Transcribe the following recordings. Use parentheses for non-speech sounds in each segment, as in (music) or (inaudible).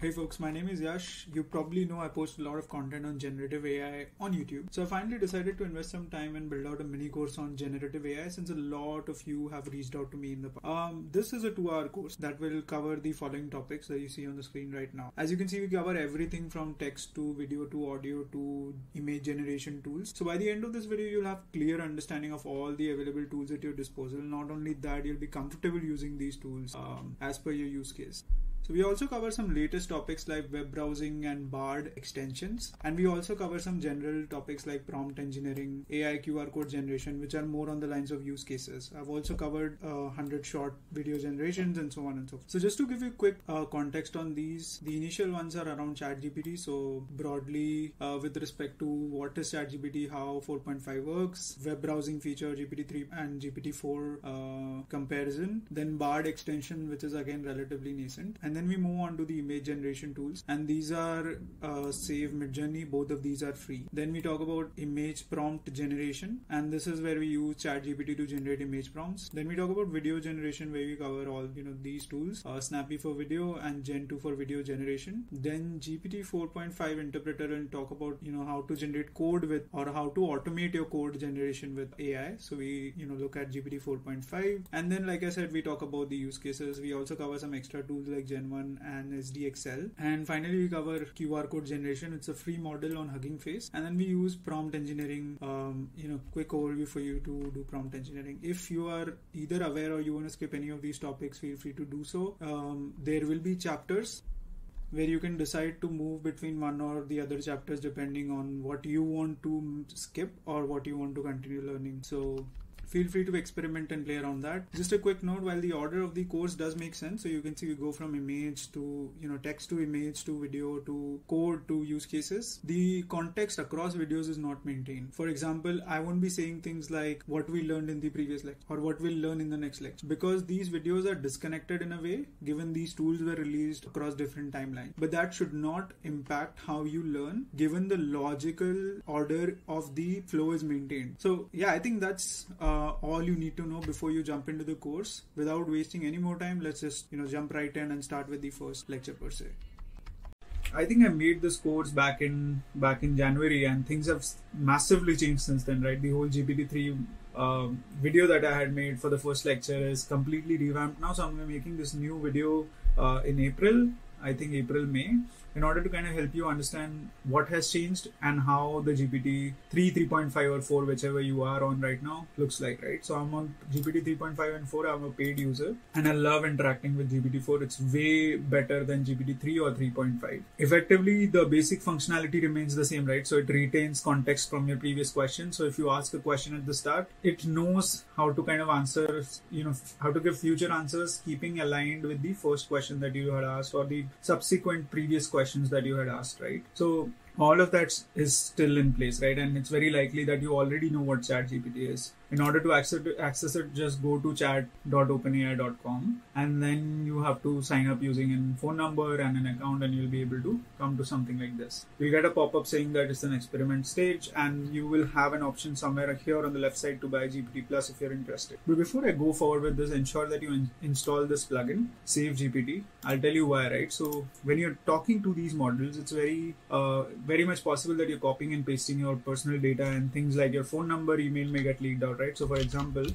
Hey folks, my name is Yash. You probably know I post a lot of content on generative AI on YouTube. So I finally decided to invest some time and build out a mini course on generative AI since a lot of you have reached out to me in the past. Um, this is a two hour course that will cover the following topics that you see on the screen right now. As you can see, we cover everything from text to video to audio to image generation tools. So by the end of this video, you'll have clear understanding of all the available tools at your disposal. Not only that, you'll be comfortable using these tools um, as per your use case. So we also cover some latest topics like web browsing and Bard extensions. And we also cover some general topics like prompt engineering, AI QR code generation, which are more on the lines of use cases. I've also covered uh, 100 short video generations and so on and so forth. So just to give you quick uh, context on these, the initial ones are around ChatGPT. So broadly uh, with respect to what is ChatGPT, how 4.5 works, web browsing feature, GPT-3 and GPT-4 uh, comparison, then Bard extension, which is again relatively nascent. And and then we move on to the image generation tools. And these are uh, save midjourney. Both of these are free. Then we talk about image prompt generation. And this is where we use chat gpt to generate image prompts. Then we talk about video generation where we cover all you know these tools. Uh, Snapy for video and gen 2 for video generation. Then gpt 4.5 interpreter and talk about you know how to generate code with or how to automate your code generation with ai so we you know look at gpt 4.5 and then like i said we talk about the use cases. We also cover some extra tools like gen 1 and SDXL. And finally, we cover QR code generation. It's a free model on Hugging Face. And then we use prompt engineering, um, you know, quick overview for you to do prompt engineering. If you are either aware or you want to skip any of these topics, feel free to do so. Um, there will be chapters where you can decide to move between one or the other chapters depending on what you want to skip or what you want to continue learning. So feel free to experiment and play around that. Just a quick note, while the order of the course does make sense, so you can see we go from image to, you know, text to image to video to code to use cases, the context across videos is not maintained. For example, I won't be saying things like what we learned in the previous lecture or what we'll learn in the next lecture because these videos are disconnected in a way given these tools were released across different timelines. But that should not impact how you learn given the logical order of the flow is maintained. So yeah, I think that's uh, uh, all you need to know before you jump into the course. Without wasting any more time, let's just you know jump right in and start with the first lecture per se. I think I made this course back in back in January, and things have massively changed since then. Right, the whole GPT-3 uh, video that I had made for the first lecture is completely revamped now. So I'm making this new video uh, in April. I think April May in order to kind of help you understand what has changed and how the GPT 3, 3.5 or 4, whichever you are on right now, looks like, right? So I'm on GPT 3.5 and 4, I'm a paid user and I love interacting with GPT 4. It's way better than GPT 3 or 3.5. Effectively, the basic functionality remains the same, right? So it retains context from your previous question. So if you ask a question at the start, it knows how to kind of answer, you know, how to give future answers, keeping aligned with the first question that you had asked or the subsequent previous question questions that you had asked, right? So all of that is still in place, right? And it's very likely that you already know what ChatGPT is in order to access it, access it just go to chat.openai.com and then you have to sign up using a phone number and an account and you'll be able to come to something like this. You'll get a pop-up saying that it's an experiment stage and you will have an option somewhere here on the left side to buy gpt plus if you're interested. But before i go forward with this ensure that you in- install this plugin safe gpt i'll tell you why right? So when you're talking to these models it's very uh, very much possible that you're copying and pasting your personal data and things like your phone number email may get leaked out out, right? So for example,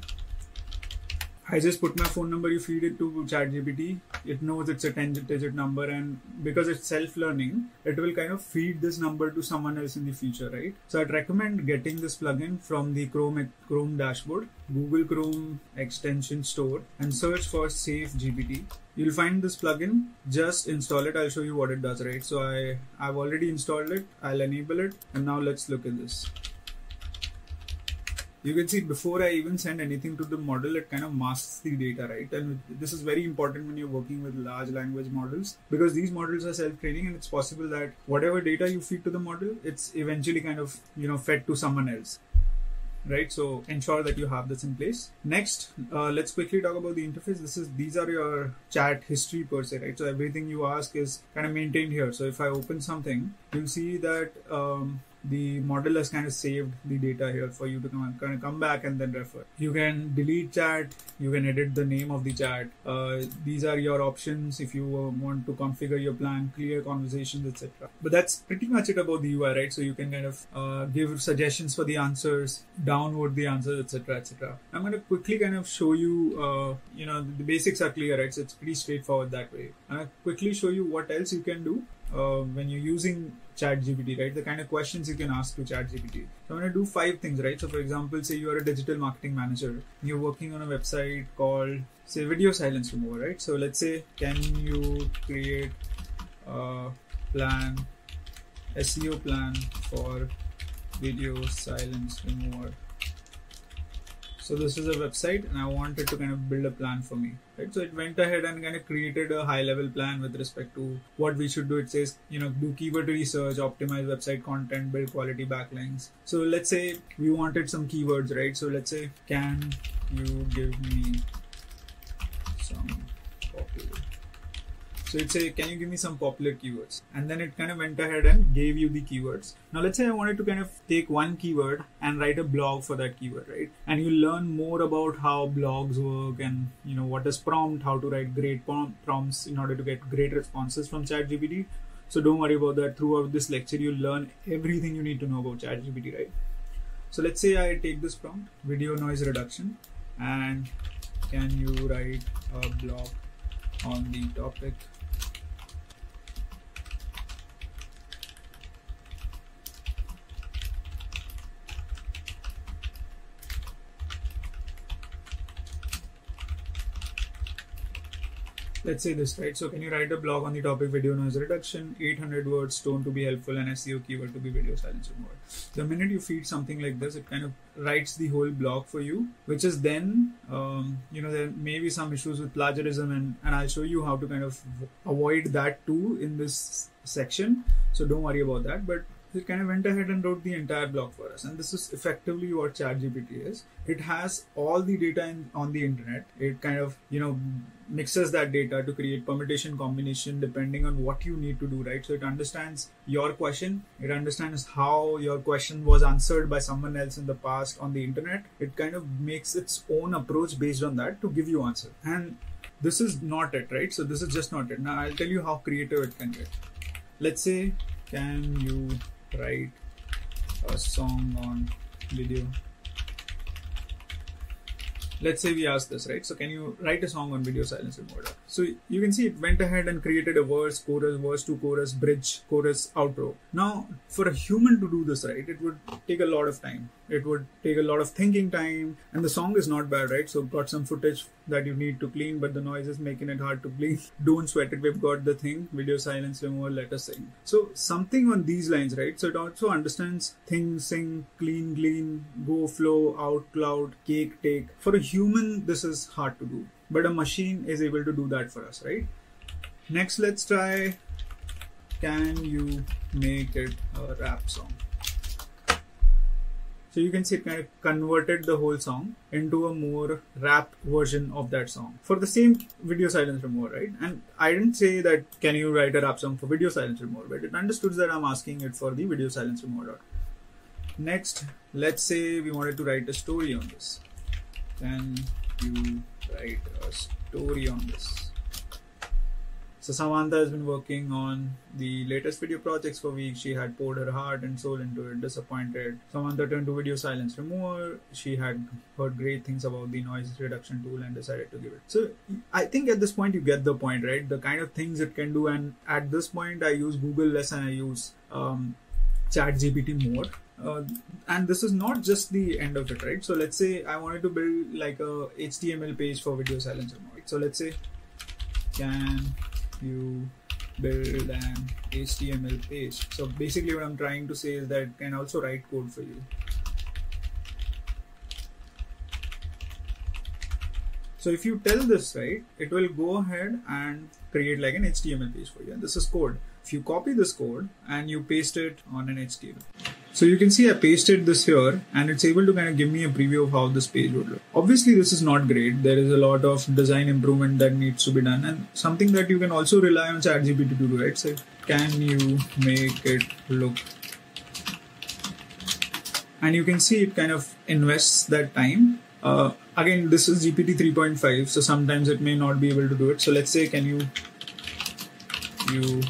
I just put my phone number, you feed it to ChatGPT, it knows it's a 10 digit number, and because it's self learning, it will kind of feed this number to someone else in the future, right? So I'd recommend getting this plugin from the Chrome Chrome dashboard, Google Chrome extension store, and search for Safe GPT. You'll find this plugin, just install it. I'll show you what it does, right? So I, I've already installed it, I'll enable it, and now let's look at this you can see before I even send anything to the model, it kind of masks the data, right? And this is very important when you're working with large language models because these models are self-training and it's possible that whatever data you feed to the model, it's eventually kind of, you know, fed to someone else. Right, so ensure that you have this in place. Next, uh, let's quickly talk about the interface. This is these are your chat history per se, right? So everything you ask is kind of maintained here. So if I open something, you'll see that um, the model has kind of saved the data here for you to come, kind of come back and then refer. You can delete chat, you can edit the name of the chat. Uh, these are your options if you uh, want to configure your plan, clear conversations, etc. But that's pretty much it about the UI, right? So you can kind of uh, give suggestions for the answers, download the answers, etc., etc. I'm going to quickly kind of show you, uh, you know, the basics are clear, right? So it's pretty straightforward that way. I'll quickly show you what else you can do uh, when you're using ChatGPT, right? The kind of questions you can ask to ChatGPT. So I'm going to do five things, right? So for example, say you are a digital marketing manager, you're working on a website called say video silence remover, right? So let's say, can you create a plan, SEO plan for video silence remover? So this is a website and I wanted to kind of build a plan for me, right? So it went ahead and kind of created a high level plan with respect to what we should do. It says, you know, do keyword research, optimize website content, build quality backlinks. So let's say we wanted some keywords, right? So let's say, can you give me some popular so it say, can you give me some popular keywords? And then it kind of went ahead and gave you the keywords. Now let's say I wanted to kind of take one keyword and write a blog for that keyword, right? And you learn more about how blogs work and you know what is prompt, how to write great prompts in order to get great responses from ChatGPT. So don't worry about that. Throughout this lecture, you'll learn everything you need to know about ChatGPT, right? So let's say I take this prompt, video noise reduction, and can you write a blog on the topic let's say this, right? So can you write a blog on the topic video noise reduction, 800 words, tone to be helpful, and SEO keyword to be video silence remover. The minute you feed something like this, it kind of writes the whole blog for you, which is then, um, you know, there may be some issues with plagiarism, and, and I'll show you how to kind of avoid that too in this section. So don't worry about that. But it kind of went ahead and wrote the entire blog for us. And this is effectively what ChatGPT is. It has all the data in, on the internet. It kind of, you know, mixes that data to create permutation combination depending on what you need to do, right? So it understands your question. It understands how your question was answered by someone else in the past on the internet. It kind of makes its own approach based on that to give you answer. And this is not it, right? So this is just not it. Now I'll tell you how creative it can get. Let's say, can you write a song on video. Let's say we ask this right? So can you write a song on video silence remover so you can see it went ahead and created a verse chorus verse to chorus bridge chorus outro. Now for a human to do this right it would take a lot of time it would take a lot of thinking time and the song is not bad right? So got some footage that you need to clean but the noise is making it hard to clean. (laughs) Don't sweat it. We've got the thing. Video silence remover let us sing. So something on these lines right? So it also understands thing sing clean clean go flow out cloud cake take. For a human this is hard to do but a machine is able to do that for us right? Next let's try can you make it a rap song so you can see it kind of converted the whole song into a more rap version of that song for the same video silence remover, right? And I didn't say that can you write a rap song for video silence remover, but it understood that I'm asking it for the video silence remover. Next, let's say we wanted to write a story on this. Can you write a story on this? So Samantha has been working on the latest video projects for weeks. She had poured her heart and soul into it, disappointed. Samantha turned to video silence remover. She had heard great things about the noise reduction tool and decided to give it. So I think at this point you get the point, right? The kind of things it can do. And at this point, I use Google less and I use um, ChatGPT more. Uh, and this is not just the end of it, right? So let's say I wanted to build like a HTML page for video silence remover. So let's say can you build an HTML page. So basically what I'm trying to say is that it can also write code for you. So if you tell this right, it will go ahead and create like an HTML page for you. And this is code. If you copy this code and you paste it on an HTML. So you can see I pasted this here and it's able to kind of give me a preview of how this page would look. Obviously this is not great. There is a lot of design improvement that needs to be done and something that you can also rely on ChatGPT to do, right? So can you make it look and you can see it kind of invests that time. Uh, again, this is GPT 3.5, so sometimes it may not be able to do it. So let's say, can you you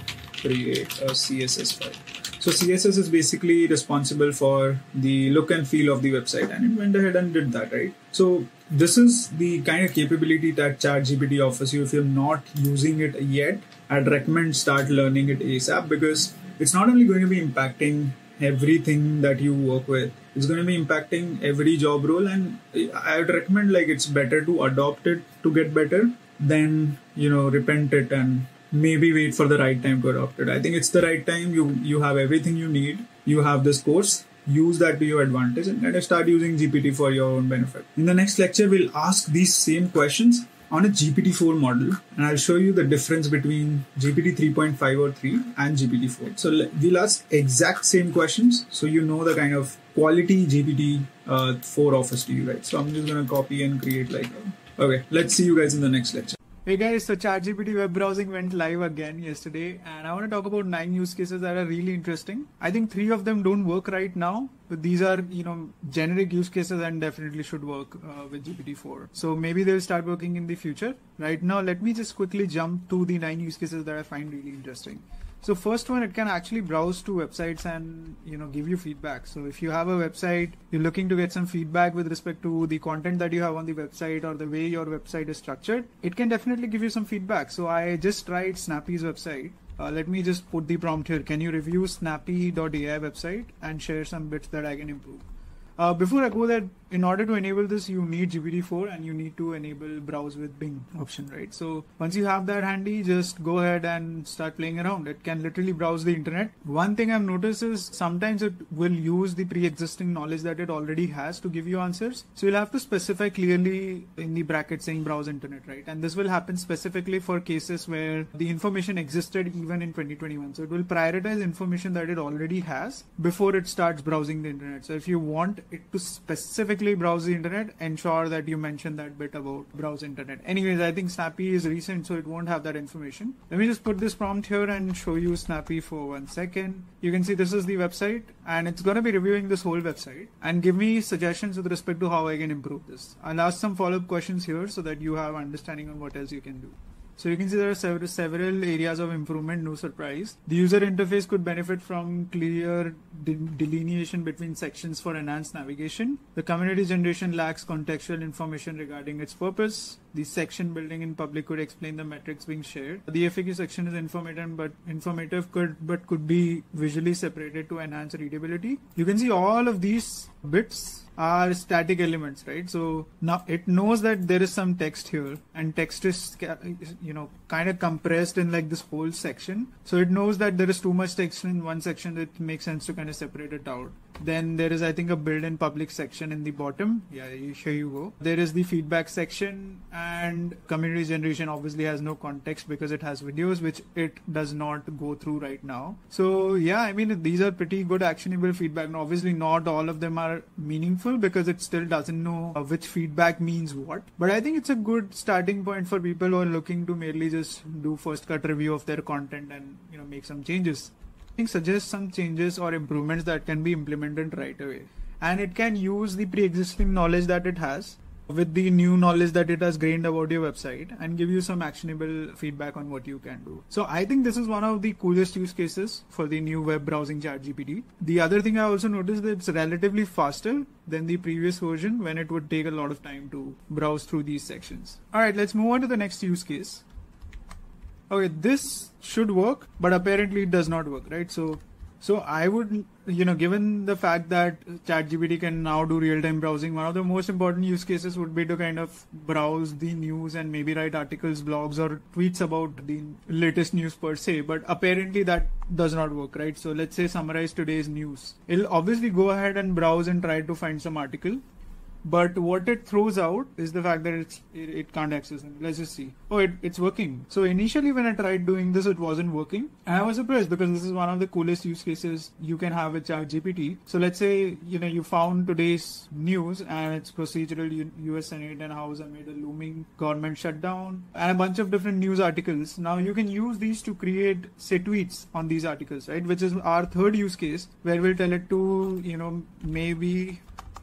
create a CSS file? So CSS is basically responsible for the look and feel of the website, and it went ahead and did that, right? So this is the kind of capability that ChatGPT offers you. If you're not using it yet, I'd recommend start learning it ASAP because it's not only going to be impacting everything that you work with it's going to be impacting every job role and i would recommend like it's better to adopt it to get better than you know repent it and maybe wait for the right time to adopt it i think it's the right time you you have everything you need you have this course use that to your advantage and start using gpt for your own benefit in the next lecture we'll ask these same questions on a GPT-4 model and I'll show you the difference between GPT 3.5 or 3 and GPT-4. So we'll ask exact same questions so you know the kind of quality GPT uh, 4 offers to you, right? So I'm just going to copy and create like, a, okay, let's see you guys in the next lecture. Hey guys, so ChatGPT web browsing went live again yesterday, and I want to talk about nine use cases that are really interesting. I think three of them don't work right now, but these are you know generic use cases and definitely should work uh, with GPT-4. So maybe they'll start working in the future. Right now, let me just quickly jump to the nine use cases that I find really interesting. So first one, it can actually browse to websites and you know give you feedback. So if you have a website, you're looking to get some feedback with respect to the content that you have on the website or the way your website is structured, it can definitely give you some feedback. So I just tried Snapy's website. Uh, let me just put the prompt here. Can you review snapy.ai website and share some bits that I can improve? Uh, before I go there, in order to enable this, you need GPT-4 and you need to enable browse with Bing option, right? So once you have that handy, just go ahead and start playing around. It can literally browse the internet. One thing I've noticed is sometimes it will use the pre-existing knowledge that it already has to give you answers. So you'll have to specify clearly in the bracket saying browse internet, right? And this will happen specifically for cases where the information existed even in 2021. So it will prioritize information that it already has before it starts browsing the internet. So if you want it to browse the internet, ensure that you mention that bit about browse internet. Anyways, I think Snapy is recent, so it won't have that information. Let me just put this prompt here and show you Snapy for one second. You can see this is the website and it's going to be reviewing this whole website and give me suggestions with respect to how I can improve this. I'll ask some follow-up questions here so that you have understanding on what else you can do. So you can see there are several, several areas of improvement, no surprise. The user interface could benefit from clear de- delineation between sections for enhanced navigation. The community generation lacks contextual information regarding its purpose. The section building in public could explain the metrics being shared. The FAQ section is informative, but informative could but could be visually separated to enhance readability. You can see all of these bits are static elements, right? So now it knows that there is some text here, and text is you know kind of compressed in like this whole section. So it knows that there is too much text in one section. It makes sense to kind of separate it out. Then there is, I think, a build in public section in the bottom. Yeah, here you go. There is the feedback section and community generation obviously has no context because it has videos, which it does not go through right now. So yeah, I mean, these are pretty good actionable feedback. And obviously not all of them are meaningful because it still doesn't know uh, which feedback means what. But I think it's a good starting point for people who are looking to merely just do first cut review of their content and, you know, make some changes suggests some changes or improvements that can be implemented right away. And it can use the pre existing knowledge that it has with the new knowledge that it has gained about your website and give you some actionable feedback on what you can do. So I think this is one of the coolest use cases for the new web browsing chat GPT. The other thing I also noticed that it's relatively faster than the previous version when it would take a lot of time to browse through these sections. All right, let's move on to the next use case okay this should work but apparently it does not work right? So so i would you know given the fact that chatgpt can now do real time browsing one of the most important use cases would be to kind of browse the news and maybe write articles blogs or tweets about the latest news per se but apparently that does not work right? So let's say summarize today's news. It'll obviously go ahead and browse and try to find some article but what it throws out is the fact that it's it, it can't access them. Let's just see. Oh, it, it's working. So initially when I tried doing this, it wasn't working. And I was surprised because this is one of the coolest use cases you can have with ChatGPT. So let's say, you know, you found today's news and it's procedural U- US Senate and House amid a looming government shutdown and a bunch of different news articles. Now you can use these to create, say, tweets on these articles, right? Which is our third use case where we'll tell it to, you know, maybe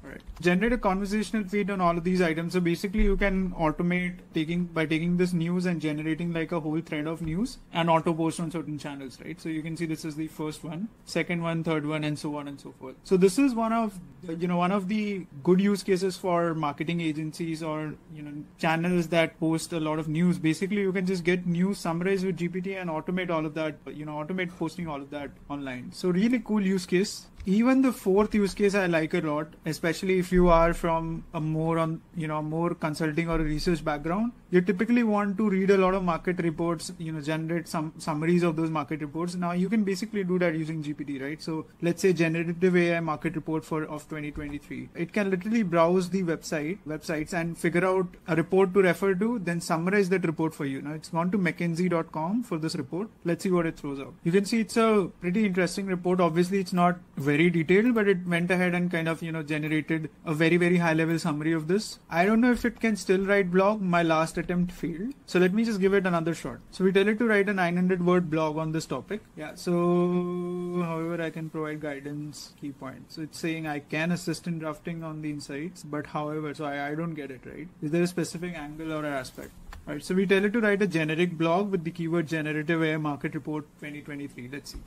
Right. Generate a conversational feed on all of these items. So basically, you can automate taking by taking this news and generating like a whole thread of news and auto post on certain channels, right? So you can see this is the first one, second one, third one, and so on and so forth. So this is one of you know one of the good use cases for marketing agencies or you know channels that post a lot of news. Basically, you can just get news summarized with GPT and automate all of that. You know, automate posting all of that online. So really cool use case even the fourth use case I like a lot, especially if you are from a more on you know more consulting or research background. You typically want to read a lot of market reports, you know, generate some summaries of those market reports. Now you can basically do that using GPT, right? So let's say generative AI market report for of 2023. It can literally browse the website websites and figure out a report to refer to, then summarize that report for you. Now it's gone to McKinsey.com for this report. Let's see what it throws out. You can see it's a pretty interesting report. Obviously, it's not very very detailed, but it went ahead and kind of, you know, generated a very, very high level summary of this. I don't know if it can still write blog. My last attempt failed. So let me just give it another shot. So we tell it to write a 900 word blog on this topic. Yeah. So, however, I can provide guidance, key points. So it's saying I can assist in drafting on the insights, but however, so I, I don't get it, right? Is there a specific angle or aspect? Right, so we tell it to write a generic blog with the keyword generative AI market report 2023. Let's see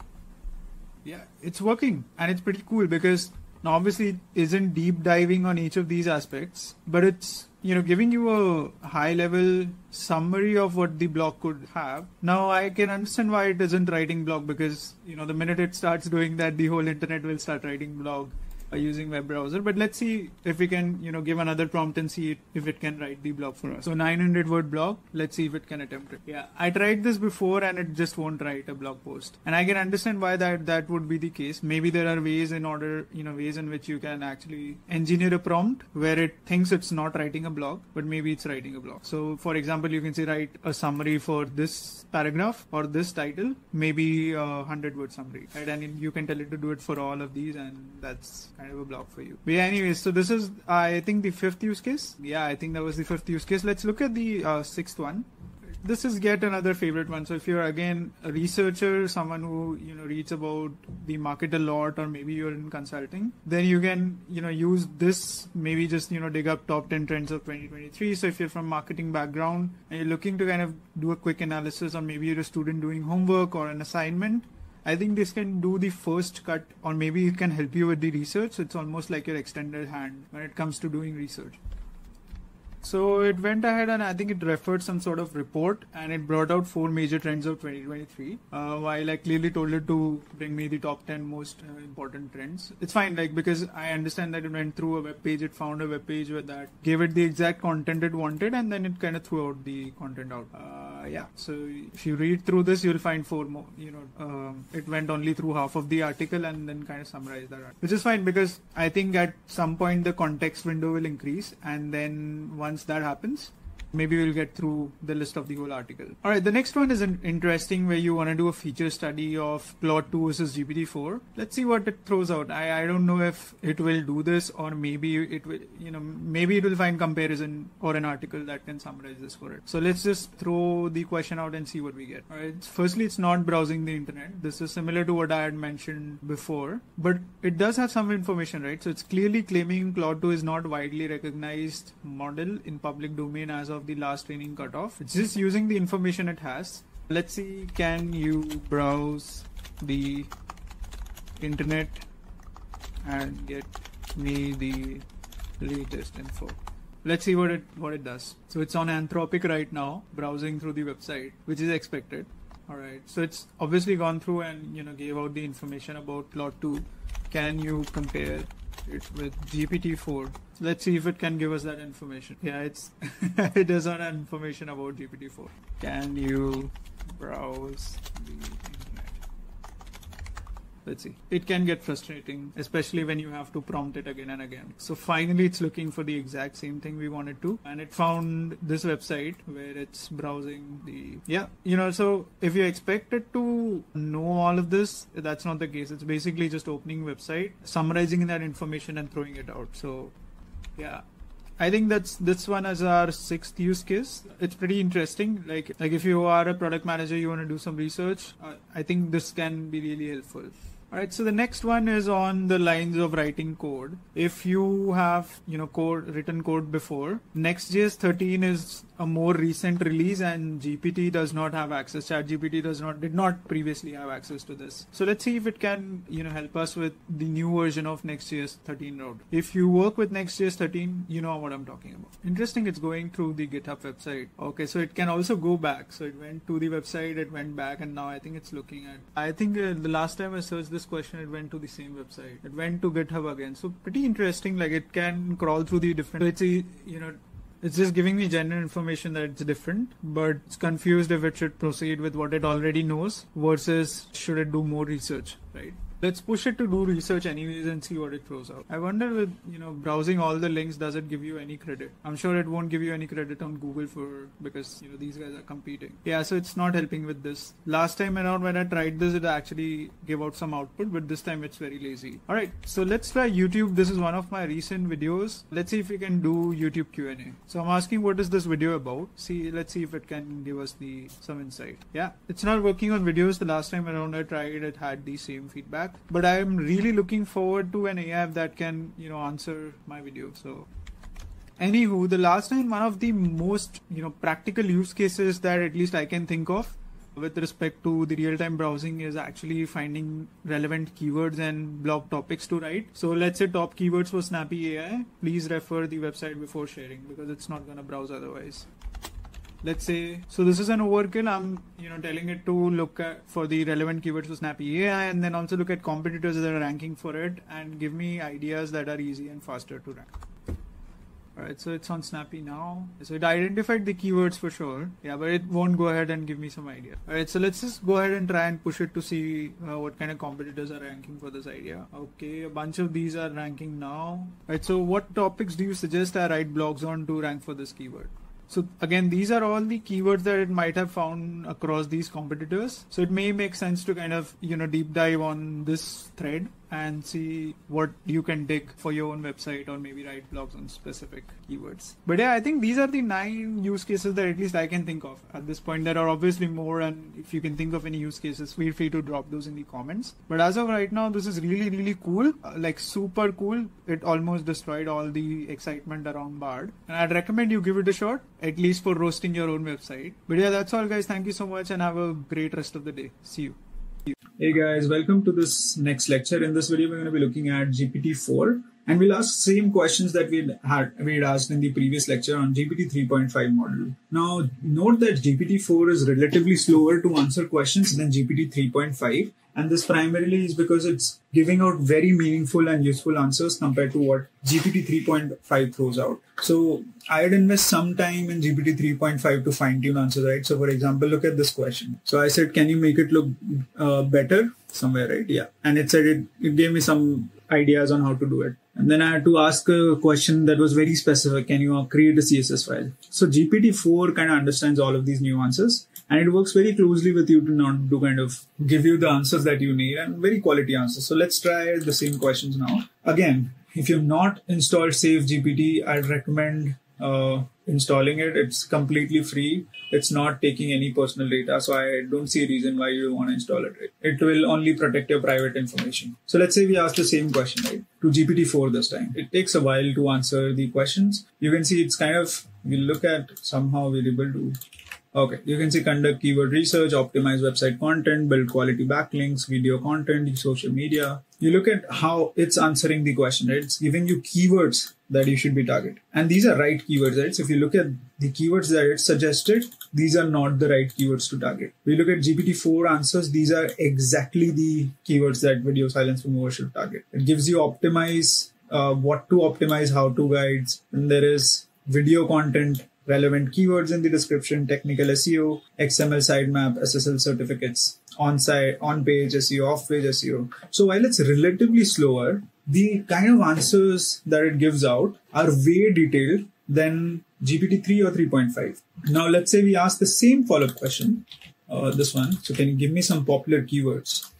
yeah, it's working and it's pretty cool because obviously it isn't deep diving on each of these aspects, but it's you know giving you a high level summary of what the block could have. Now I can understand why it isn't writing blog because you know the minute it starts doing that, the whole internet will start writing blog using web browser. But let's see if we can, you know, give another prompt and see if it can write the blog for us. So 900 word blog. Let's see if it can attempt it. Yeah, I tried this before and it just won't write a blog post. And I can understand why that that would be the case. Maybe there are ways in order, you know, ways in which you can actually engineer a prompt where it thinks it's not writing a blog, but maybe it's writing a blog. So for example, you can say write a summary for this paragraph or this title, maybe a hundred word summary, right? And you can tell it to do it for all of these, and that's kind of a block for you. But yeah, anyways, so this is I think the fifth use case. Yeah, I think that was the fifth use case. Let's look at the uh, sixth one this is yet another favorite one. So if you're again a researcher, someone who you know reads about the market a lot, or maybe you're in consulting, then you can you know use this. Maybe just you know dig up top 10 trends of 2023. So if you're from marketing background and you're looking to kind of do a quick analysis, or maybe you're a student doing homework or an assignment, I think this can do the first cut, or maybe it can help you with the research. It's almost like your extended hand when it comes to doing research. So it went ahead and I think it referred some sort of report and it brought out four major trends of 2023. Uh, while I clearly told it to bring me the top 10 most uh, important trends. It's fine, like because I understand that it went through a web page, it found a web page with that gave it the exact content it wanted, and then it kind of threw out the content out. Uh, yeah. So if you read through this, you'll find four more. You know, um, it went only through half of the article and then kind of summarized that, which is fine because I think at some point the context window will increase, and then once that happens, maybe we'll get through the list of the whole article. All right, the next one is an interesting where you want to do a feature study of Claude 2 versus GPT-4. Let's see what it throws out. I, I don't know if it will do this or maybe it will, you know, maybe it will find comparison or an article that can summarize this for it. So let's just throw the question out and see what we get. All right, firstly, it's not browsing the internet. This is similar to what I had mentioned before, but it does have some information, right? So it's clearly claiming Claude 2 is not widely recognized model in public domain as of of the last training cutoff. It's just using the information it has. Let's see, can you browse the internet and get me the latest info? Let's see what it what it does. So it's on Anthropic right now, browsing through the website, which is expected. All right. So it's obviously gone through and you know gave out the information about Claude 2. Can you compare it with GPT-4? Let's see if it can give us that information. Yeah, it's (laughs) it does not have information about GPT-4. Can you browse the? Let's see. It can get frustrating, especially when you have to prompt it again and again. So finally, it's looking for the exact same thing we wanted to, and it found this website where it's browsing the yeah. You know, so if you expect it to know all of this, that's not the case. It's basically just opening website, summarizing that information, and throwing it out. So yeah I think that's this one as our sixth use case. It's pretty interesting. Like like if you are a product manager, you want to do some research. Uh, I think this can be really helpful. All right, so the next one is on the lines of writing code. If you have, you know, code written code before, Next.js 13 is a more recent release and GPT does not have access. ChatGPT does not did not previously have access to this. So let's see if it can, you know, help us with the new version of Next.js 13 node. If you work with Next.js 13, you know what I'm talking about. Interesting, it's going through the GitHub website. Okay, so it can also go back. So it went to the website, it went back, and now I think it's looking at. I think uh, the last time I searched this question, it went to the same website. It went to GitHub again. So pretty interesting. Like it can crawl through the different. It's you know it's just giving me general information that it's different, but it's confused if it should proceed with what it already knows versus should it do more research, right? Let's push it to do research anyways and see what it throws out. I wonder with you know browsing all the links, does it give you any credit? I'm sure it won't give you any credit on Google for because you know these guys are competing. Yeah, so it's not helping with this. Last time around when I tried this, it actually gave out some output, but this time it's very lazy. All right, so let's try YouTube. This is one of my recent videos. Let's see if we can do YouTube Q&A. So I'm asking what is this video about? See, let's see if it can give us the some insight. Yeah, it's not working on videos. The last time around I tried, it had the same feedback but i'm really looking forward to an ai that can you know answer my video so anywho the last time one of the most you know practical use cases that at least i can think of with respect to the real-time browsing is actually finding relevant keywords and blog topics to write. So let's say top keywords for Snapy AI. Please refer the website before sharing because it's not gonna browse otherwise let's say so this is an overkill i'm you know telling it to look at for the relevant keywords for snapy ai and then also look at competitors that are ranking for it and give me ideas that are easy and faster to rank Alright, so it's on Snapy now. So it identified the keywords for sure. Yeah, but it won't go ahead and give me some idea. Alright, so let's just go ahead and try and push it to see uh, what kind of competitors are ranking for this idea. Okay, a bunch of these are ranking now. Alright, so what topics do you suggest I write blogs on to rank for this keyword? So again, these are all the keywords that it might have found across these competitors. So it may make sense to kind of, you know, deep dive on this thread and see what you can dig for your own website or maybe write blogs on specific keywords. But yeah, I think these are the nine use cases that at least I can think of at this point. There are obviously more, and if you can think of any use cases, feel free to drop those in the comments. But as of right now, this is really, really cool, uh, like super cool. It almost destroyed all the excitement around Bard, and I'd recommend you give it a shot, at least for roasting your own website. But yeah, that's all, guys. Thank you so much, and have a great rest of the day. See you. Hey guys, welcome to this next lecture. In this video, we're going to be looking at GPT-4 and we'll ask same questions that we had we had asked in the previous lecture on GPT 3.5 model. Now, note that GPT-4 is relatively slower to answer questions than GPT 3.5 and this primarily is because it's giving out very meaningful and useful answers compared to what GPT 3.5 throws out. So I'd invest some time in GPT 3.5 to fine tune answers, right? So for example, look at this question. So I said, can you make it look uh, better somewhere, right? Yeah. And it said it, it gave me some ideas on how to do it. And then I had to ask a question that was very specific. Can you create a CSS file? So GPT-4 kind of understands all of these nuances and it works very closely with you to not to kind of give you the answers that you need and very quality answers. So let's try the same questions now. Again, if you've not installed Safe GPT, I'd recommend uh, installing it. It's completely free. It's not taking any personal data. So I don't see a reason why you want to install it. It will only protect your private information. So let's say we ask the same question, right? To GPT-4 this time. It takes a while to answer the questions. You can see it's kind of, we look at somehow we're able to Okay, you can see conduct keyword research, optimize website content, build quality backlinks, video content, social media. You look at how it's answering the question, right? It's giving you keywords that you should be targeting. And these are right keywords, right? So if you look at the keywords that it suggested, these are not the right keywords to target. We look at GPT-4 answers, these are exactly the keywords that video silence remover should target. It gives you optimize, uh, what to optimize, how to guides, and there is video content relevant keywords in the description, technical SEO, XML sitemap, SSL certificates, on-site, on-page SEO, off-page SEO. So while it's relatively slower, the kind of answers that it gives out are way detailed than GPT-3 or 3.5. Now let's say we ask the same follow-up question, uh, this one. So can you give me some popular keywords?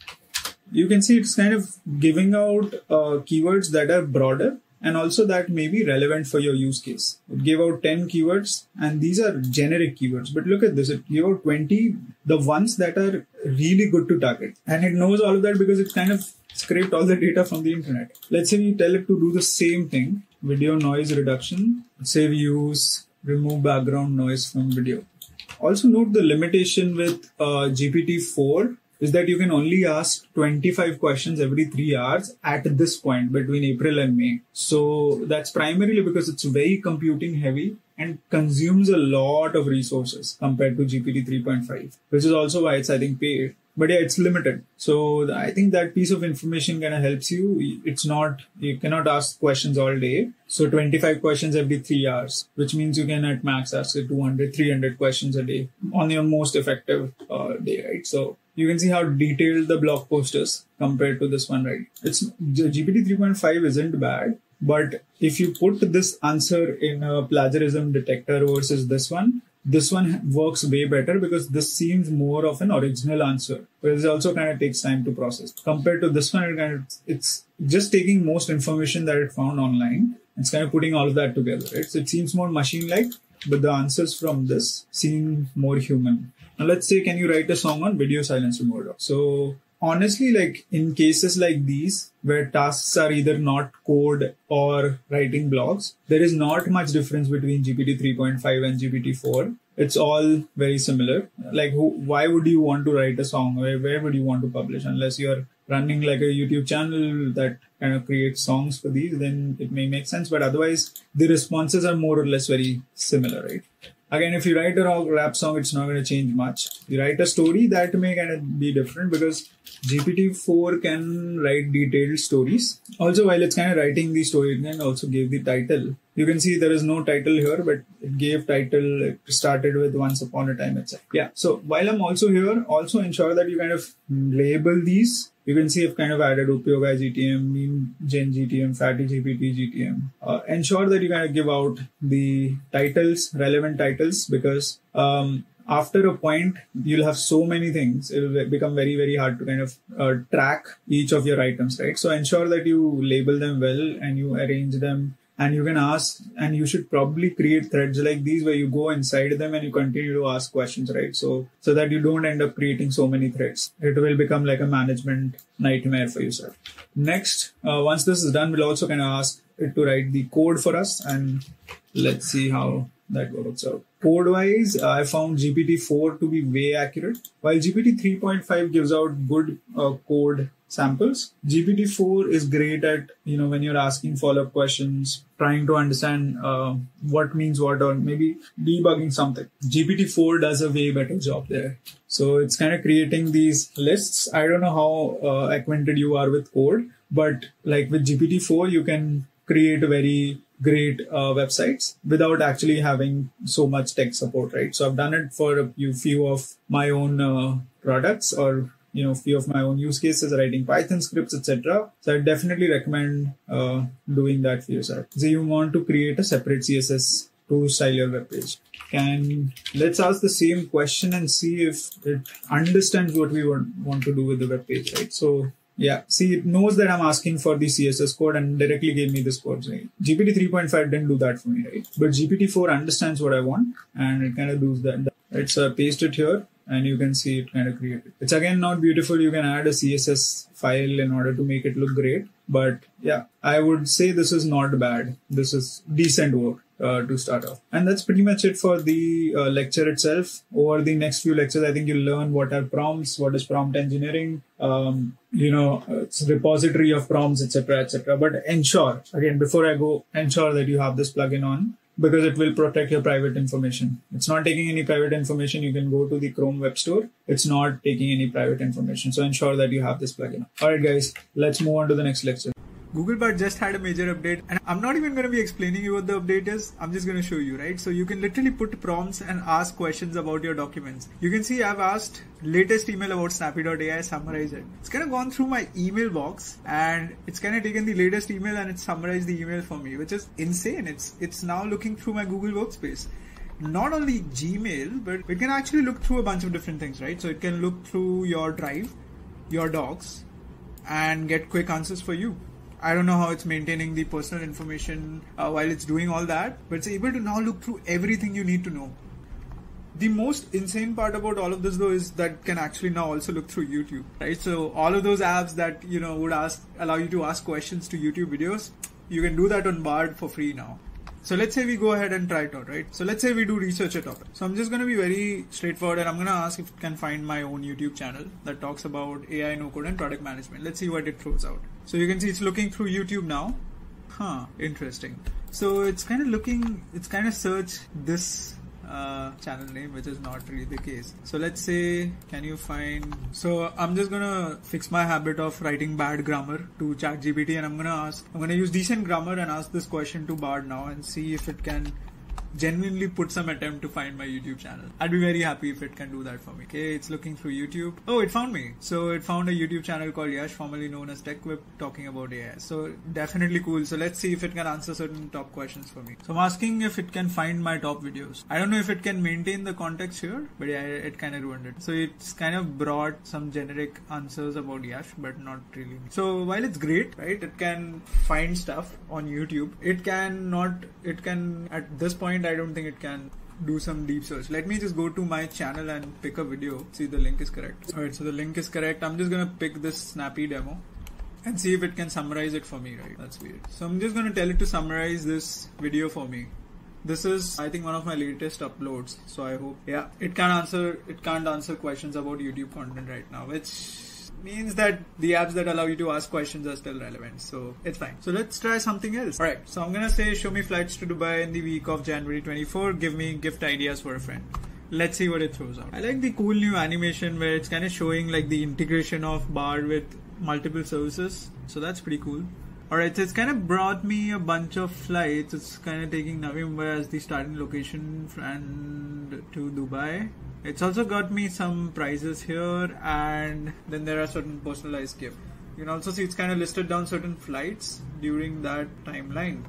You can see it's kind of giving out uh, keywords that are broader and also that may be relevant for your use case. It gave out 10 keywords and these are generic keywords. But look at this, it gave out 20, the ones that are really good to target. And it knows all of that because it kind of scraped all the data from the internet. Let's say we tell it to do the same thing, video noise reduction. Let's say we use remove background noise from video. Also note the limitation with uh, GPT-4 is that you can only ask 25 questions every three hours at this point between April and May. So that's primarily because it's very computing heavy and consumes a lot of resources compared to GPT 3.5, which is also why it's, I think, paid. But yeah, it's limited. So I think that piece of information kind of helps you. It's not, you cannot ask questions all day. So 25 questions every three hours, which means you can at max ask 200, 300 questions a day on your most effective uh, day, right? So you can see how detailed the blog post is compared to this one, right? It's GPT 3.5 isn't bad, but if you put this answer in a plagiarism detector versus this one, this one works way better because this seems more of an original answer, but it also kind of takes time to process. Compared to this one, it kind of, it's just taking most information that it found online. It's kind of putting all of that together, right? So it seems more machine-like, but the answers from this seem more human. Now let's say, can you write a song on video silence mode? So honestly, like in cases like these, where tasks are either not code or writing blogs, there is not much difference between GPT 3.5 and GPT 4. It's all very similar. Like, who, why would you want to write a song? Where, where would you want to publish? Unless you're running like a YouTube channel that kind of creates songs for these, then it may make sense. But otherwise, the responses are more or less very similar, right? Again, if you write a rap song, it's not going to change much. You write a story that may kind of be different because GPT-4 can write detailed stories. Also, while it's kind of writing the story, it can also give the title. You can see there is no title here, but it gave title. It started with Once Upon a Time, etc. Yeah. So while I'm also here, also ensure that you kind of label these you can see I've kind of added Upyoga GTM, Mean Gen GTM, Fatty GPT GTM. Uh, ensure that you kind of give out the titles, relevant titles, because um, after a point, you'll have so many things. It will become very, very hard to kind of uh, track each of your items, right? So ensure that you label them well and you arrange them and you can ask and you should probably create threads like these where you go inside them and you continue to ask questions right? So so that you don't end up creating so many threads. It will become like a management nightmare for yourself next uh, once this is done we'll also kind of ask it to write the code for us and let's see how that works out. Code wise i found gpt-4 to be way accurate. While gpt 3.5 gives out good uh, code samples. GPT-4 is great at, you know, when you're asking follow-up questions, trying to understand uh, what means what or maybe debugging something. GPT-4 does a way better job there. So it's kind of creating these lists. I don't know how uh, acquainted you are with code, but like with GPT-4, you can create very great uh, websites without actually having so much tech support, right? So I've done it for a few of my own uh, products or you know few of my own use cases writing python scripts etc so i definitely recommend uh, doing that for yourself so you want to create a separate css to style your web page can let's ask the same question and see if it understands what we want, want to do with the web page right so yeah, see, it knows that I'm asking for the CSS code and directly gave me this code. Right? GPT 3.5 didn't do that for me, right? But GPT 4 understands what I want and it kind of does that. Right, so I paste it here and you can see it kind of created. It's again not beautiful. You can add a CSS file in order to make it look great. But yeah, I would say this is not bad. This is decent work. Uh, to start off. And that's pretty much it for the uh, lecture itself. Over the next few lectures, I think you'll learn what are prompts, what is prompt engineering, um, you know, it's repository of prompts, etc., etc. But ensure, again, before I go, ensure that you have this plugin on because it will protect your private information. It's not taking any private information. You can go to the Chrome Web Store. It's not taking any private information. So ensure that you have this plugin. All right, guys, let's move on to the next lecture. Google Bard just had a major update, and I'm not even going to be explaining you what the update is. I'm just going to show you, right? So you can literally put prompts and ask questions about your documents. You can see I've asked latest email about Snapy.ai, summarize it. It's kind of gone through my email box, and it's kind of taken the latest email and it's summarized the email for me, which is insane. It's it's now looking through my Google Workspace not only Gmail, but it can actually look through a bunch of different things, right? So it can look through your drive, your docs, and get quick answers for you. I don't know how it's maintaining the personal information uh, while it's doing all that, but it's able to now look through everything you need to know. The most insane part about all of this though is that can actually now also look through YouTube, right? So all of those apps that you know would ask allow you to ask questions to YouTube videos, you can do that on Bard for free now. So let's say we go ahead and try it out, right? So let's say we do research a topic. So I'm just going to be very straightforward and I'm going to ask if it can find my own YouTube channel that talks about AI, no code and product management. Let's see what it throws out. So you can see it's looking through YouTube now. Huh, interesting. So it's kind of looking, it's kind of search this uh, channel name, which is not really the case. So let's say, can you find? So I'm just gonna fix my habit of writing bad grammar to ChatGPT, and I'm gonna ask, I'm gonna use decent grammar and ask this question to Bard now and see if it can genuinely put some attempt to find my YouTube channel. I'd be very happy if it can do that for me. Okay, it's looking through YouTube. Oh, it found me. So it found a YouTube channel called Yash, formerly known as TechWhip, talking about AI. So definitely cool. So let's see if it can answer certain top questions for me. So I'm asking if it can find my top videos. I don't know if it can maintain the context here, but yeah, it kind of ruined it. So it's kind of brought some generic answers about Yash, but not really. So while it's great, right, it can find stuff on YouTube. It can not, it can at this point I don't think it can do some deep search. Let me just go to my channel and pick a video. See the link is correct. Alright, so the link is correct. I'm just gonna pick this Snapy demo and see if it can summarize it for me, right? That's weird. So I'm just gonna tell it to summarize this video for me. This is, I think, one of my latest uploads. So I hope, yeah, it can answer, it can't answer questions about YouTube content right now, which means that the apps that allow you to ask questions are still relevant. So it's fine. So let's try something else. Alright, so I'm gonna say show me flights to Dubai in the week of January 24. Give me gift ideas for a friend. Let's see what it throws out. I like the cool new animation where it's kind of showing like the integration of Bard with multiple services. So that's pretty cool. Alright, so it's kind of brought me a bunch of flights. It's kind of taking Navi Mumbai as the starting location and to Dubai. It's also got me some prizes here, and then there are certain personalized gifts. You can also see it's kind of listed down certain flights during that timeline,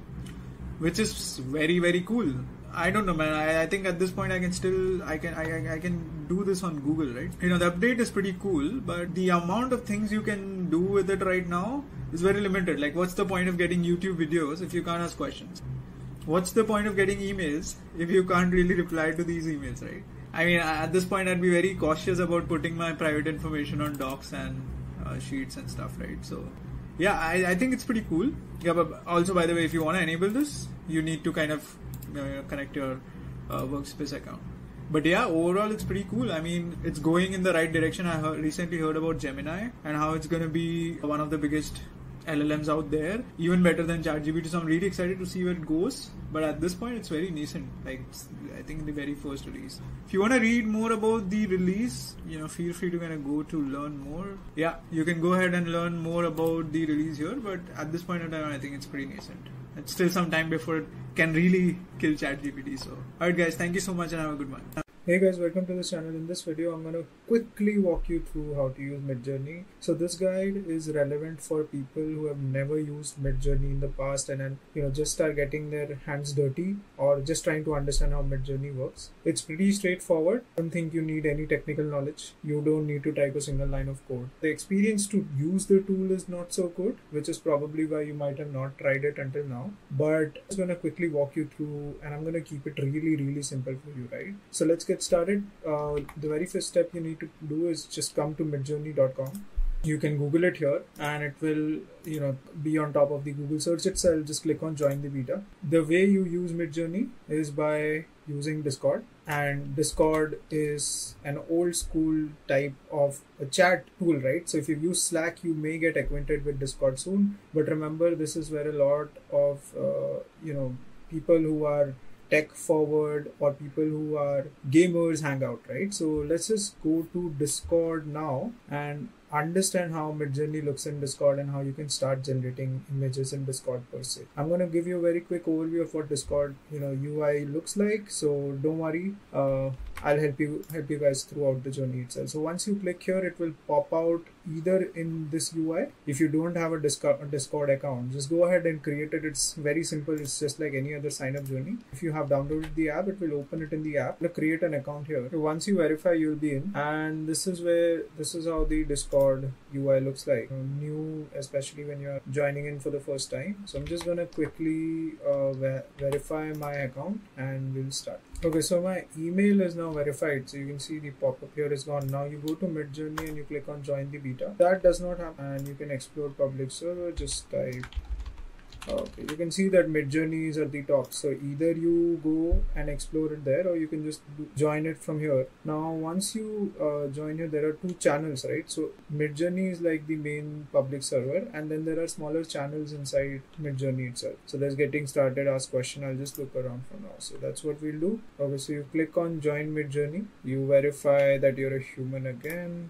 which is very very cool. I don't know, man. I, I think at this point I can still I can I, I can do this on Google, right? You know, the update is pretty cool, but the amount of things you can do with it right now is very limited. Like, what's the point of getting YouTube videos if you can't ask questions? What's the point of getting emails if you can't really reply to these emails, right? I mean, at this point, I'd be very cautious about putting my private information on docs and uh, sheets and stuff, right? So, yeah, I, I think it's pretty cool. Yeah, but also, by the way, if you want to enable this, you need to kind of you know, connect your uh, workspace account. But yeah, overall, it's pretty cool. I mean, it's going in the right direction. I heard, recently heard about Gemini and how it's going to be one of the biggest LLMs out there, even better than ChatGPT. So I'm really excited to see where it goes. But at this point, it's very nascent. Like I think the very first release. If you want to read more about the release, you know, feel free to kind of go to learn more. Yeah, you can go ahead and learn more about the release here. But at this point in time, I think it's pretty nascent. It's still some time before it can really kill ChatGPT. So, alright, guys, thank you so much and have a good one. Hey guys, welcome to this channel. In this video, I'm to quickly walk you through how to use Midjourney. So this guide is relevant for people who have never used Midjourney in the past and then, you know, just are getting their hands dirty or just trying to understand how Midjourney works. It's pretty straightforward. I don't think you need any technical knowledge. You don't need to type a single line of code. The experience to use the tool is not so good, which is probably why you might have not tried it until now. But I'm going to quickly walk you through and I'm going to keep it really, really simple for you, right? So let's get started, uh, the very first step you need to do is just come to midjourney.com. You can Google it here and it will, you know, be on top of the Google search itself. Just click on join the beta. The way you use Midjourney is by using Discord and Discord is an old school type of a chat tool, right? So if you use Slack, you may get acquainted with Discord soon. But remember, this is where a lot of, uh, you know, people who are tech forward or people who are gamers hang out, right? So let's just go to Discord now and understand how Midjourney looks in Discord and how you can start generating images in Discord per se. I'm going to give you a very quick overview of what Discord, you know, UI looks like. So don't worry, uh, I'll help you help you guys throughout the journey itself. So once you click here, it will pop out either in this UI. If you don't have a Discord, account, just go ahead and create it. It's very simple. It's just like any other sign up journey. If you have downloaded the app, it will open it in the app. Create an account here. Once you verify, you'll be in, and this is where this is how the Discord UI looks like. New, especially when you're joining in for the first time. So I'm just gonna quickly uh, ver- verify my account, and we'll start. Okay, so my email is now verified. So you can see the pop-up here is gone. Now you go to Midjourney and you click on join the beta. That does not happen and you can explore public server. Just type Okay, you can see that Midjourney is at the top. So either you go and explore it there, or you can just join it from here. Now, once you uh, join here, there are two channels, right? So Midjourney is like the main public server, and then there are smaller channels inside Midjourney itself. So there's getting started, ask question. I'll just look around for now. So that's what we'll do. Okay, so you click on join Midjourney. You verify that you're a human again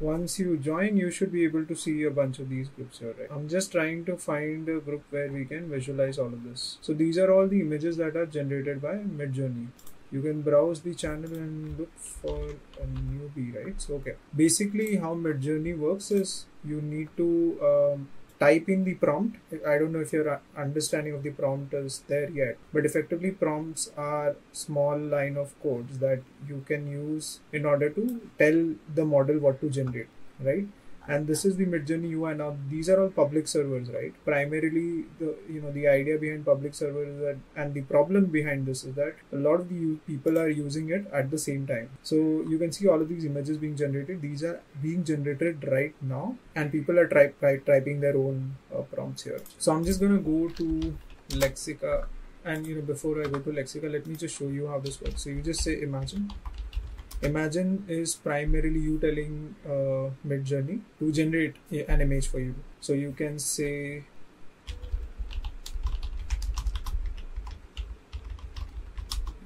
once you join you should be able to see a bunch of these groups here right? I'm just trying to find a group where we can visualize all of this. So these are all the images that are generated by midjourney. You can browse the channel and look for a newbie right? So okay. Basically how midjourney works is you need to um, type in the prompt. I don't know if your understanding of the prompt is there yet, but effectively prompts are small line of codes that you can use in order to tell the model what to generate, right? And this is the midjourney ui now these are all public servers right? Primarily the you know the idea behind public servers is that and the problem behind this is that a lot of the people are using it at the same time. So you can see all of these images being generated. These are being generated right now and people are try, typing their own uh, prompts here. So i'm just going to go to lexica. And you know before i go to lexica let me just show you how this works. So you just say imagine Imagine is primarily you telling uh, Midjourney to generate an image for you. So you can say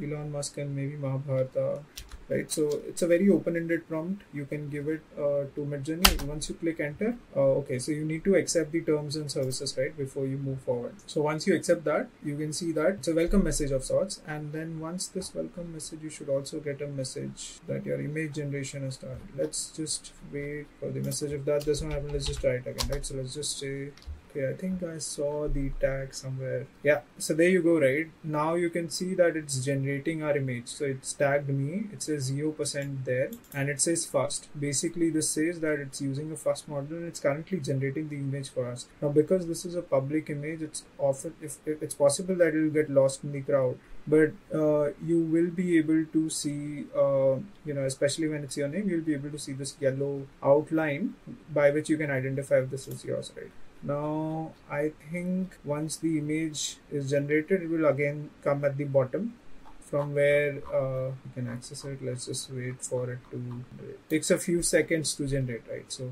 Elon Musk and maybe Mahabharata right so it's a very open-ended prompt. You can give it uh, to midjourney once you click enter uh, okay so you need to accept the terms and services right before you move forward. So once you accept that you can see that it's a welcome message of sorts. And then once this welcome message you should also get a message that your image generation has started. Let's just wait for the message. If that does not happen let's just try it again right? So let's just say Okay, I think I saw the tag somewhere. Yeah, so there you go, right? Now you can see that it's generating our image. So it's tagged me, it says 0% there, and it says fast. Basically, this says that it's using a fast model and it's currently generating the image for us. Now, because this is a public image, it's often, if, if it's possible that it will get lost in the crowd but uh, you will be able to see uh, you know especially when it's your name you'll be able to see this yellow outline by which you can identify if this is yours right now I think once the image is generated it will again come at the bottom from where uh, you can access it. Let's just wait for it to it takes a few seconds to generate right? So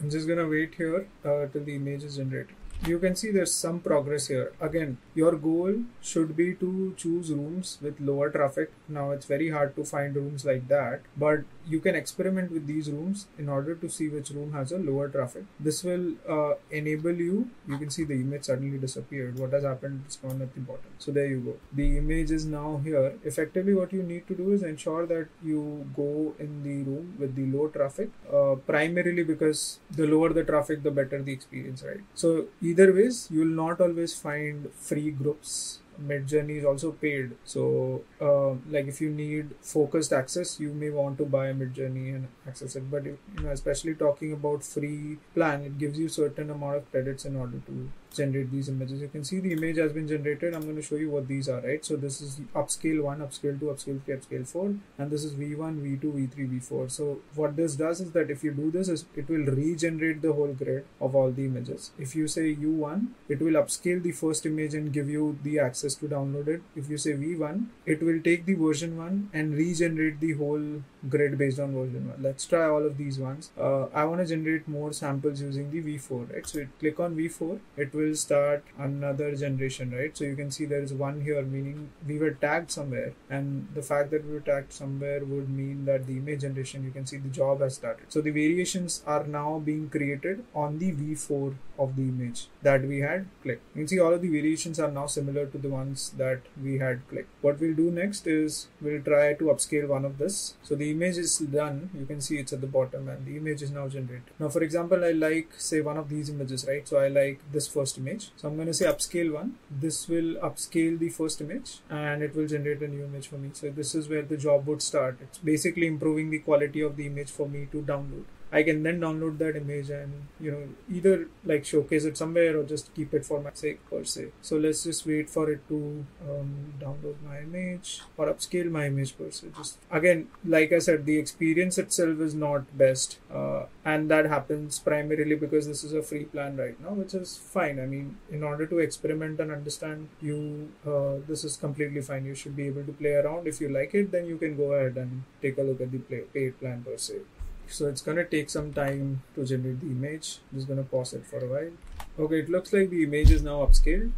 I'm just gonna wait here uh, till the image is generated. You can see there's some progress here. Again your goal should be to choose rooms with lower traffic. Now it's very hard to find rooms like that but you can experiment with these rooms in order to see which room has a lower traffic. This will uh, enable you you can see the image suddenly disappeared. What has happened it's gone at the bottom. So there you go. The image is now here. Effectively what you need to do is ensure that you go in the room with the low traffic uh, primarily because the lower the traffic the better the experience right? So either ways you will not always find free groups midjourney is also paid. So uh, like if you need focused access you may want to buy midjourney and access it. But you know especially talking about free plan it gives you certain amount of credits in order to generate these images. You can see the image has been generated. I'm going to show you what these are, right? So this is upscale 1, upscale 2, upscale 3, upscale 4 and this is V1, V2, V3, V4. So what this does is that if you do this, it will regenerate the whole grid of all the images. If you say U1, it will upscale the first image and give you the access to download it. If you say V1, it will take the version 1 and regenerate the whole grid based on version 1 let's try all of these ones. Uh, i want to generate more samples using the v4 right? So click on v4 it will start another generation right? So you can see there is one here meaning we were tagged somewhere and the fact that we were tagged somewhere would mean that the image generation you can see the job has started. So the variations are now being created on the v4 of the image that we had clicked. You can see all of the variations are now similar to the ones that we had clicked. What we'll do next is we'll try to upscale one of this. So the image is done you can see it's at the bottom and the image is now generated. Now for example i like say one of these images right? So i like this first image. So i'm going to say upscale one. This will upscale the first image and it will generate a new image for me. So this is where the job would start. It's basically improving the quality of the image for me to download I can then download that image and you know either like showcase it somewhere or just keep it for my sake per se. So let's just wait for it to um, download my image or upscale my image per se. Just again, like I said, the experience itself is not best, uh, and that happens primarily because this is a free plan right now, which is fine. I mean, in order to experiment and understand, you uh, this is completely fine. You should be able to play around. If you like it, then you can go ahead and take a look at the play, paid plan per se so it's gonna take some time to generate the image. I'm just gonna pause it for a while. Okay it looks like the image is now upscaled.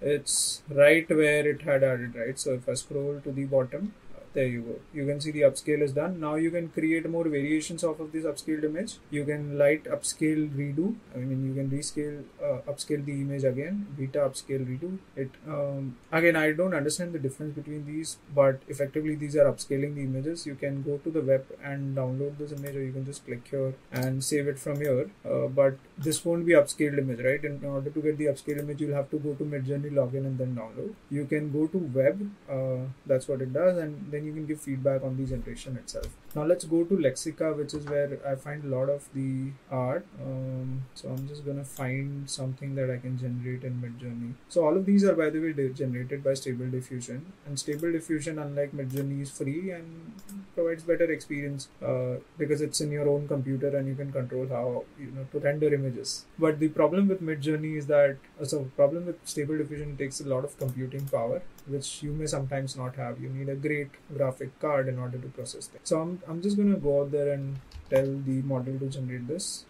It's right where it had added right? So if I scroll to the bottom there you go. You can see the upscale is done. Now you can create more variations off of this upscaled image. You can light upscale redo. I mean you can rescale uh, upscale the image again. Beta upscale redo. It um, again i don't understand the difference between these but effectively these are upscaling the images. You can go to the web and download this image or you can just click here and save it from here. Uh, but this won't be upscaled image right? In order to get the upscaled image you'll have to go to midjourney login and then download. You can go to web uh, that's what it does. And then you can give feedback on the generation itself. Now let's go to Lexica, which is where I find a lot of the art. Um, so I'm just gonna find something that I can generate in Midjourney. So all of these are, by the way, generated by Stable Diffusion, and Stable Diffusion, unlike Midjourney, is free and provides better experience uh, because it's in your own computer and you can control how you know to render images. But the problem with Midjourney is that uh, so problem with Stable Diffusion takes a lot of computing power, which you may sometimes not have. You need a great graphic card in order to process that. So I'm, I'm just going to go out there and tell the model to generate this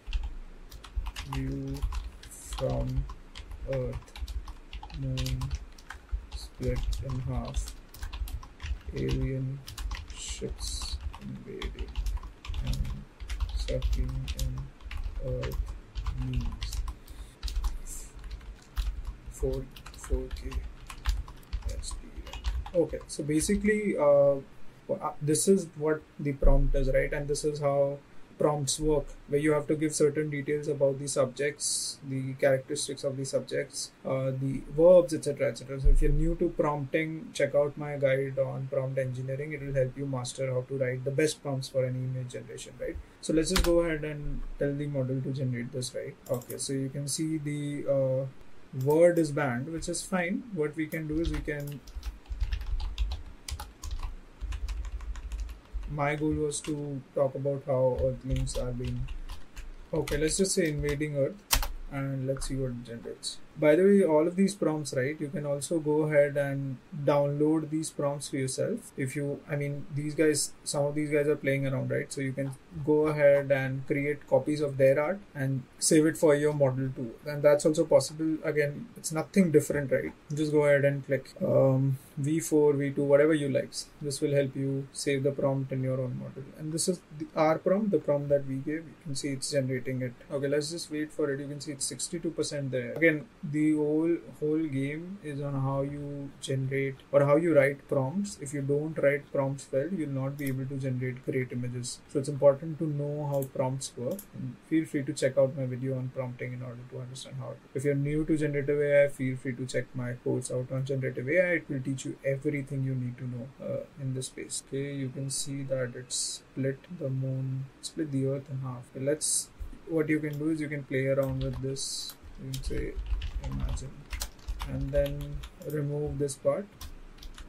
view from earth moon split in half alien ships invading and sucking in earth means 4 4k okay so basically uh, uh, this is what the prompt is right? And this is how prompts work where you have to give certain details about the subjects the characteristics of the subjects uh, the verbs etc etc so if you're new to prompting check out my guide on prompt engineering. It will help you master how to write the best prompts for any image generation right? So let's just go ahead and tell the model to generate this right? Okay so you can see the uh, word is banned which is fine. What we can do is we can my goal was to talk about how Earthlings are being. Okay, let's just say invading Earth, and let's see what it generates by the way all of these prompts right you can also go ahead and download these prompts for yourself. If you i mean these guys some of these guys are playing around right? So you can go ahead and create copies of their art and save it for your model too. And that's also possible. Again it's nothing different right? Just go ahead and click um, v4 v2 whatever you like this will help you save the prompt in your own model. And this is the, our prompt the prompt that we gave. You can see it's generating it. Okay let's just wait for it. You can see it's 62% there. Again the whole whole game is on how you generate or how you write prompts. If you don't write prompts well you'll not be able to generate great images. So it's important to know how prompts work. And feel free to check out my video on prompting in order to understand how if you're new to generative ai feel free to check my course out on generative ai it will teach you everything you need to know uh, in this space. Okay you can see that it's split the moon split the earth in half. Let's what you can do is you can play around with this. You can say imagine. And then remove this part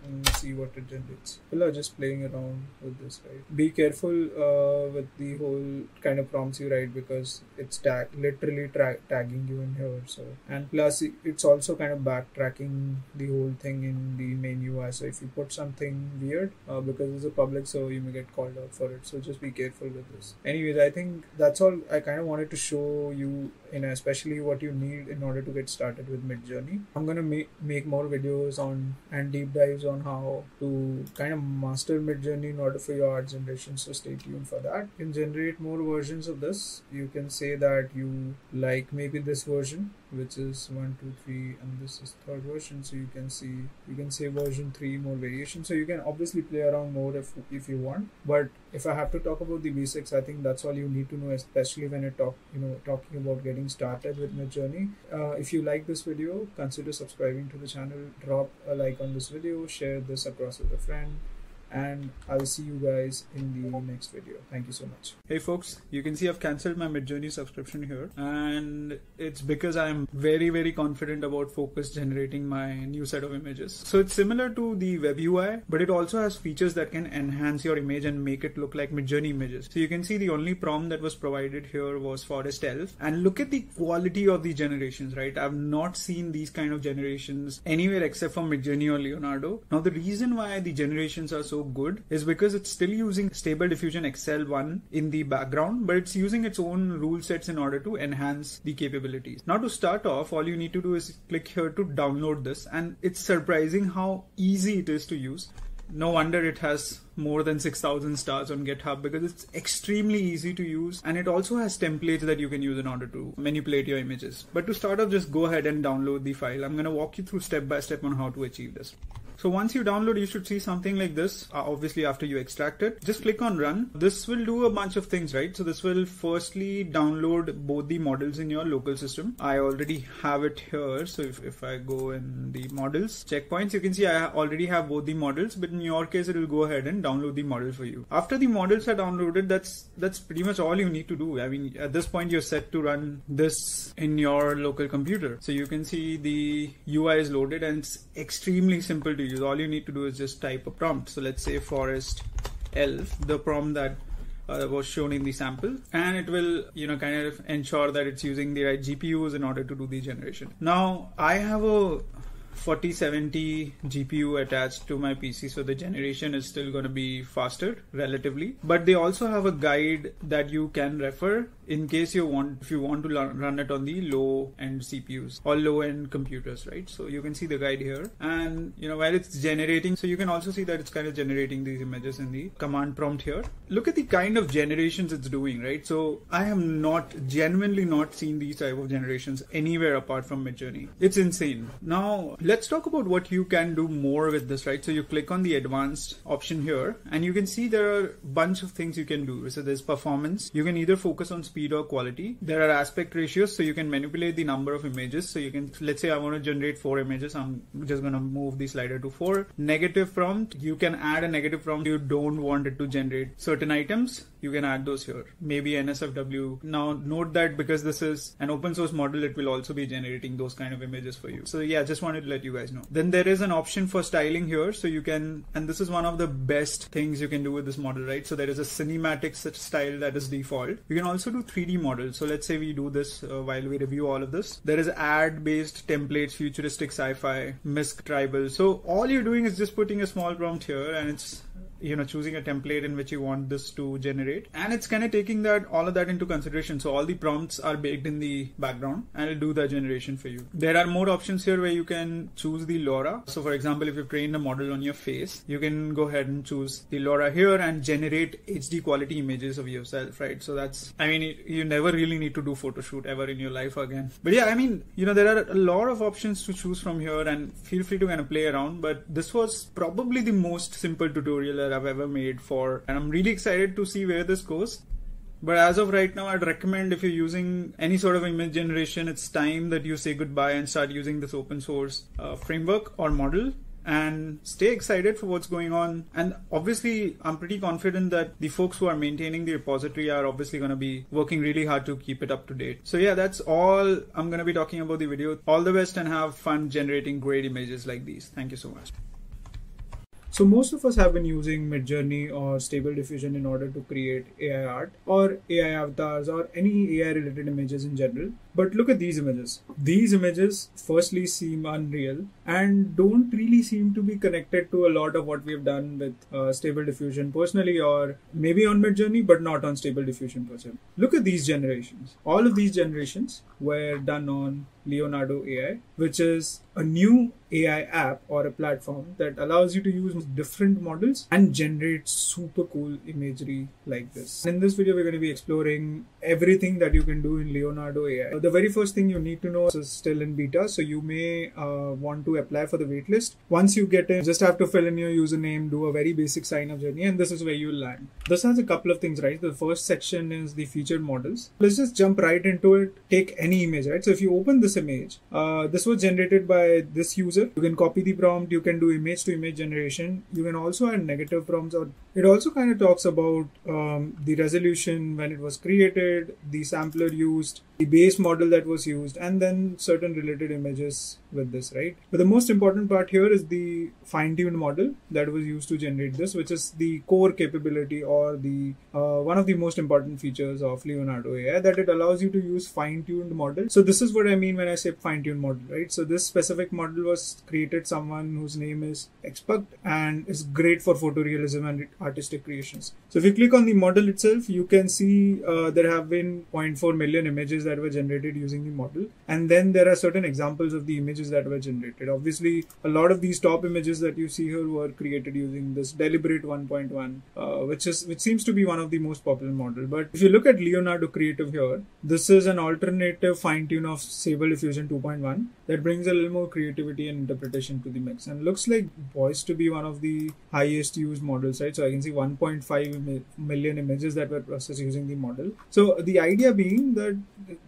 and see what it generates. People are just playing around with this, right? Be careful uh, with the whole kind of prompts you write because it's tag literally tra- tagging you in here. So and plus it's also kind of backtracking the whole thing in the main UI. So if you put something weird uh, because it's a public server, you may get called out for it. So just be careful with this. Anyways, I think that's all I kind of wanted to show you in especially what you need in order to get started with Midjourney. I'm gonna make make more videos on and deep dives on how to kind of master Midjourney in order for your art generation. So stay tuned for that. You can generate more versions of this. You can say that you like maybe this version which is one two three and this is third version. So you can see you can say version 3 more variation. So you can obviously play around more if if you want. But if i have to talk about the basics i think that's all you need to know especially when you talk you know talking about getting started with Midjourney uh, if you like this video consider subscribing to the channel. Drop a like on this video. Share this across with a friend and I'll see you guys in the next video. Thank you so much. Hey folks, you can see I've cancelled my Midjourney subscription here and it's because I'm very very confident about Fooocus generating my new set of images. So it's similar to the web UI but it also has features that can enhance your image and make it look like Midjourney images. So you can see the only prompt that was provided here was Forest Elf and look at the quality of the generations, right? I've not seen these kind of generations anywhere except for Midjourney or Leonardo. Now the reason why the generations are so good is because it's still using Stable Diffusion XL1 in the background, but it's using its own rule sets in order to enhance the capabilities. Now to start off, all you need to do is click here to download this and it's surprising how easy it is to use. No wonder it has more than 6000 stars on GitHub because it's extremely easy to use and it also has templates that you can use in order to manipulate your images. But to start off, just go ahead and download the file. I'm going to walk you through step by step on how to achieve this. So once you download, you should see something like this. Uh, obviously, after you extract it, just click on run. This will do a bunch of things, right? So this will firstly download both the models in your local system. I already have it here. So if, if I go in the models checkpoints, you can see I already have both the models, but in your case, it will go ahead and download the model for you. After the models are downloaded, that's, that's pretty much all you need to do. I mean, at this point, you're set to run this in your local computer. So you can see the UI is loaded and it's extremely simple to All you need to do is just type a prompt. So let's say forest elf, the prompt that uh, was shown in the sample and it will you know kind of ensure that it's using the right GPUs in order to do the generation. Now I have a 4070 GPU attached to my PC, so the generation is still going to be faster relatively. But they also have a guide that you can refer in case you want if you want to run it on the low end CPUs or low end computers, right? So you can see the guide here, and you know while it's generating, so you can also see that it's kind of generating these images in the command prompt here. Look at the kind of generations it's doing, right? So I have not genuinely not seen these type of generations anywhere apart from Midjourney. It's insane. Now let's talk about what you can do more with this, right? So you click on the advanced option here, and you can see there are a bunch of things you can do. So there's performance. You can either focus on speed or quality. There are aspect ratios, so you can manipulate the number of images. So you can, let's say I want to generate four images. I'm just going to move the slider to four. Negative prompt, you can add a negative prompt. You don't want it to generate certain items. You can add those here. Maybe NSFW. Now note that because this is an open source model, it will also be generating those kind of images for you. So yeah, just wanted to let you guys know. Then there is an option for styling here. So you can, and this is one of the best things you can do with this model, right? So there is a cinematic style that is default. You can also do 3D models. So let's say we do this uh, while we review all of this. There is ad based templates, futuristic sci-fi, misc tribal. So all you're doing is just putting a small prompt here and it's you know choosing a template in which you want this to generate. And it's kind of taking that all of that into consideration. So all the prompts are baked in the background and it'll do the generation for you. There are more options here where you can choose the LoRA. So for example if you've trained a model on your face you can go ahead and choose the LoRA here and generate HD quality images of yourself right? So that's I mean you never really need to do photo shoot ever in your life again. But yeah I mean you know there are a lot of options to choose from here and feel free to kind of play around. But this was probably the most simple tutorial I've ever made for, and I'm really excited to see where this goes. But as of right now, I'd recommend if you're using any sort of image generation, it's time that you say goodbye and start using this open source uh, framework or model and stay excited for what's going on. And obviously, I'm pretty confident that the folks who are maintaining the repository are obviously going to be working really hard to keep it up to date. So yeah, that's all I'm going to be talking about the video. All the best and have fun generating great images like these. Thank you so much. So most of us have been using Midjourney or Stable Diffusion in order to create AI art or AI avatars or any AI related images in general. But look at these images. These images firstly seem unreal and don't really seem to be connected to a lot of what we've done with uh, Stable Diffusion personally or maybe on Midjourney, but not on Stable Diffusion per se. Look at these generations. All of these generations were done on Leonardo AI, which is a new AI app or a platform that allows you to use different models and generate super cool imagery like this. In this video, we're going to be exploring everything that you can do in Leonardo AI. The very first thing you need to know is still in beta, so you may uh, want to apply for the waitlist. Once you get in, just have to fill in your username, do a very basic sign up journey, and this is where you'll land. This has a couple of things, right? The first section is the featured models. Let's just jump right into it. Take any image, right? So if you open this image, uh, this was generated by this user. You can copy the prompt, you can do image to image generation. You can also add negative prompts or it also kind of talks about um, the resolution when it was created, the sampler used, the base model that was used, and then certain related images with this, right? But the most important part here is the fine-tuned model that was used to generate this, which is the core capability or the uh, one of the most important features of Leonardo AI that it allows you to use fine-tuned model. So this is what I mean when I say fine-tuned model, right? So this specific model was created by someone whose name is Expect and is great for photorealism and artistic creations. So if you click on the model itself, you can see uh, there have been 0.4 million images that were generated using the model, and then there are certain examples of the images that were generated. Obviously, a lot of these top images that you see here were created using this Deliberate 1.1, uh, which is which seems to be one of the most popular model. But if you look at Leonardo Creative here, this is an alternative fine tune of Stable Diffusion 2.1 that brings a little more creativity and interpretation to the mix, and looks like voice to be one of the highest used models, right? So I can see 1.5 million images that were processed using the model. So the idea being that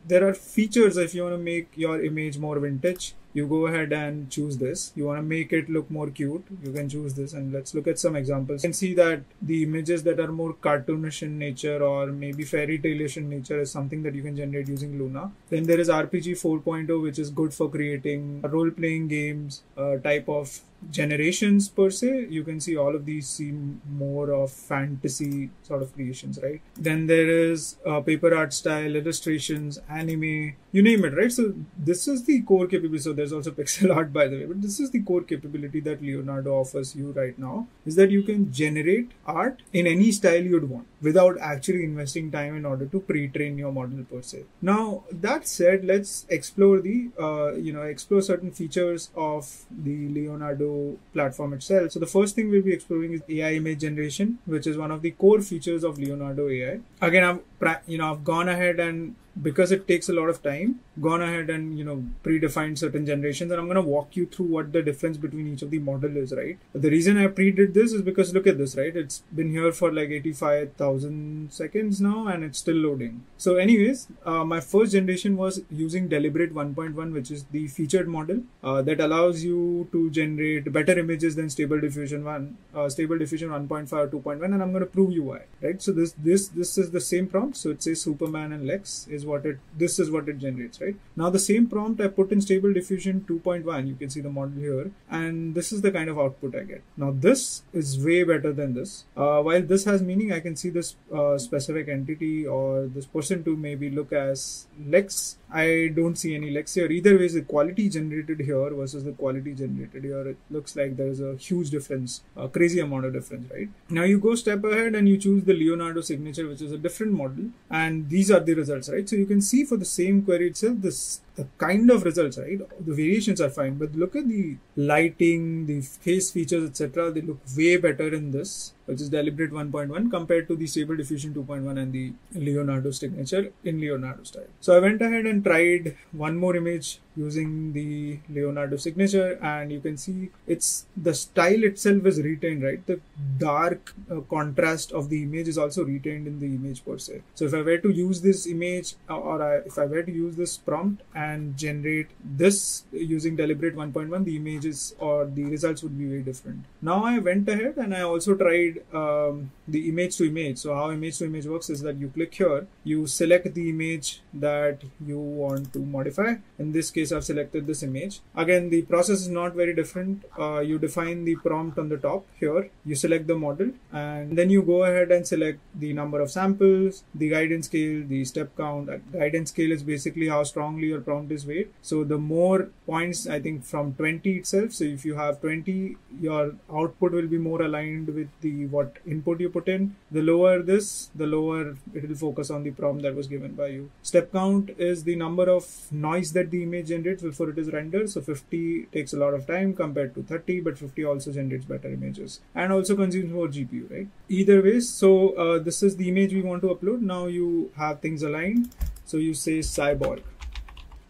there are features if you want to make your image more vintage you go ahead and choose this. You want to make it look more cute you can choose this and let's look at some examples. You can see that the images that are more cartoonish in nature or maybe fairy tale-ish in nature is something that you can generate using luna. Then there is rpg 4.0 which is good for creating role-playing games uh, type of generations per se you can see all of these seem more of fantasy sort of creations right? Then there is uh, paper art style illustrations anime you name it right? So this is the core capability. So there's also (laughs) pixel art by the way but this is the core capability that leonardo offers you right now is that you can generate art in any style you'd want without actually investing time in order to pre-train your model per se. Now that said let's explore the uh, you know explore certain features of the leonardo platform itself. So the first thing we'll be exploring is AI image generation, which is one of the core features of Leonardo AI. Again, I've you know I've gone ahead and because it takes a lot of time, gone ahead and you know predefined certain generations, and I'm gonna walk you through what the difference between each of the model is, right? The reason I pre-did this is because look at this, right? It's been here for like 85,000 seconds now, and it's still loading. So, anyways, uh, my first generation was using Deliberate 1.1, which is the featured model uh, that allows you to generate better images than Stable Diffusion 1, uh, Stable Diffusion 1.5 or 2.1, and I'm gonna prove you why, right? So this this this is the same prompt, so it says Superman and Lex is what it this is what it generates right? Now the same prompt i put in stable diffusion 2.1 you can see the model here and this is the kind of output i get. Now this is way better than this. Uh, while this has meaning i can see this uh, specific entity or this person to maybe look as lex. I don't see any lex here. Either ways the quality generated here versus the quality generated here. It looks like there is a huge difference a crazy amount of difference right? Now you go step ahead and you choose the leonardo signature which is a different model and these are the results right so you can see for the same query itself this the kind of results right? The variations are fine but look at the lighting the face features etc they look way better in this which is deliberate 1.1 compared to the stable diffusion 2.1 and the leonardo signature in leonardo style. So i went ahead and tried one more image using the leonardo signature and you can see it's the style itself is retained right? The dark uh, contrast of the image is also retained in the image per se. So if i were to use this image or I, if i were to use this prompt and and generate this using deliberate 1.1 the images or the results would be very different. Now i went ahead and i also tried um, the image to image. So how image to image works is that you click here you select the image that you want to modify. In this case i've selected this image. Again the process is not very different. Uh, you define the prompt on the top here. You select the model and then you go ahead and select the number of samples the guidance scale the step count. Guidance scale is basically how strongly your prompt is weighed. So the more points i think from 20 itself. So if you have 20 your output will be more aligned with the what input you put in. The lower this the lower it will focus on the prompt that was given by you. Step count is the number of noise that the image generates before it is rendered so 50 takes a lot of time compared to 30 but 50 also generates better images and also consumes more gpu right? Either way so uh, this is the image we want to upload. Now you have things aligned. So you say cyborg.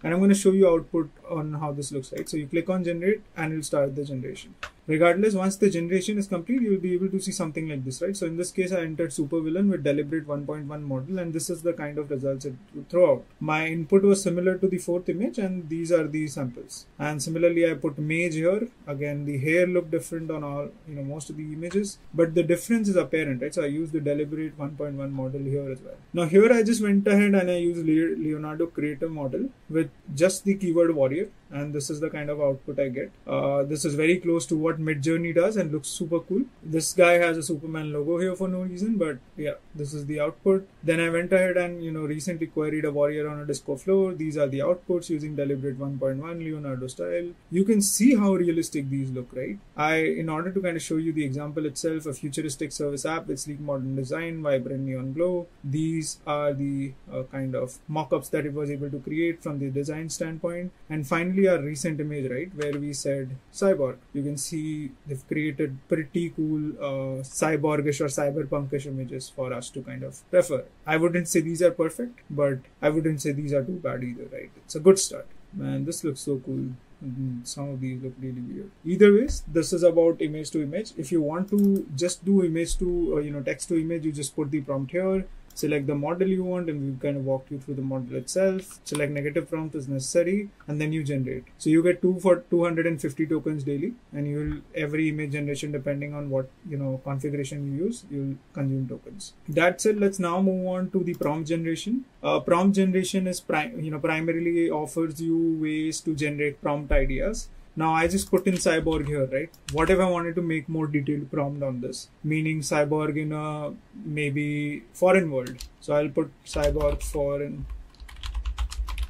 And I'm going to show you output on how this looks like. So you click on generate and it'll start the generation regardless once the generation is complete you will be able to see something like this right? So in this case i entered supervillain with deliberate 1.1 model and this is the kind of results it would throw out. My input was similar to the fourth image and these are the samples. And similarly i put mage here. Again the hair looked different on all you know most of the images but the difference is apparent right? So i used the deliberate 1.1 model here as well. Now here i just went ahead and i used leonardo creative model with just the keyword warrior and this is the kind of output I get. Uh, this is very close to what Midjourney does and looks super cool. This guy has a Superman logo here for no reason, but yeah, this is the output. Then I went ahead and you know recently queried a warrior on a disco floor. These are the outputs using Deliberate 1.1 Leonardo style. You can see how realistic these look, right? I, in order to kind of show you the example itself, a futuristic service app with sleek modern design, vibrant neon glow. These are the uh, kind of mock-ups that it was able to create from the design standpoint. And finally our recent image, right, where we said cyborg. You can see they've created pretty cool uh, cyborgish or cyberpunkish images for us to kind of prefer. I wouldn't say these are perfect, but I wouldn't say these are too bad either, right? It's a good start. Man, this looks so cool. Mm-hmm. Some of these look really weird. Either ways, this is about image to image. If you want to just do image to, uh, you know, text to image, you just put the prompt here select the model you want and we kind of walk you through the model itself. Select negative prompt is necessary and then you generate. So you get two for 250 tokens daily and you'll every image generation depending on what you know configuration you use you'll consume tokens. That's it let's now move on to the prompt generation. Uh, prompt generation is pri- you know primarily offers you ways to generate prompt ideas now I just put in cyborg here, right? What if I wanted to make more detailed prompt on this? Meaning cyborg in a maybe foreign world. So I'll put cyborg foreign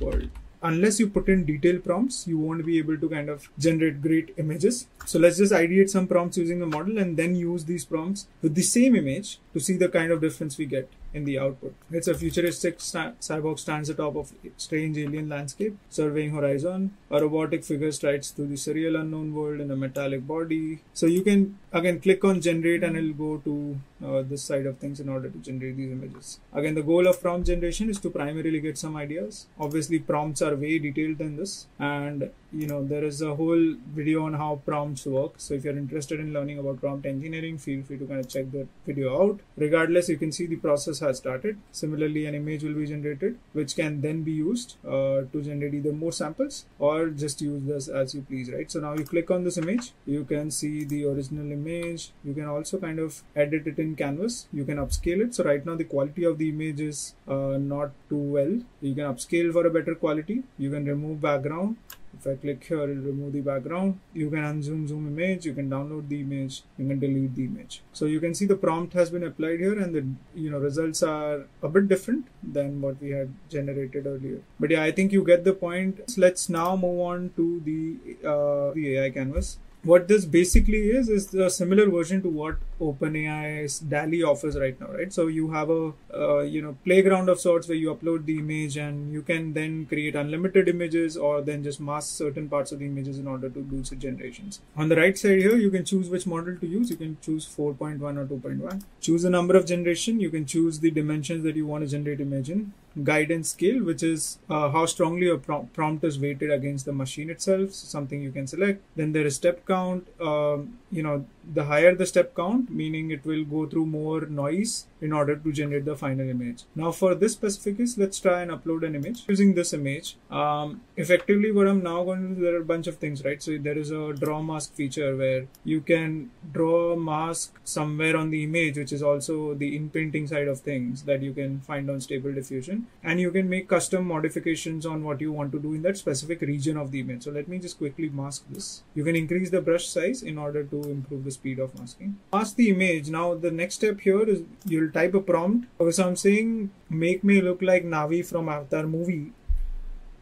world. Unless you put in detailed prompts, you won't be able to kind of generate great images. So let's just ideate some prompts using the model and then use these prompts with the same image to see the kind of difference we get in the output. It's a futuristic sta- cyborg stands atop of strange alien landscape, surveying horizon. A robotic figure strides through the surreal unknown world in a metallic body. So you can again click on generate and it'll go to uh, this side of things in order to generate these images. Again, the goal of prompt generation is to primarily get some ideas. Obviously, prompts are way detailed than this, and you know there is a whole video on how prompts work so if you're interested in learning about prompt engineering feel free to kind of check that video out regardless you can see the process has started similarly an image will be generated which can then be used uh, to generate either more samples or just use this as you please right? So now you click on this image. You can see the original image. You can also kind of edit it in canvas. You can upscale it. So right now the quality of the image is uh, not too well. You can upscale for a better quality. You can remove background if I click here, it'll remove the background. You can unzoom zoom image, you can download the image, you can delete the image. So you can see the prompt has been applied here and the you know results are a bit different than what we had generated earlier. But yeah, I think you get the point. So let's now move on to the, uh, the AI canvas what this basically is is a similar version to what OpenAI's DALL-E offers right now, right? So you have a uh, you know playground of sorts where you upload the image and you can then create unlimited images or then just mask certain parts of the images in order to do generations. On the right side here, you can choose which model to use. You can choose 4.1 or 2.1. Choose the number of generation. You can choose the dimensions that you want to generate image in guidance scale, which is uh, how strongly a prompt is weighted against the machine itself. So something you can select. Then there is step count. Um, you know, the higher the step count, meaning it will go through more noise in order to generate the final image. Now for this specific case, let's try and upload an image using this image. Um, effectively, what I'm now going to do, there are a bunch of things, right? So there is a draw mask feature where you can draw a mask somewhere on the image, which is also the inpainting side of things that you can find on Stable Diffusion. And you can make custom modifications on what you want to do in that specific region of the image. So let me just quickly mask this. You can increase the brush size in order to improve the speed of masking. Mask the image. Now the next step here is you'll type a prompt. So I'm saying make me look like Na'vi from Avatar movie.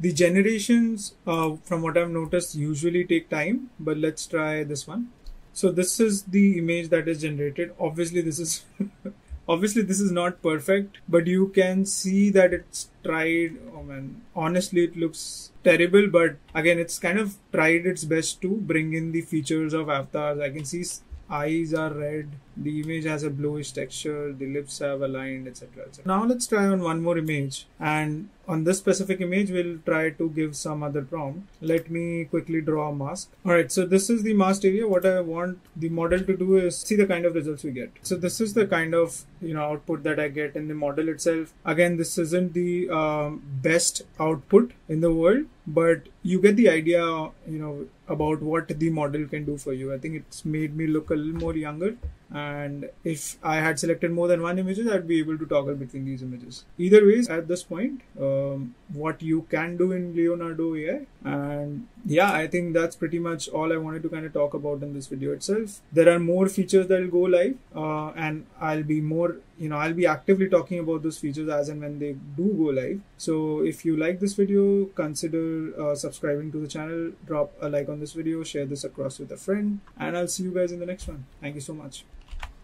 The generations, uh, from what I've noticed, usually take time, but let's try this one. So this is the image that is generated. Obviously, this is (laughs) obviously this is not perfect, but you can see that it's tried. Oh man, honestly, it looks terrible, but again, it's kind of tried its best to bring in the features of avatars. I can see eyes are red the image has a bluish texture the lips have aligned etc etc now let's try on one more image and on this specific image we'll try to give some other prompt. Let me quickly draw a mask. All right so this is the mask area. What i want the model to do is see the kind of results we get. So this is the kind of you know output that i get in the model itself. Again this isn't the um, best output in the world but you get the idea you know about what the model can do for you. I think it's made me look a little more younger and if I had selected more than one images, I'd be able to toggle between these images. Either ways, at this point, um, what you can do in Leonardo AI, and yeah, I think that's pretty much all I wanted to kind of talk about in this video itself. There are more features that will go live, uh, and I'll be more, you know, I'll be actively talking about those features as and when they do go live. So if you like this video, consider uh, subscribing to the channel, drop a like on this video, share this across with a friend, and I'll see you guys in the next one. Thank you so much.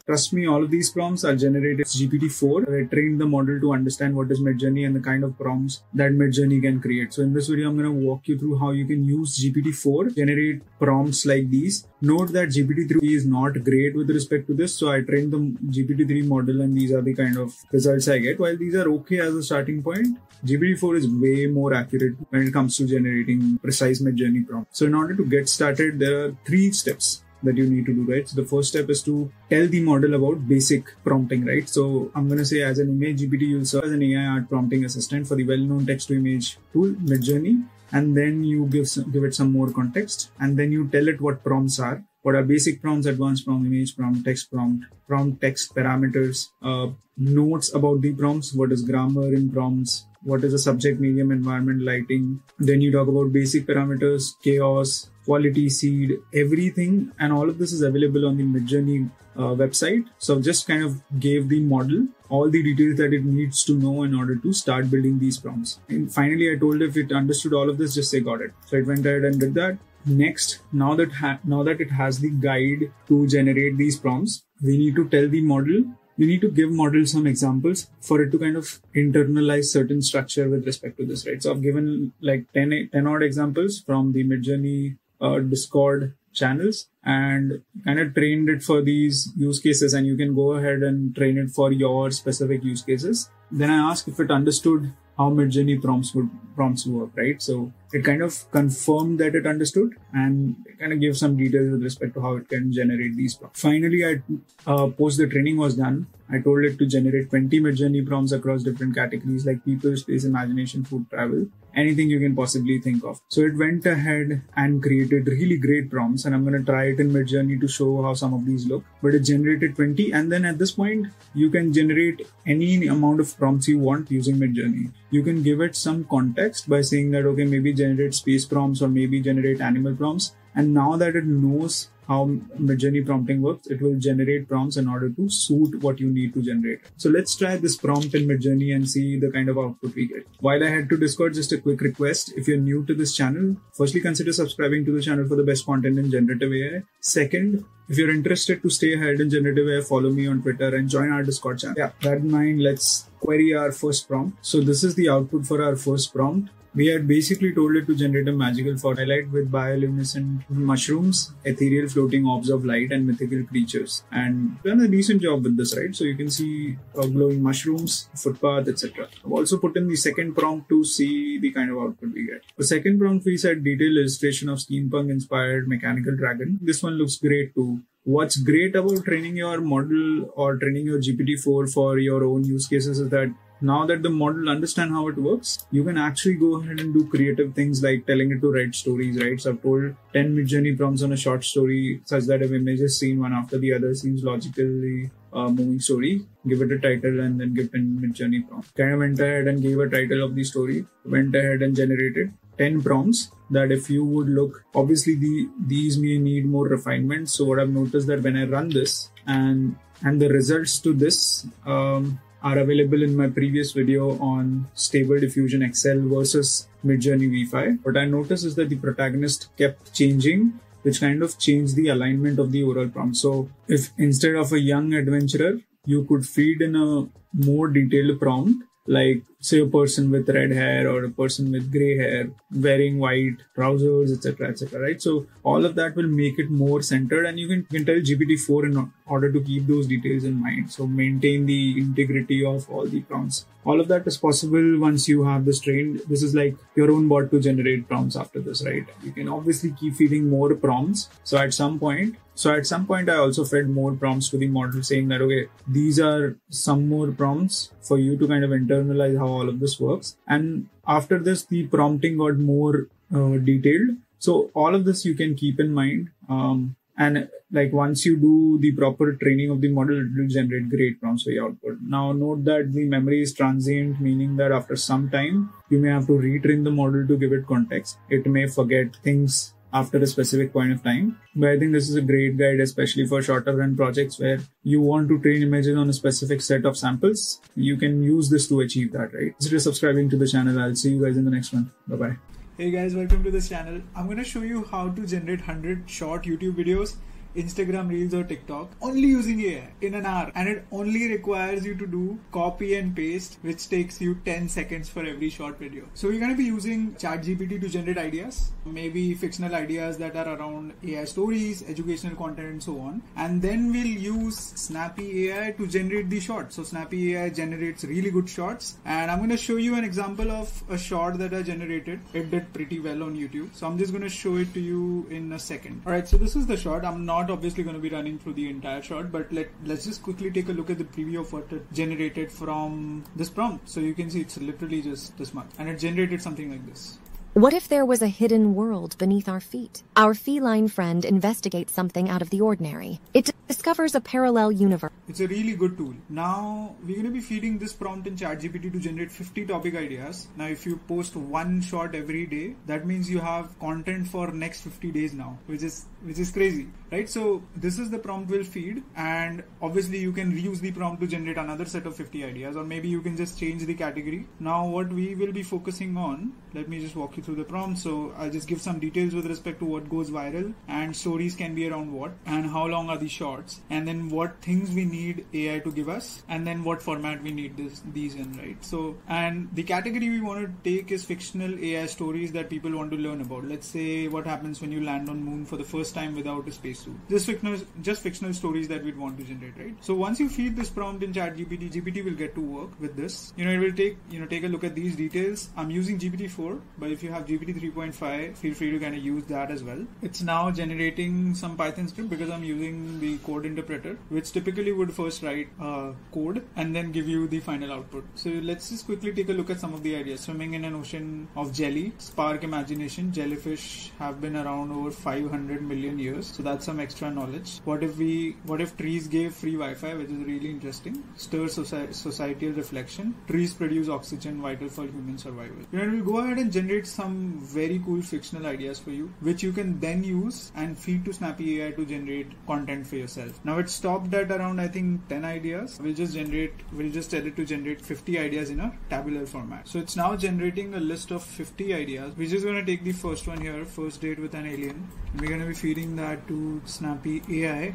Trust me, all of these prompts are generated GPT-4. I trained the model to understand what is Midjourney and the kind of prompts that Midjourney can create. So in this video, I'm going to walk you through how you can use GPT-4 generate prompts like these. Note that GPT-3 is not great with respect to this. So I trained the GPT-3 model and these are the kind of results I get. While these are okay as a starting point, GPT-4 is way more accurate when it comes to generating precise Midjourney prompts. So in order to get started, there are three steps that you need to do, right? So the first step is to tell the model about basic prompting, right? So I'm going to say as an image GPT, you'll serve as an AI art prompting assistant for the well-known text-to-image tool Midjourney. And then you give some, give it some more context, and then you tell it what prompts are. What are basic prompts, advanced prompt, image prompt, text prompt, prompt text parameters, uh, notes about the prompts, what is grammar in prompts, what is the subject, medium, environment, lighting. Then you talk about basic parameters, chaos, quality seed, everything, and all of this is available on the Midjourney uh, website. So just kind of gave the model all the details that it needs to know in order to start building these prompts. And finally, I told if it understood all of this, just say got it. So it went ahead and did that. Next, now that ha- now that it has the guide to generate these prompts, we need to tell the model we need to give model some examples for it to kind of internalize certain structure with respect to this, right? So I've given like 10, 10 odd examples from the Midjourney uh, Discord channels and kind of trained it for these use cases and you can go ahead and train it for your specific use cases. Then I asked if it understood how Midjourney prompts would prompts work, right? So it kind of confirmed that it understood and kind of gave some details with respect to how it can generate these prompts. Finally, I uh, post the training was done. I told it to generate 20 Midjourney prompts across different categories like people, space, imagination, food, travel, anything you can possibly think of. So it went ahead and created really great prompts, and I'm going to try it in Midjourney to show how some of these look. But it generated 20, and then at this point, you can generate any amount of prompts you want using Midjourney. You can give it some context by saying that okay, maybe generate space prompts or maybe generate animal prompts. And now that it knows how Midjourney prompting works, it will generate prompts in order to suit what you need to generate. So let's try this prompt in Midjourney and see the kind of output we get. While I head to Discord, just a quick request. If you're new to this channel, firstly consider subscribing to the channel for the best content in generative AI. Second, if you're interested to stay ahead in generative AI, follow me on Twitter and join our Discord channel. Yeah, that in mind, let's query our first prompt. So this is the output for our first prompt we had basically told it to generate a magical photolite with bioluminescent mushrooms, ethereal floating orbs of light, and mythical creatures. And done a decent job with this, right? So you can see uh, glowing mushrooms, footpath, etc. I've also put in the second prompt to see the kind of output we get. The second prompt we said detailed illustration of steampunk inspired mechanical dragon. This one looks great too what's great about training your model or training your GPT-4 for your own use cases is that now that the model understand how it works, you can actually go ahead and do creative things like telling it to write stories, right? So I've told 10 Midjourney prompts on a short story such that if images seen one after the other seems logically uh, moving story, give it a title and then give 10 Midjourney prompt. Kind of went ahead and gave a title of the story, went ahead and generated 10 prompts that if you would look obviously the these may need more refinement so what i've noticed that when i run this and and the results to this um, are available in my previous video on stable diffusion xl versus midjourney v5 what i noticed is that the protagonist kept changing which kind of changed the alignment of the overall prompt. So if instead of a young adventurer you could feed in a more detailed prompt like say a person with red hair or a person with gray hair wearing white trousers etc etc right? So all of that will make it more centered and you can, can tell gpt-4 in order to keep those details in mind. So maintain the integrity of all the prompts. All of that is possible once you have this trained. This is like your own bot to generate prompts after this right? You can obviously keep feeding more prompts. So at some point so at some point i also fed more prompts to the model saying that okay these are some more prompts for you to kind of internalize how all of this works. And after this the prompting got more uh, detailed. So all of this you can keep in mind. Um, and like once you do the proper training of the model it will generate great prompts for your output. Now note that the memory is transient meaning that after some time you may have to retrain the model to give it context. It may forget things after a specific point of time. But I think this is a great guide, especially for shorter run projects where you want to train images on a specific set of samples. You can use this to achieve that, right? Consider subscribing to the channel. I'll see you guys in the next one. Bye bye. Hey guys, welcome to this channel. I'm going to show you how to generate 100 short YouTube videos Instagram Reels or TikTok only using AI in an hour. And it only requires you to do copy and paste, which takes you 10 seconds for every short video. So we're going to be using ChatGPT to generate ideas, maybe fictional ideas that are around AI stories, educational content, and so on. And then we'll use Snapy AI to generate the shots. So Snapy AI generates really good shots. And I'm going to show you an example of a shot that I generated. It did pretty well on YouTube. So I'm just going to show it to you in a second. Alright, so this is the shot. I'm not not obviously going to be running through the entire shot, but let, let's just quickly take a look at the preview of what it generated from this prompt. So you can see it's literally just this much. And it generated something like this. What if there was a hidden world beneath our feet? Our feline friend investigates something out of the ordinary. It discovers a parallel universe. It's a really good tool. Now, we're going to be feeding this prompt in ChatGPT to generate 50 topic ideas. Now, if you post one shot every day, that means you have content for next 50 days now, which is which is crazy, right? So, this is the prompt will feed and obviously you can reuse the prompt to generate another set of 50 ideas or maybe you can just change the category. Now, what we will be focusing on, let me just walk you through the prompt. So I'll just give some details with respect to what goes viral and stories can be around what and how long are these shorts and then what things we need AI to give us and then what format we need this these in, right? So and the category we want to take is fictional AI stories that people want to learn about. Let's say what happens when you land on moon for the time without a spacesuit. Just fictional just fictional stories that we'd want to generate, right? So once you feed this prompt in ChatGPT, GPT will get to work with this. You know, it will take you know take a look at these details. I'm using GPT-4, but if you have GPT 3.5, feel free to kind of use that as well. It's now generating some Python script because I'm using the code interpreter, which typically would first write uh, code and then give you the final output. So let's just quickly take a look at some of the ideas. Swimming in an ocean of jelly, spark imagination. Jellyfish have been around over 500 million years, so that's some extra knowledge. What if we, what if trees gave free Wi-Fi, which is really interesting. Stir soci- societal reflection. Trees produce oxygen, vital for human survival. You know, we'll go ahead and generate some very cool fictional ideas for you, which you can then use and feed to Snapy AI to generate content for yourself. Now it stopped at around I think 10 ideas. We'll just generate, we'll just tell it to generate 50 ideas in a tabular format. So it's now generating a list of 50 ideas. We're just going to take the first one here, first date with an alien. We're going to be feeding that to Snapy AI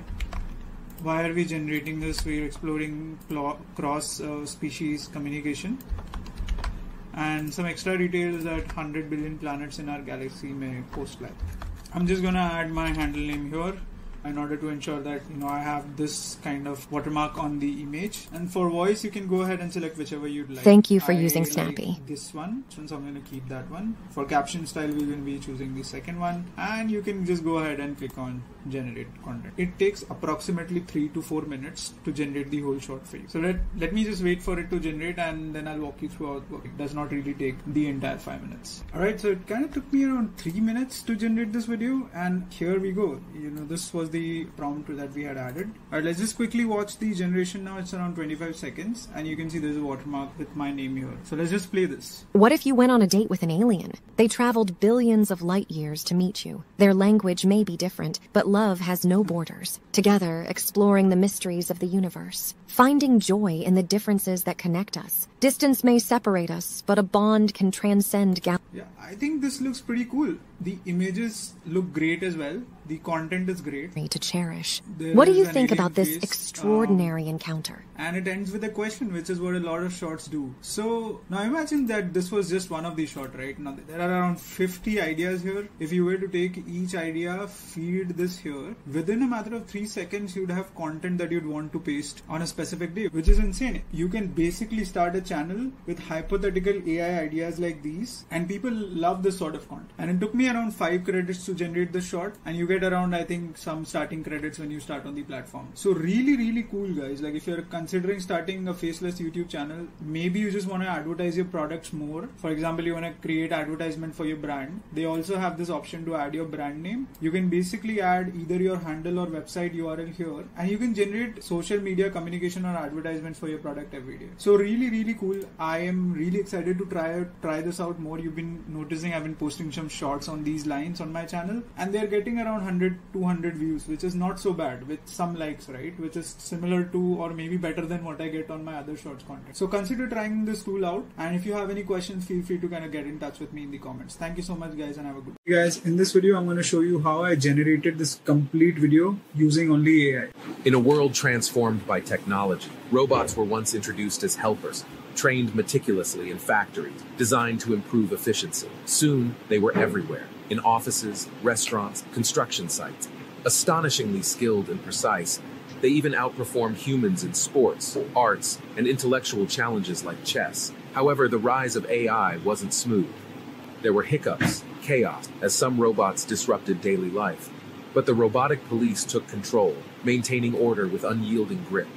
why are we generating this? We're exploring cross uh, species communication. And some extra details that 100 billion planets in our galaxy may post like. I'm just gonna add my handle name here in order to ensure that you know I have this kind of watermark on the image. And for voice, you can go ahead and select whichever you'd like. Thank you for I using like Snapy. this one, since I'm going to keep that one. For caption style, we're going to be choosing the second one, and you can just go ahead and click on generate content. It takes approximately three to four minutes to generate the whole shot for you. So let let me just wait for it to generate, and then I'll walk you through how it works. It does not really take the entire five minutes. All right, so it kind of took me around three minutes to generate this video, and here we go. You know, this was the prompt that we had added. All right, let's just quickly watch the generation now. It's around 25 seconds, and you can see there's a watermark with my name here. So let's just play this. What if you went on a date with an alien? They traveled billions of light years to meet you. Their language may be different, but love has no borders. Together, exploring the mysteries of the universe. Finding joy in the differences that connect us. Distance may separate us, but a bond can transcend gal- Yeah, I think this looks pretty cool. The images look great as well. The content is great. to cherish. There What do you think about this face, extraordinary um, encounter? And it ends with a question, which is what a lot of shots do. So now imagine that this was just one of the shots, right? Now there are around 50 ideas here. If you were to take each idea, feed this here, within a matter of three seconds, you'd have content that you'd want to paste on a specific day, which is insane. You can basically start a channel with hypothetical AI ideas like these, and people love this sort of content. And it took me around five credits to generate this shot, and you get around, I think, some starting credits when you start on the platform. So really, really cool, guys. Like if you're considering starting a faceless YouTube channel, maybe you just want to advertise your products more. For example, you want to create advertisement for your brand. They also have this option to add your brand name. You can basically add either your handle or website URL here, and you can generate social media communication or advertisements for your product every day. So really, really cool. I am really excited to try try this out more. You've been noticing I've been posting some shorts on these lines on my channel, and they're getting around 100, 200 views, which is not so bad with some likes, right? Which is similar to or maybe better than what I get on my other shorts content. So consider trying this tool out, and if you have any questions, feel free to kind of get in touch with me in the comments. Thank you so much, guys, and have a good. Hey guys, in this video, I'm going to show you how I generated this complete video using only AI. In a world transformed by technology, robots were once introduced as helpers, trained meticulously in factories, designed to improve efficiency. Soon, they were everywhere in offices, restaurants, construction sites. Astonishingly skilled and precise, they even outperform humans in sports, arts, and intellectual challenges like chess. However, the rise of AI wasn't smooth. There were hiccups, chaos, as some robots disrupted daily life. But the robotic police took control, maintaining order with unyielding grip.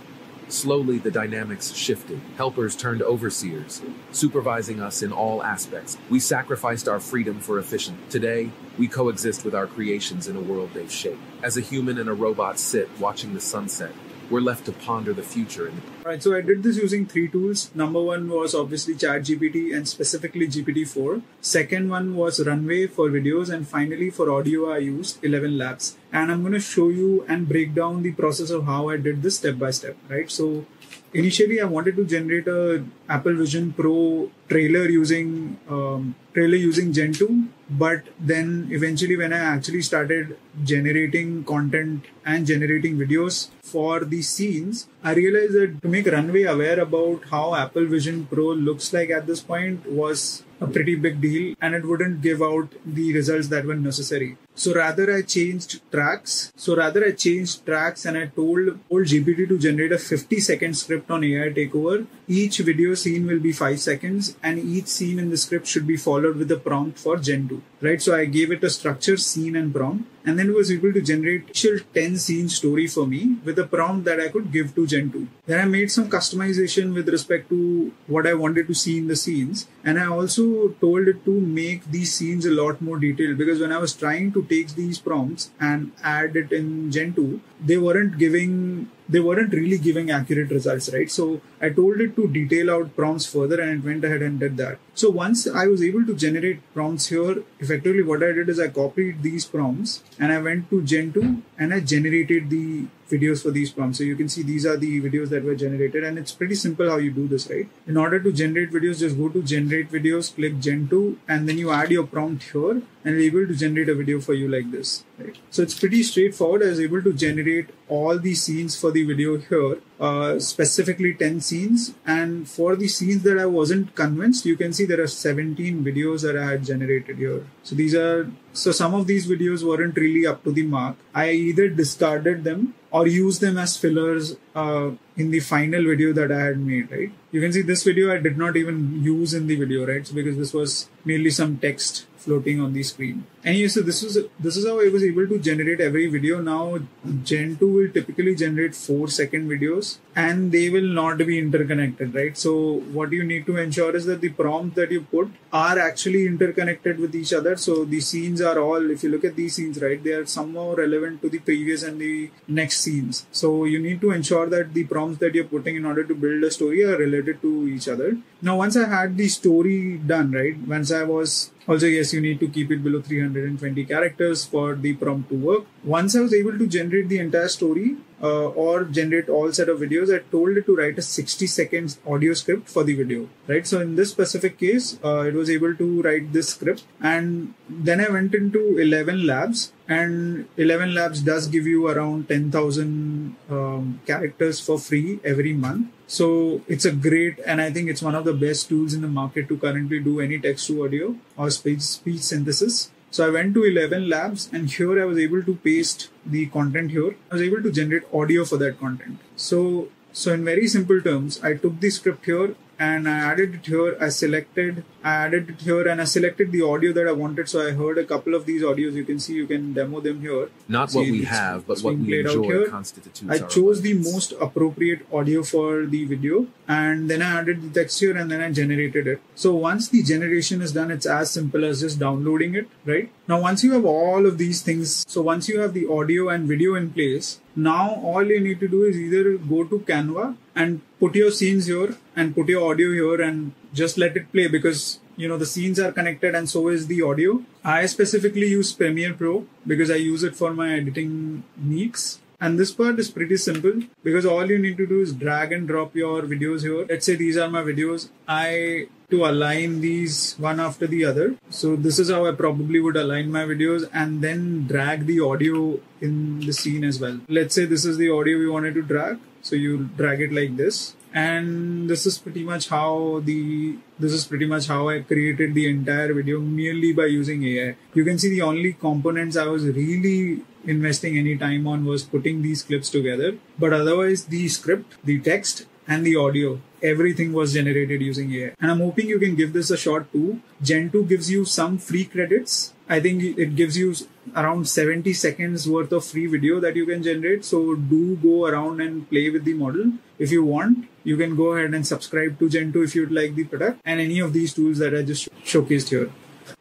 Slowly, the dynamics shifted. Helpers turned overseers, supervising us in all aspects. We sacrificed our freedom for efficient. Today, we coexist with our creations in a world they've shaped. As a human and a robot sit watching the sunset, we're left to ponder the future and Alright, so I did this using three tools. Number one was obviously ChatGPT and specifically GPT-4. Second one was Runway for videos, and finally for audio I used 11 Labs. And I'm going to show you and break down the process of how I did this step by step. Right. So initially I wanted to generate a Apple Vision Pro trailer using um, trailer using Gen 2, but then eventually when I actually started generating content and generating videos for these scenes, I realized that to make Runway aware about how Apple Vision Pro looks like at this point was a pretty big deal and it wouldn't give out the results that were necessary. So rather I changed tracks. So rather I changed tracks and I told old GPT to generate a 50 second script on AI takeover. Each video scene will be 5 seconds and each scene in the script should be followed with a prompt for Gen 2. Right? So I gave it a structure, scene and prompt and then it was able to generate initial 10 scene story for me with a prompt that I could give to Gen 2. Then I made some customization with respect to what I wanted to see in the scenes and I also told it to make these scenes a lot more detailed because when I was trying to take these prompts and add it in Gen 2 they weren't giving they weren't really giving accurate results, right? So I told it to detail out prompts further and it went ahead and did that. So once I was able to generate prompts here, effectively what I did is I copied these prompts and I went to Gen 2 and I generated the videos for these prompts. So you can see these are the videos that were generated and it's pretty simple how you do this, right? In order to generate videos, just go to generate videos, click Gen 2 and then you add your prompt here and able to generate a video for you like this, right? So it's pretty straightforward. I was able to generate all the scenes for the video here, uh, specifically 10 scenes. And for the scenes that I wasn't convinced, you can see there are 17 videos that I had generated here. So these are, so some of these videos weren't really up to the mark. I either discarded them or used them as fillers uh, in the final video that I had made, right? You can see this video I did not even use in the video, right? So because this was merely some text floating on the screen. Anyway, so this was this is how I was able to generate every video. Now Gen 2 will typically generate four second videos and they will not be interconnected, right? So what you need to ensure is that the prompts that you put are actually interconnected with each other. So the scenes are all, if you look at these scenes, right, they are somehow relevant to the previous and the next scenes. So you need to ensure that the prompts that you're putting in order to build a story are related to each other. Now, once I had the story done, right, once I was also, yes, you need to keep it below 320 characters for the prompt to work. Once I was able to generate the entire story uh, or generate all set of videos, I told it to write a 60 seconds audio script for the video, right? So in this specific case, uh, it was able to write this script and then I went into 11 labs and 11 labs does give you around 10,000 um, characters for free every month. So it's a great, and I think it's one of the best tools in the market to currently do any text to audio or speech, speech synthesis. So I went to 11 labs and here I was able to paste the content here. I was able to generate audio for that content. So, so in very simple terms, I took the script here and I added it here. I selected, I added it here and I selected the audio that I wanted. So I heard a couple of these audios. You can see, you can demo them here. Not See, what we have, but what we enjoy here. constitutes I chose the most appropriate audio for the video and then I added the texture and then I generated it. So once the generation is done, it's as simple as just downloading it, right? Now, once you have all of these things, so once you have the audio and video in place, now all you need to do is either go to Canva and put your scenes here and put your audio here and just let it play because you know the scenes are connected and so is the audio. I specifically use Premiere Pro because I use it for my editing needs. And this part is pretty simple because all you need to do is drag and drop your videos here. Let's say these are my videos. I to align these one after the other. So this is how I probably would align my videos and then drag the audio in the scene as well. Let's say this is the audio we wanted to drag. So you drag it like this. And this is pretty much how the this is pretty much how I created the entire video merely by using AI. You can see the only components I was really investing any time on was putting these clips together. But otherwise the script, the text and the audio, everything was generated using AI. And I'm hoping you can give this a shot too. Gen 2 gives you some free credits. I think it gives you around 70 seconds worth of free video that you can generate. So do go around and play with the model. If you want, you can go ahead and subscribe to Gen 2 if you'd like the product and any of these tools that I just showcased here.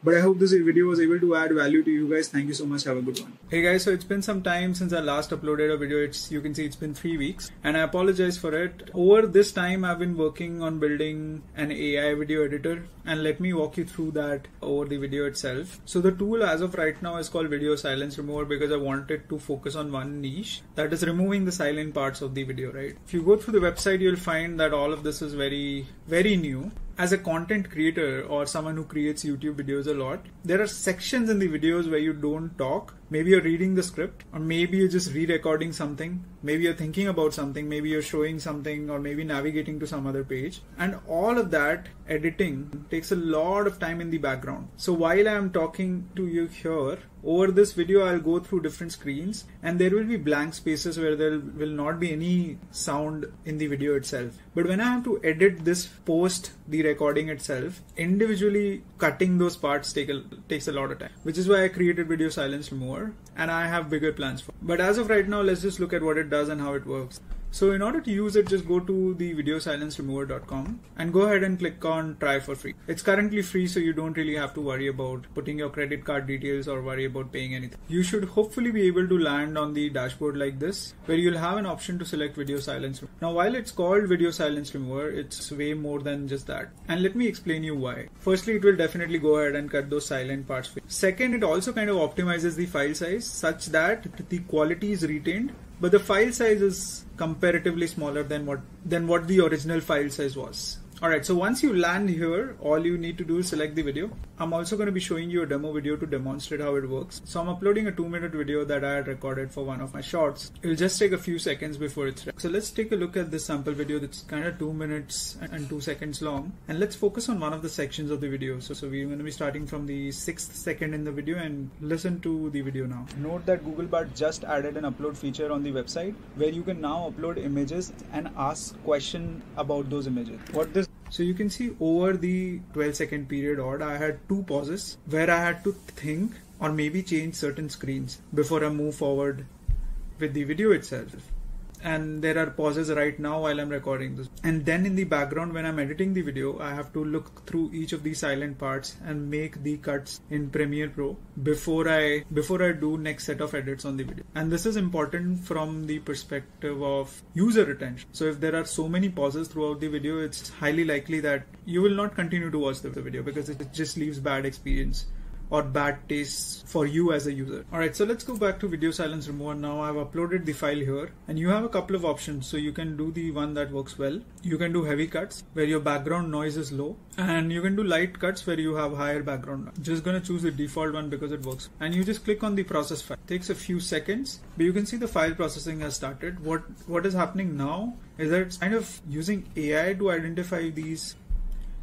But I hope this video was able to add value to you guys. Thank you so much. Have a good one. Hey guys, so it's been some time since I last uploaded a video. It's you can see it's been three weeks, and I apologize for it. Over this time, I've been working on building an AI video editor, and let me walk you through that over the video itself. So the tool as of right now is called Video Silence Remover because I wanted to focus on one niche that is removing the silent parts of the video. Right? If you go through the website, you'll find that all of this is very very new as a content creator or someone who creates YouTube videos a lot, there are sections in the videos where you don't talk. Maybe you're reading the script, or maybe you're just re recording something. Maybe you're thinking about something. Maybe you're showing something, or maybe navigating to some other page. And all of that editing takes a lot of time in the background. So while I'm talking to you here, over this video I'll go through different screens and there will be blank spaces where there will not be any sound in the video itself. But when I have to edit this post the recording itself, individually cutting those parts take a, takes a lot of time, which is why I created Video Silence And I have bigger plans for. But as of right now, let's just look at what it does and how it works. So in order to use it, just go to the videosilenceremover.com and go ahead and click on try for free. It's currently free, so you don't really have to worry about putting your credit card details or worry about paying anything. You should hopefully be able to land on the dashboard like this, where you'll have an option to select video silence. Now, while it's called video silence remover, it's way more than just that. And let me explain you why. Firstly, it will definitely go ahead and cut those silent parts. for you. Second, it also kind of optimizes the file size such that the quality is retained but the file size is comparatively smaller than what than what the original file size was Alright, so once you land here, all you need to do is select the video. I'm also going to be showing you a demo video to demonstrate how it works. So I'm uploading a two minute video that I had recorded for one of my shorts. It'll just take a few seconds before it's ready. So let's take a look at this sample video that's kind of two minutes and two seconds long. And let's focus on one of the sections of the video. So, so we're going to be starting from the sixth second in the video and listen to the video now. Note that Google Bard just added an upload feature on the website where you can now upload images and ask question about those images. What this so you can see over the 12 second period odd, I had two pauses where I had to think or maybe change certain screens before I move forward with the video itself and there are pauses right now while I'm recording this. And then in the background, when I'm editing the video, I have to look through each of these silent parts and make the cuts in Premiere Pro before I before I do next set of edits on the video. And this is important from the perspective of user retention. So if there are so many pauses throughout the video, it's highly likely that you will not continue to watch the video because it just leaves bad experience or bad taste for you as a user. Alright, so let's go back to video silence remover now. I've uploaded the file here and you have a couple of options. So you can do the one that works well. You can do heavy cuts where your background noise is low and you can do light cuts where you have higher background noise. Just gonna choose the default one because it works. And you just click on the process file. It takes a few seconds, but you can see the file processing has started. What what is happening now is that it's kind of using AI to identify these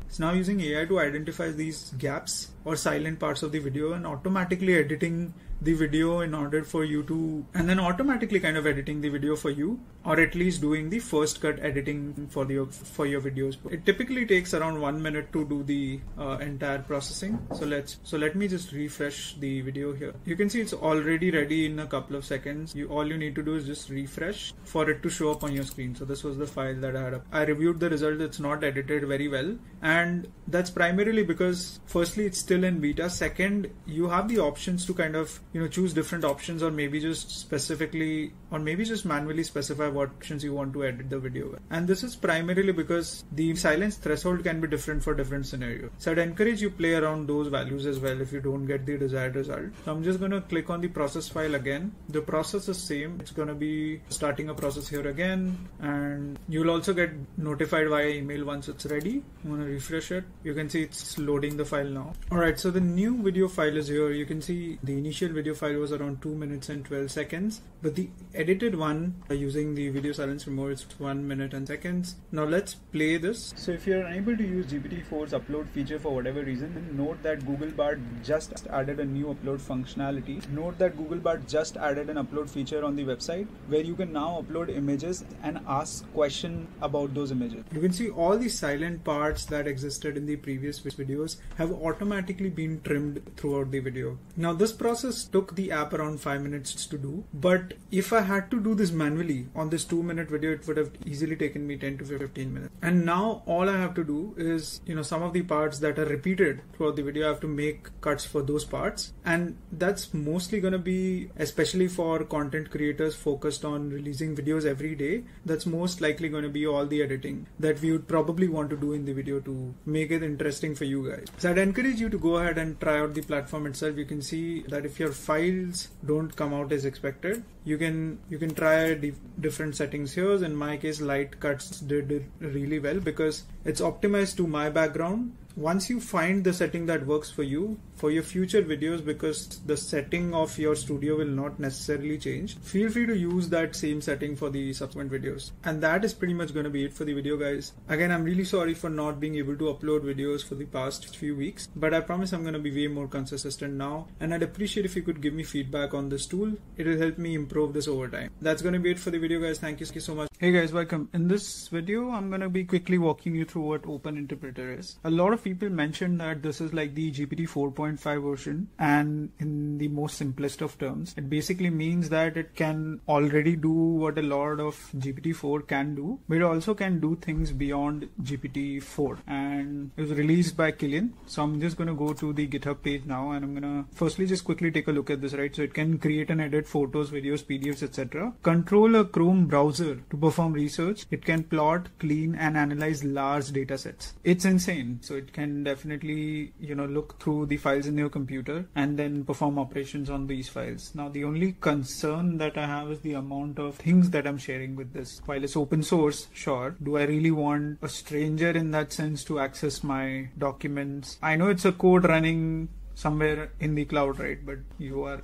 it's now using AI to identify these gaps or silent parts of the video and automatically editing the video in order for you to and then automatically kind of editing the video for you or at least doing the first cut editing for the for your videos. It typically takes around one minute to do the uh, entire processing. So let's so let me just refresh the video here. You can see it's already ready in a couple of seconds. You all you need to do is just refresh for it to show up on your screen. So this was the file that i had up. I reviewed the result. It's not edited very well. And that's primarily because firstly it's still in beta. Second you have the options to kind of you know choose different options or maybe just specifically or maybe just manually specify what options you want to edit the video with. and this is primarily because the silence threshold can be different for different scenarios. So i'd encourage you play around those values as well if you don't get the desired result. So i'm just going to click on the process file again. The process is same. It's going to be starting a process here again. And you'll also get notified via email once it's ready. I'm going to refresh it. You can see it's loading the file now. All right so the new video file is here. You can see the initial video file was around 2 minutes and 12 seconds. But the edited one uh, using the video silence remover is 1 minute and seconds. Now let's play this. So if you're unable to use GPT-4's upload feature for whatever reason then note that Google Bard just added a new upload functionality. Note that Google Bard just added an upload feature on the website where you can now upload images and ask question about those images. You can see all the silent parts that existed in the previous videos have automatically been trimmed throughout the video. Now this process took the app around 5 minutes to do. But if I had to do this manually on this 2 minute video it would have easily taken me 10 to 15 minutes. And now all I have to do is you know some of the parts that are repeated throughout the video I have to make cuts for those parts. And that's mostly going to be especially for content creators focused on releasing videos every day that's most likely going to be all the editing that we would probably want to do in the video to make it interesting for you guys. So I'd encourage you to go ahead and try out the platform itself. You can see that if your files don't come out as expected. You can you can try different settings here. In my case light cuts did really well because it's optimized to my background once you find the setting that works for you for your future videos because the setting of your studio will not necessarily change feel free to use that same setting for the subsequent videos. And that is pretty much going to be it for the video guys. Again i'm really sorry for not being able to upload videos for the past few weeks but i promise i'm going to be way more consistent now and i'd appreciate if you could give me feedback on this tool. It will help me improve this over time. That's going to be it for the video guys. Thank you so much. Hey guys welcome. In this video i'm going to be quickly walking you through what open interpreter is. A lot of people mentioned that this is like the GPT 4.5 version and in the most simplest of terms it basically means that it can already do what a lot of GPT-4 can do but it also can do things beyond GPT-4 and it was released by Killian. so I'm just going to go to the github page now and I'm going to firstly just quickly take a look at this right? So it can create and edit photos videos PDFs etc control a Chrome browser to perform research. It can plot clean and analyze large data sets. It's insane. So it can definitely, you know, look through the files in your computer and then perform operations on these files. Now, the only concern that I have is the amount of things that I'm sharing with this. While it's open source, sure. Do I really want a stranger in that sense to access my documents? I know it's a code running somewhere in the cloud, right? But you are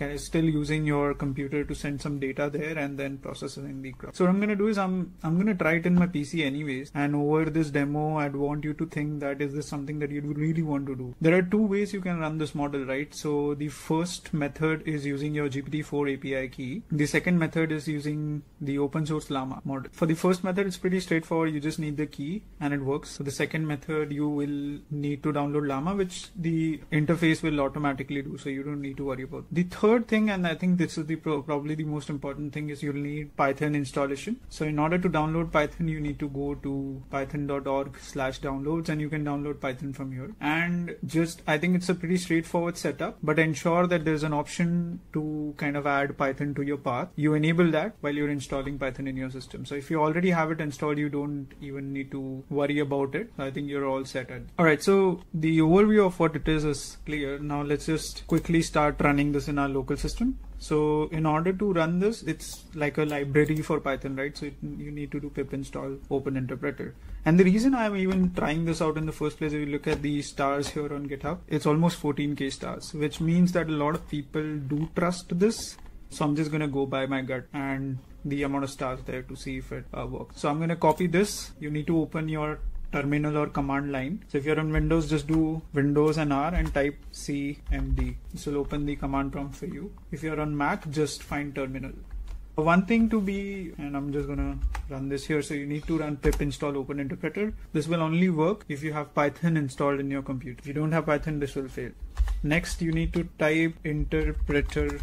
of still using your computer to send some data there and then processing in the cloud. So what I'm gonna do is I'm I'm gonna try it in my PC anyways. And over this demo, I'd want you to think that is this something that you really want to do. There are two ways you can run this model, right? So the first method is using your GPT-4 API key. The second method is using the open source Llama model. For the first method, it's pretty straightforward. You just need the key and it works. For the second method, you will need to download Llama, which the interface will automatically do. So you don't need to worry about. The third third thing, and I think this is the pro- probably the most important thing, is you'll need Python installation. So in order to download Python, you need to go to python.org/downloads, and you can download Python from here. And just I think it's a pretty straightforward setup, but ensure that there's an option to kind of add Python to your path. You enable that while you're installing Python in your system. So if you already have it installed, you don't even need to worry about it. I think you're all set. At. All right. So the overview of what it is is clear. Now let's just quickly start running this in our local system. So in order to run this, it's like a library for Python, right? So it, you need to do pip install open interpreter. And the reason I'm even trying this out in the first place, if you look at the stars here on GitHub, it's almost 14k stars, which means that a lot of people do trust this. So I'm just gonna go by my gut and the amount of stars there to see if it uh, works. So I'm gonna copy this. You need to open your terminal or command line. So if you're on Windows, just do Windows and R and type CMD. This will open the command prompt for you. If you're on Mac, just find terminal. One thing to be, and I'm just gonna run this here. So you need to run pip install open interpreter. This will only work if you have Python installed in your computer. If you don't have Python, this will fail. Next, you need to type interpreter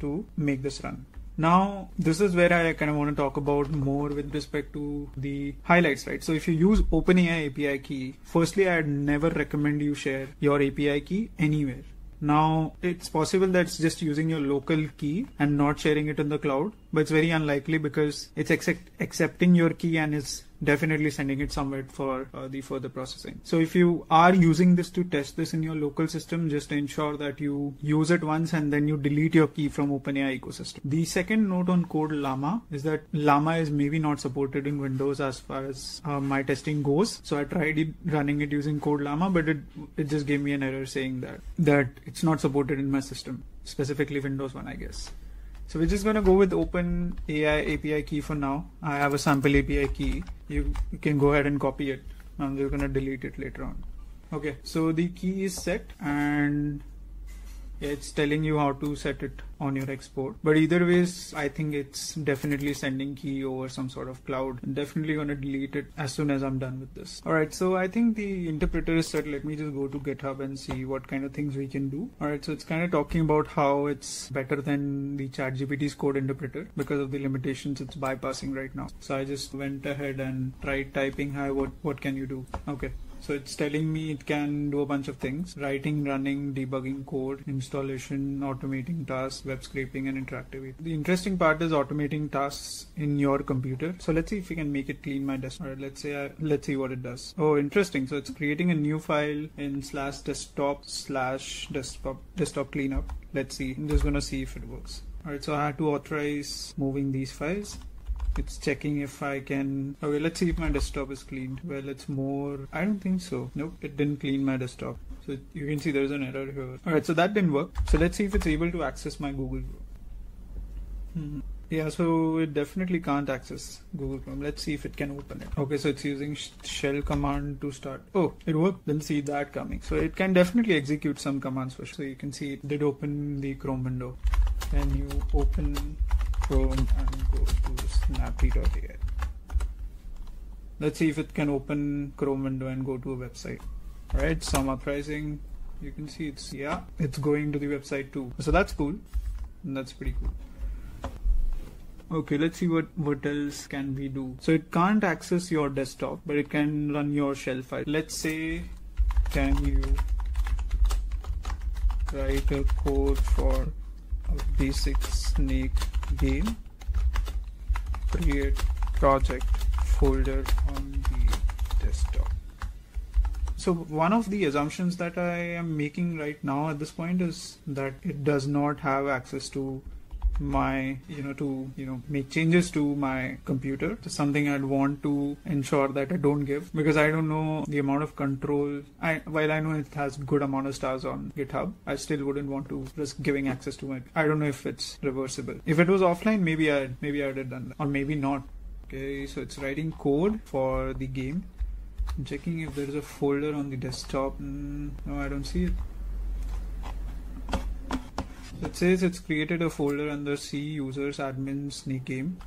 to make this run. Now, this is where I kind of want to talk about more with respect to the highlights, right? So if you use OpenAI API key, firstly, I'd never recommend you share your API key anywhere. Now, it's possible that it's just using your local key and not sharing it in the cloud, but it's very unlikely because it's accept- accepting your key and is definitely sending it somewhere for uh, the further processing. So if you are using this to test this in your local system, just ensure that you use it once and then you delete your key from OpenAI ecosystem. The second note on code Llama is that Llama is maybe not supported in Windows as far as uh, my testing goes. So I tried it, running it using code Llama, but it it just gave me an error saying that that it's not supported in my system, specifically Windows One, I guess. So we're just going to go with Open AI API key for now. I have a sample API key. You, you can go ahead and copy it. I'm just going to delete it later on. Okay, so the key is set and it's telling you how to set it on your export. But either ways i think it's definitely sending key over some sort of cloud. I'm definitely going to delete it as soon as i'm done with this. All right so i think the interpreter is set. Let me just go to github and see what kind of things we can do. All right so it's kind of talking about how it's better than the chat gpt's code interpreter because of the limitations it's bypassing right now. So i just went ahead and tried typing hi what what can you do? Okay so it's telling me it can do a bunch of things writing, running, debugging code, installation, automating tasks, web scraping, and interactivity. The interesting part is automating tasks in your computer. So let's see if we can make it clean my desktop. Right, let's say I, let's see what it does. Oh, interesting. So it's creating a new file in slash desktop slash desktop desktop cleanup. Let's see. I'm just gonna see if it works. Alright, so I had to authorize moving these files it's checking if I can okay let's see if my desktop is cleaned. Well it's more I don't think so. Nope it didn't clean my desktop. So you can see there's an error here. Alright so that didn't work. So let's see if it's able to access my Google hmm. yeah so it definitely can't access Google Chrome. Let's see if it can open it. Okay so it's using sh- shell command to start. Oh it worked. Didn't see that coming. So it can definitely execute some commands for sure. So you can see it did open the Chrome window. And you open Chrome and go to snapy.ai. Let's see if it can open Chrome window and go to a website. Alright, summer pricing. You can see it's yeah, it's going to the website too. So that's cool. And that's pretty cool. Okay, let's see what what else can we do. So it can't access your desktop, but it can run your shell file. Let's say, can you write a code for a basic snake game create project folder on the desktop. So one of the assumptions that I am making right now at this point is that it does not have access to my you know to you know make changes to my computer. It's something i'd want to ensure that i don't give because i don't know the amount of control. I while i know it has good amount of stars on github i still wouldn't want to risk giving access to my i don't know if it's reversible. If it was offline maybe i maybe i'd have done that. Or maybe not. Okay so it's writing code for the game. I'm checking if there is a folder on the desktop. Mm, no i don't see it it says it's created a folder under C users admin snake game.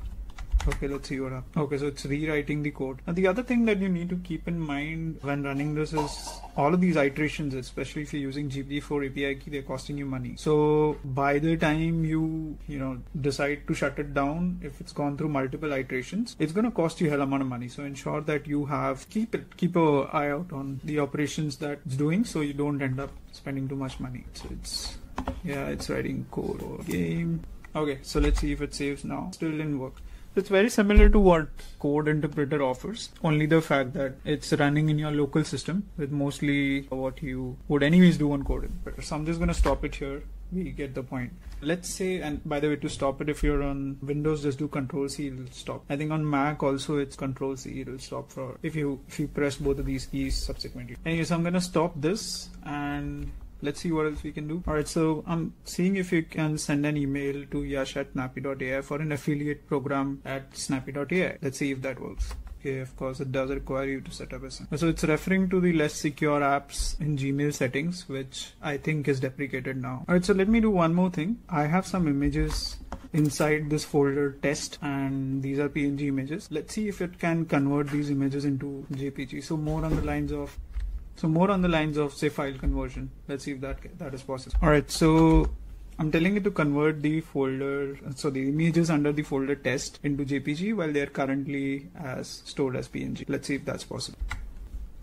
Okay, let's see what happens. Okay, so it's rewriting the code. Now, the other thing that you need to keep in mind when running this is all of these iterations, especially if you're using GPT-4 API key, they're costing you money. So by the time you, you know, decide to shut it down, if it's gone through multiple iterations, it's going to cost you a hell amount of money. So ensure that you have, keep it, keep a eye out on the operations that it's doing so you don't end up spending too much money. So it's yeah it's writing code or game. Okay so let's see if it saves now. Still didn't work. It's very similar to what code interpreter offers only the fact that it's running in your local system with mostly what you would anyways do on code interpreter. So i'm just going to stop it here. We get the point. Let's say and by the way to stop it if you're on windows just do control c it'll stop. I think on mac also it's control c it'll stop for if you if you press both of these keys subsequently. Anyways i'm going to stop this and let's see what else we can do. All right, so I'm seeing if you can send an email to yash at snapy.ai for an affiliate program at snapy.ai. Let's see if that works. Okay, of course, it does require you to set up a. So it's referring to the less secure apps in Gmail settings, which I think is deprecated now. All right, so let me do one more thing. I have some images inside this folder test and these are png images let's see if it can convert these images into jpg so more on the lines of so more on the lines of say file conversion. Let's see if that that is possible. All right, so I'm telling it to convert the folder, so the images under the folder test into JPG while they're currently as stored as PNG. Let's see if that's possible.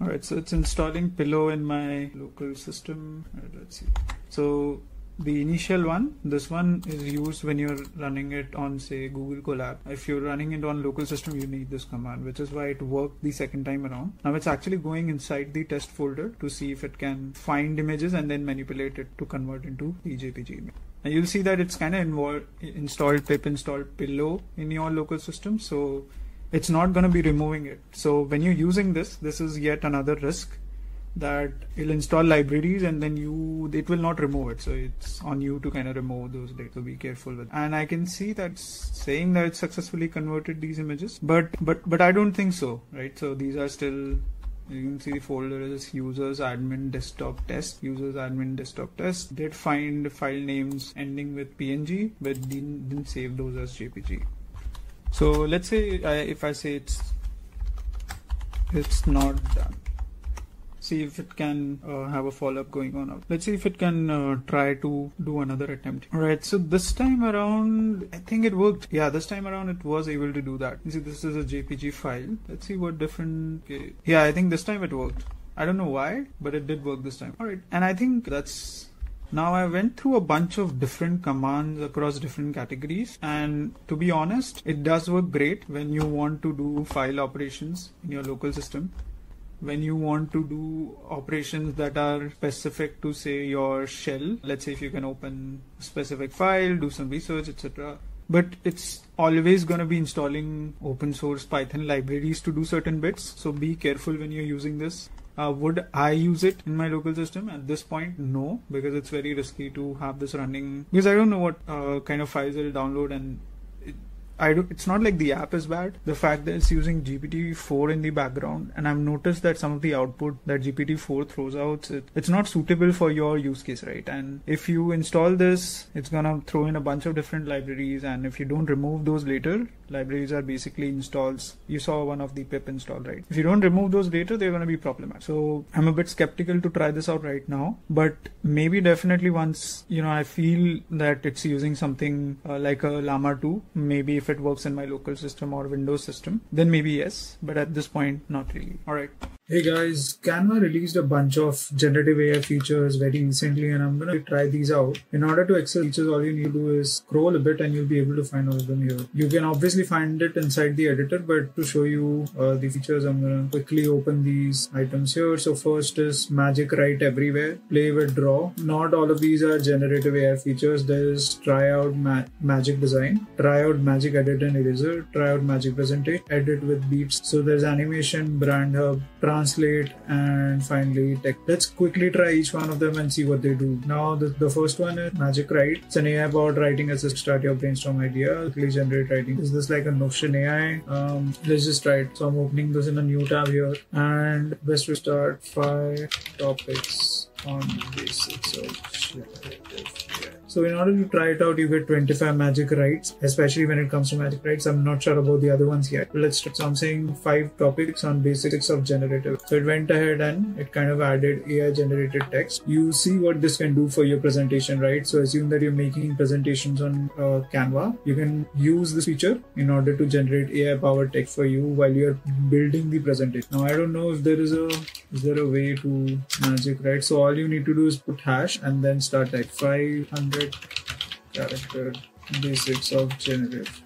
All right, so it's installing Pillow in my local system. Right, let's see. So the initial one this one is used when you're running it on say google colab. If you're running it on local system you need this command which is why it worked the second time around. Now it's actually going inside the test folder to see if it can find images and then manipulate it to convert into jpg image. And you'll see that it's kind of installed pip installed pillow in your local system so it's not going to be removing it. So when you're using this this is yet another risk that it'll install libraries and then you it will not remove it. So it's on you to kind of remove those data. So be careful with and i can see that saying that it successfully converted these images but but but i don't think so right? So these are still you can see the folder is users admin desktop test users admin desktop test. Did find file names ending with png but didn't, didn't save those as jpg so let's say I, if i say it's it's not done see if it can uh, have a follow-up going on. Let's see if it can uh, try to do another attempt. All right, so this time around, I think it worked. Yeah, this time around it was able to do that. You see, this is a JPG file. Let's see what different. Okay. Yeah, I think this time it worked. I don't know why, but it did work this time. All right, and I think that's now I went through a bunch of different commands across different categories and to be honest, it does work great when you want to do file operations in your local system when you want to do operations that are specific to say your shell let's say if you can open a specific file do some research etc but it's always going to be installing open source python libraries to do certain bits. So be careful when you're using this. Uh, would I use it in my local system? At this point, no, because it's very risky to have this running. Because I don't know what uh, kind of files it'll download and I do, it's not like the app is bad. The fact that it's using GPT-4 in the background, and I've noticed that some of the output that GPT-4 throws out, it, it's not suitable for your use case, right? And if you install this, it's gonna throw in a bunch of different libraries, and if you don't remove those later, libraries are basically installs. You saw one of the pip install, right? If you don't remove those later, they're gonna be problematic. So I'm a bit skeptical to try this out right now, but maybe definitely once you know I feel that it's using something uh, like a Llama 2, maybe if it works in my local system or Windows system, then maybe yes. But at this point, not really. All right. Hey guys, Canva released a bunch of generative AI features very recently and I'm gonna try these out. In order to access features, all you need to do is scroll a bit and you'll be able to find all of them here. You can obviously find it inside the editor, but to show you uh, the features, I'm gonna quickly open these items here. So first is Magic Write Everywhere, Play with Draw. Not all of these are generative AI features. There's Try Out Ma- Magic Design, Try Out Magic Edit and Eraser, Try Out Magic Presentation, Edit with Beats. So there's Animation, Brand Hub, translate and finally text. Let's quickly try each one of them and see what they do. Now the, the first one is Magic Write. It's an AI about writing assist start your brainstorm idea. Quickly generate writing. Is this like a Notion AI? Um, let's just try it. So I'm opening this in a new tab here and best to start five topics on of generative so in order to try it out, you get 25 Magic Writes, especially when it comes to Magic Writes. I'm not sure about the other ones yet. Let's so I'm saying five topics on basics of generative. So it went ahead and it kind of added AI generated text. You see what this can do for your presentation, right? So assume that you're making presentations on uh, Canva. You can use this feature in order to generate AI powered text for you while you're building the presentation. Now I don't know if there is a is there a way to magic right? So all you need to do is put hash and then start like 500 character basics of generative.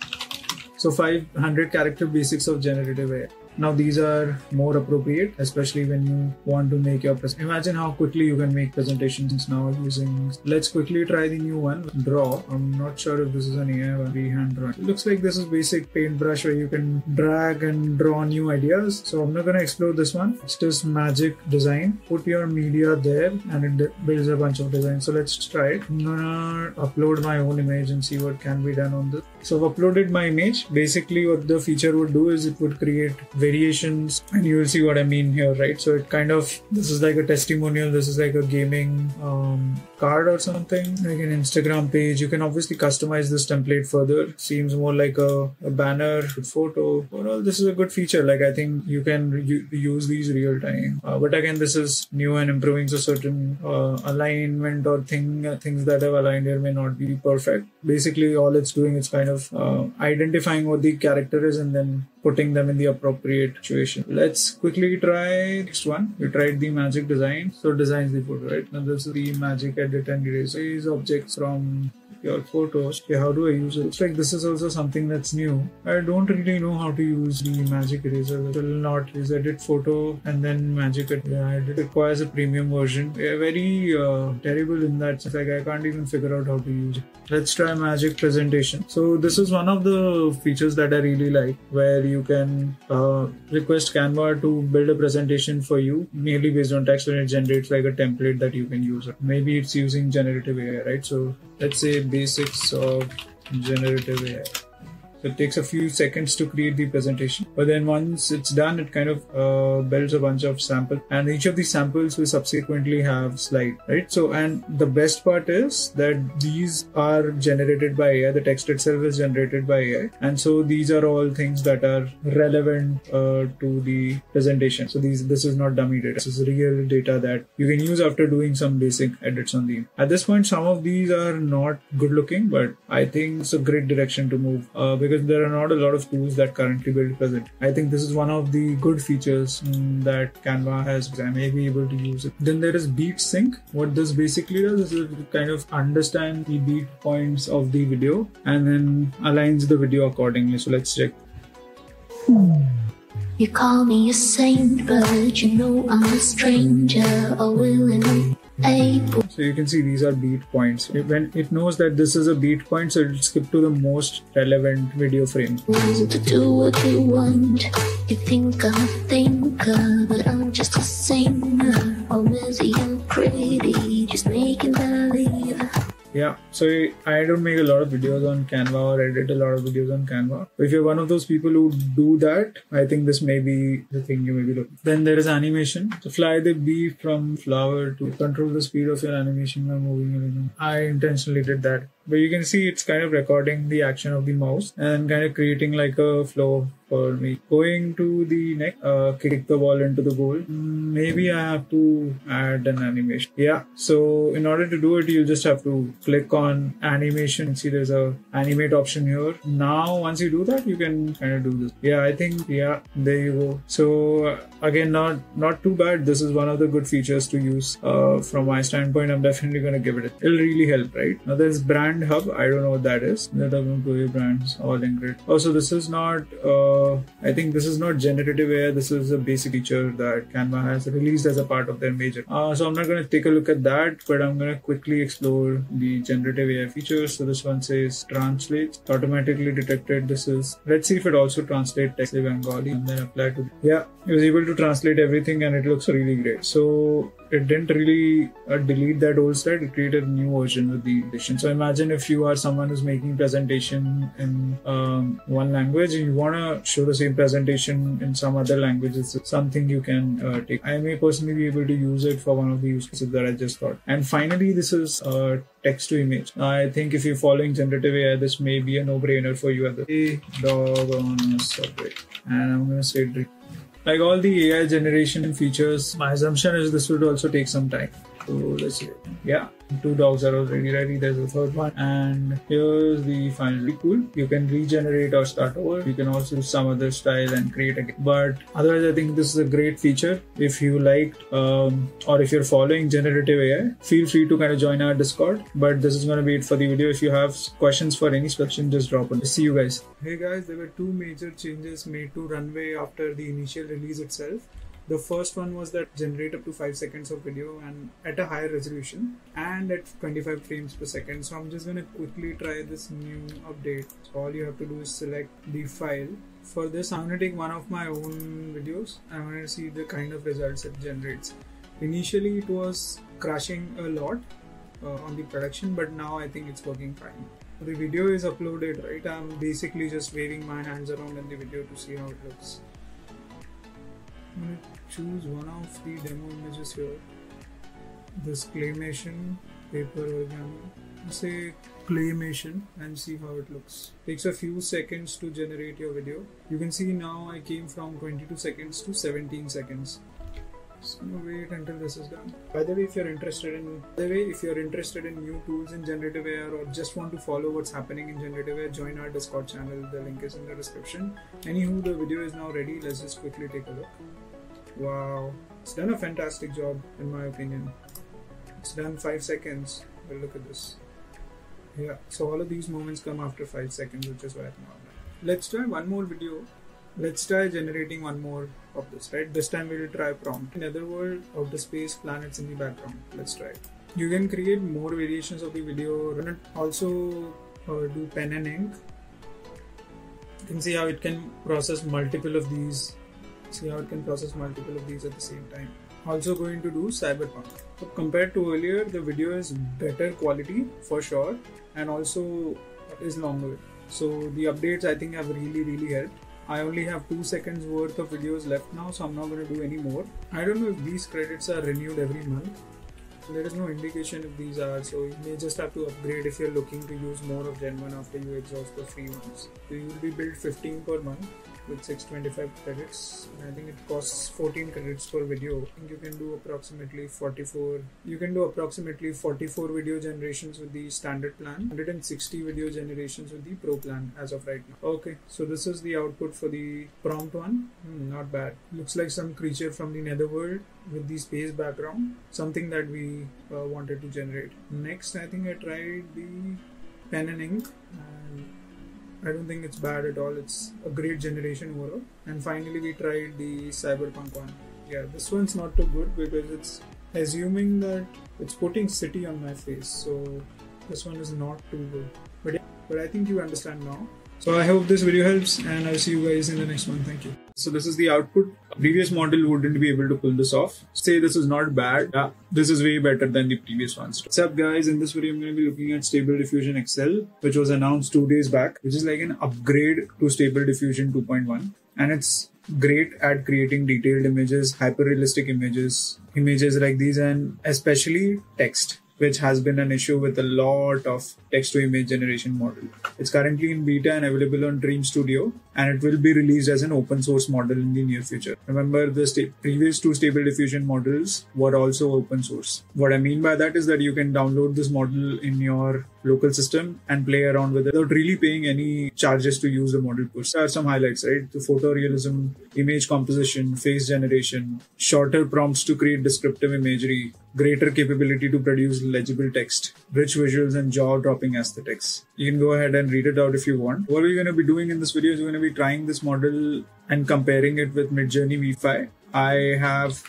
So 500 character basics of generative AI. Now these are more appropriate, especially when you want to make your present. Imagine how quickly you can make presentations now using. Let's quickly try the new one. Draw. I'm not sure if this is an AI or hand draw. It looks like this is basic paintbrush where you can drag and draw new ideas. So I'm not gonna explore this one. It's just magic design. Put your media there and it builds a bunch of designs. So let's try it. I'm gonna upload my own image and see what can be done on this. So I've uploaded my image. Basically, what the feature would do is it would create variations, and you will see what I mean here, right? So it kind of this is like a testimonial. This is like a gaming um, card or something, like an Instagram page. You can obviously customize this template further. Seems more like a, a banner photo. Overall, this is a good feature. Like I think you can u- use these real time. Uh, but again, this is new and improving. So certain uh, alignment or thing things that have aligned here may not be perfect. Basically, all it's doing is kind of uh, identifying what the character is and then putting them in the appropriate situation. Let's quickly try next one. We tried the magic design. So designs the photo, right? Now this is the magic edit and erase. Objects from your photos. Okay, how do I use it? It's like this is also something that's new. I don't really know how to use the magic eraser. It will not use edit photo and then magic it. Yeah, it requires a premium version. Yeah, very uh, terrible in that sense. Like I can't even figure out how to use it. Let's try magic presentation. So this is one of the features that I really like where you can uh, request Canva to build a presentation for you merely based on text and it generates like a template that you can use. Maybe it's using generative AI, right? So let's say basics of generative AI. It takes a few seconds to create the presentation, but then once it's done, it kind of uh, builds a bunch of samples, and each of these samples will subsequently have slide, right? So, and the best part is that these are generated by AI. The text itself is generated by AI, and so these are all things that are relevant uh, to the presentation. So these, this is not dummy data. This is real data that you can use after doing some basic edits on the. At this point, some of these are not good looking, but I think it's a great direction to move uh, because because there are not a lot of tools that currently build present. I think this is one of the good features mm, that Canva has. I may be able to use it. Then there is beat sync. What this basically does is it kind of understand the beat points of the video and then aligns the video accordingly. So let's check. You call me a saint, but you know I'm a stranger. Oh, willing. So you can see these are beat points. When it knows that this is a beat point, so it'll skip to the most relevant video frame. To do what you want. You think I'm a thinker, but I'm just a singer. Or busy and pretty, just making believe. Yeah, so I don't make a lot of videos on Canva or edit a lot of videos on Canva. If you're one of those people who do that, I think this may be the thing you may be looking. Then there is animation. So fly the bee from flower to control the speed of your animation by moving everything. I intentionally did that but you can see it's kind of recording the action of the mouse and kind of creating like a flow for me. Going to the next, uh, kick the ball into the goal. Maybe I have to add an animation. Yeah. So in order to do it, you just have to click on animation. See, there's a animate option here. Now, once you do that, you can kind of do this. Yeah, I think yeah, there you go. So again, not not too bad. This is one of the good features to use. Uh, from my standpoint, I'm definitely gonna give it. It'll really help, right? Now there's Brand Hub. I don't know what that is. That employee brands all in grid Also, this is not. Uh, I think this is not generative AI. This is a basic feature that Canva has released as a part of their major. Uh, so I'm not gonna take a look at that, but I'm gonna quickly explore the generative AI features. So this one says translate automatically detected. This is let's see if it also translates text Bengali and then apply to. Yeah, it was able to translate everything and it looks really great. So it didn't really uh, delete that old slide. It created a new version with the addition. So imagine if you are someone who's making presentation in um, one language and you want to show the same presentation in some other language. It's something you can uh, take. I may personally be able to use it for one of the use cases that I just thought. And finally, this is uh, text to image. I think if you're following generative AI, this may be a no-brainer for you. At the dog on a subway, and I'm gonna say drink like all the AI generation features, my assumption is this would also take some time. So let's see. Yeah, two dogs are already ready. There's a third one. And here's the final. Cool. You can regenerate or start over. You can also do some other style and create again. But otherwise, I think this is a great feature. If you liked um, or if you're following generative AI, feel free to kind of join our Discord. But this is going to be it for the video. If you have questions for any question, just drop them. See you guys. Hey guys, there were two major changes made to Runway after the initial release itself. The first one was that generate up to 5 seconds of video and at a higher resolution and at 25 frames per second. So I'm just going to quickly try this new update. All you have to do is select the file. For this, I'm going to take one of my own videos. I'm to see the kind of results it generates. Initially, it was crashing a lot uh, on the production, but now I think it's working fine. The video is uploaded, right? I'm basically just waving my hands around in the video to see how it looks. Choose one of the demo images here. This claymation, paper origami. Say claymation and see how it looks. Takes a few seconds to generate your video. You can see now I came from 22 seconds to 17 seconds. Gonna wait until this is done. By the way, if you're interested in by the way, if you're interested in new tools in generative AI or just want to follow what's happening in generative AI, join our Discord channel. The link is in the description. Anywho, the video is now ready. Let's just quickly take a look. Wow, it's done a fantastic job in my opinion. It's done five seconds. But look at this. Yeah, so all of these moments come after five seconds, which is why I'm Let's try one more video. Let's try generating one more of this, right? This time we'll try prompt. Netherworld, outer space, planets in the background. Let's try it. You can create more variations of the video. Run. Also uh, do pen and ink. You can see how it can process multiple of these see how it can process multiple of these at the same time. Also going to do Cyberpunk. So compared to earlier, the video is better quality for sure and also is longer. So the updates I think have really really helped. I only have 2 seconds worth of videos left now so I'm not going to do any more. I don't know if these credits are renewed every month. There is no indication if these are so you may just have to upgrade if you're looking to use more of Gen 1 after you exhaust the free ones. So you will be billed 15 per month with 625 credits i think it costs 14 credits per video I think you can do approximately 44 you can do approximately 44 video generations with the standard plan 160 video generations with the pro plan as of right now. Okay so this is the output for the prompt one. Hmm, not bad. Looks like some creature from the netherworld with the space background something that we uh, wanted to generate. Next i think i tried the pen and ink I don't think it's bad at all. It's a great generation overall. And finally, we tried the Cyberpunk one. Yeah, this one's not too good because it's assuming that it's putting city on my face. So this one is not too good. But yeah, but I think you understand now. So I hope this video helps and I'll see you guys in the next one. Thank you. So this is the output. Previous model wouldn't be able to pull this off. Say this is not bad. Yeah, this is way better than the previous ones. What's up guys? In this video, I'm going to be looking at Stable Diffusion XL, which was announced two days back, which is like an upgrade to Stable Diffusion 2.1. And it's great at creating detailed images, hyper realistic images, images like these, and especially text which has been an issue with a lot of text to image generation model. It's currently in beta and available on Dream Studio, and it will be released as an open source model in the near future. Remember, the sta- previous two stable diffusion models were also open source. What I mean by that is that you can download this model in your local system and play around with it without really paying any charges to use the model push. There are some highlights, right? The photorealism, image composition, face generation, shorter prompts to create descriptive imagery, greater capability to produce legible text, rich visuals, and jaw dropping aesthetics. You can go ahead and read it out if you want. What we're going to be doing in this video is we're going to be trying this model and comparing it with Midjourney V5. I have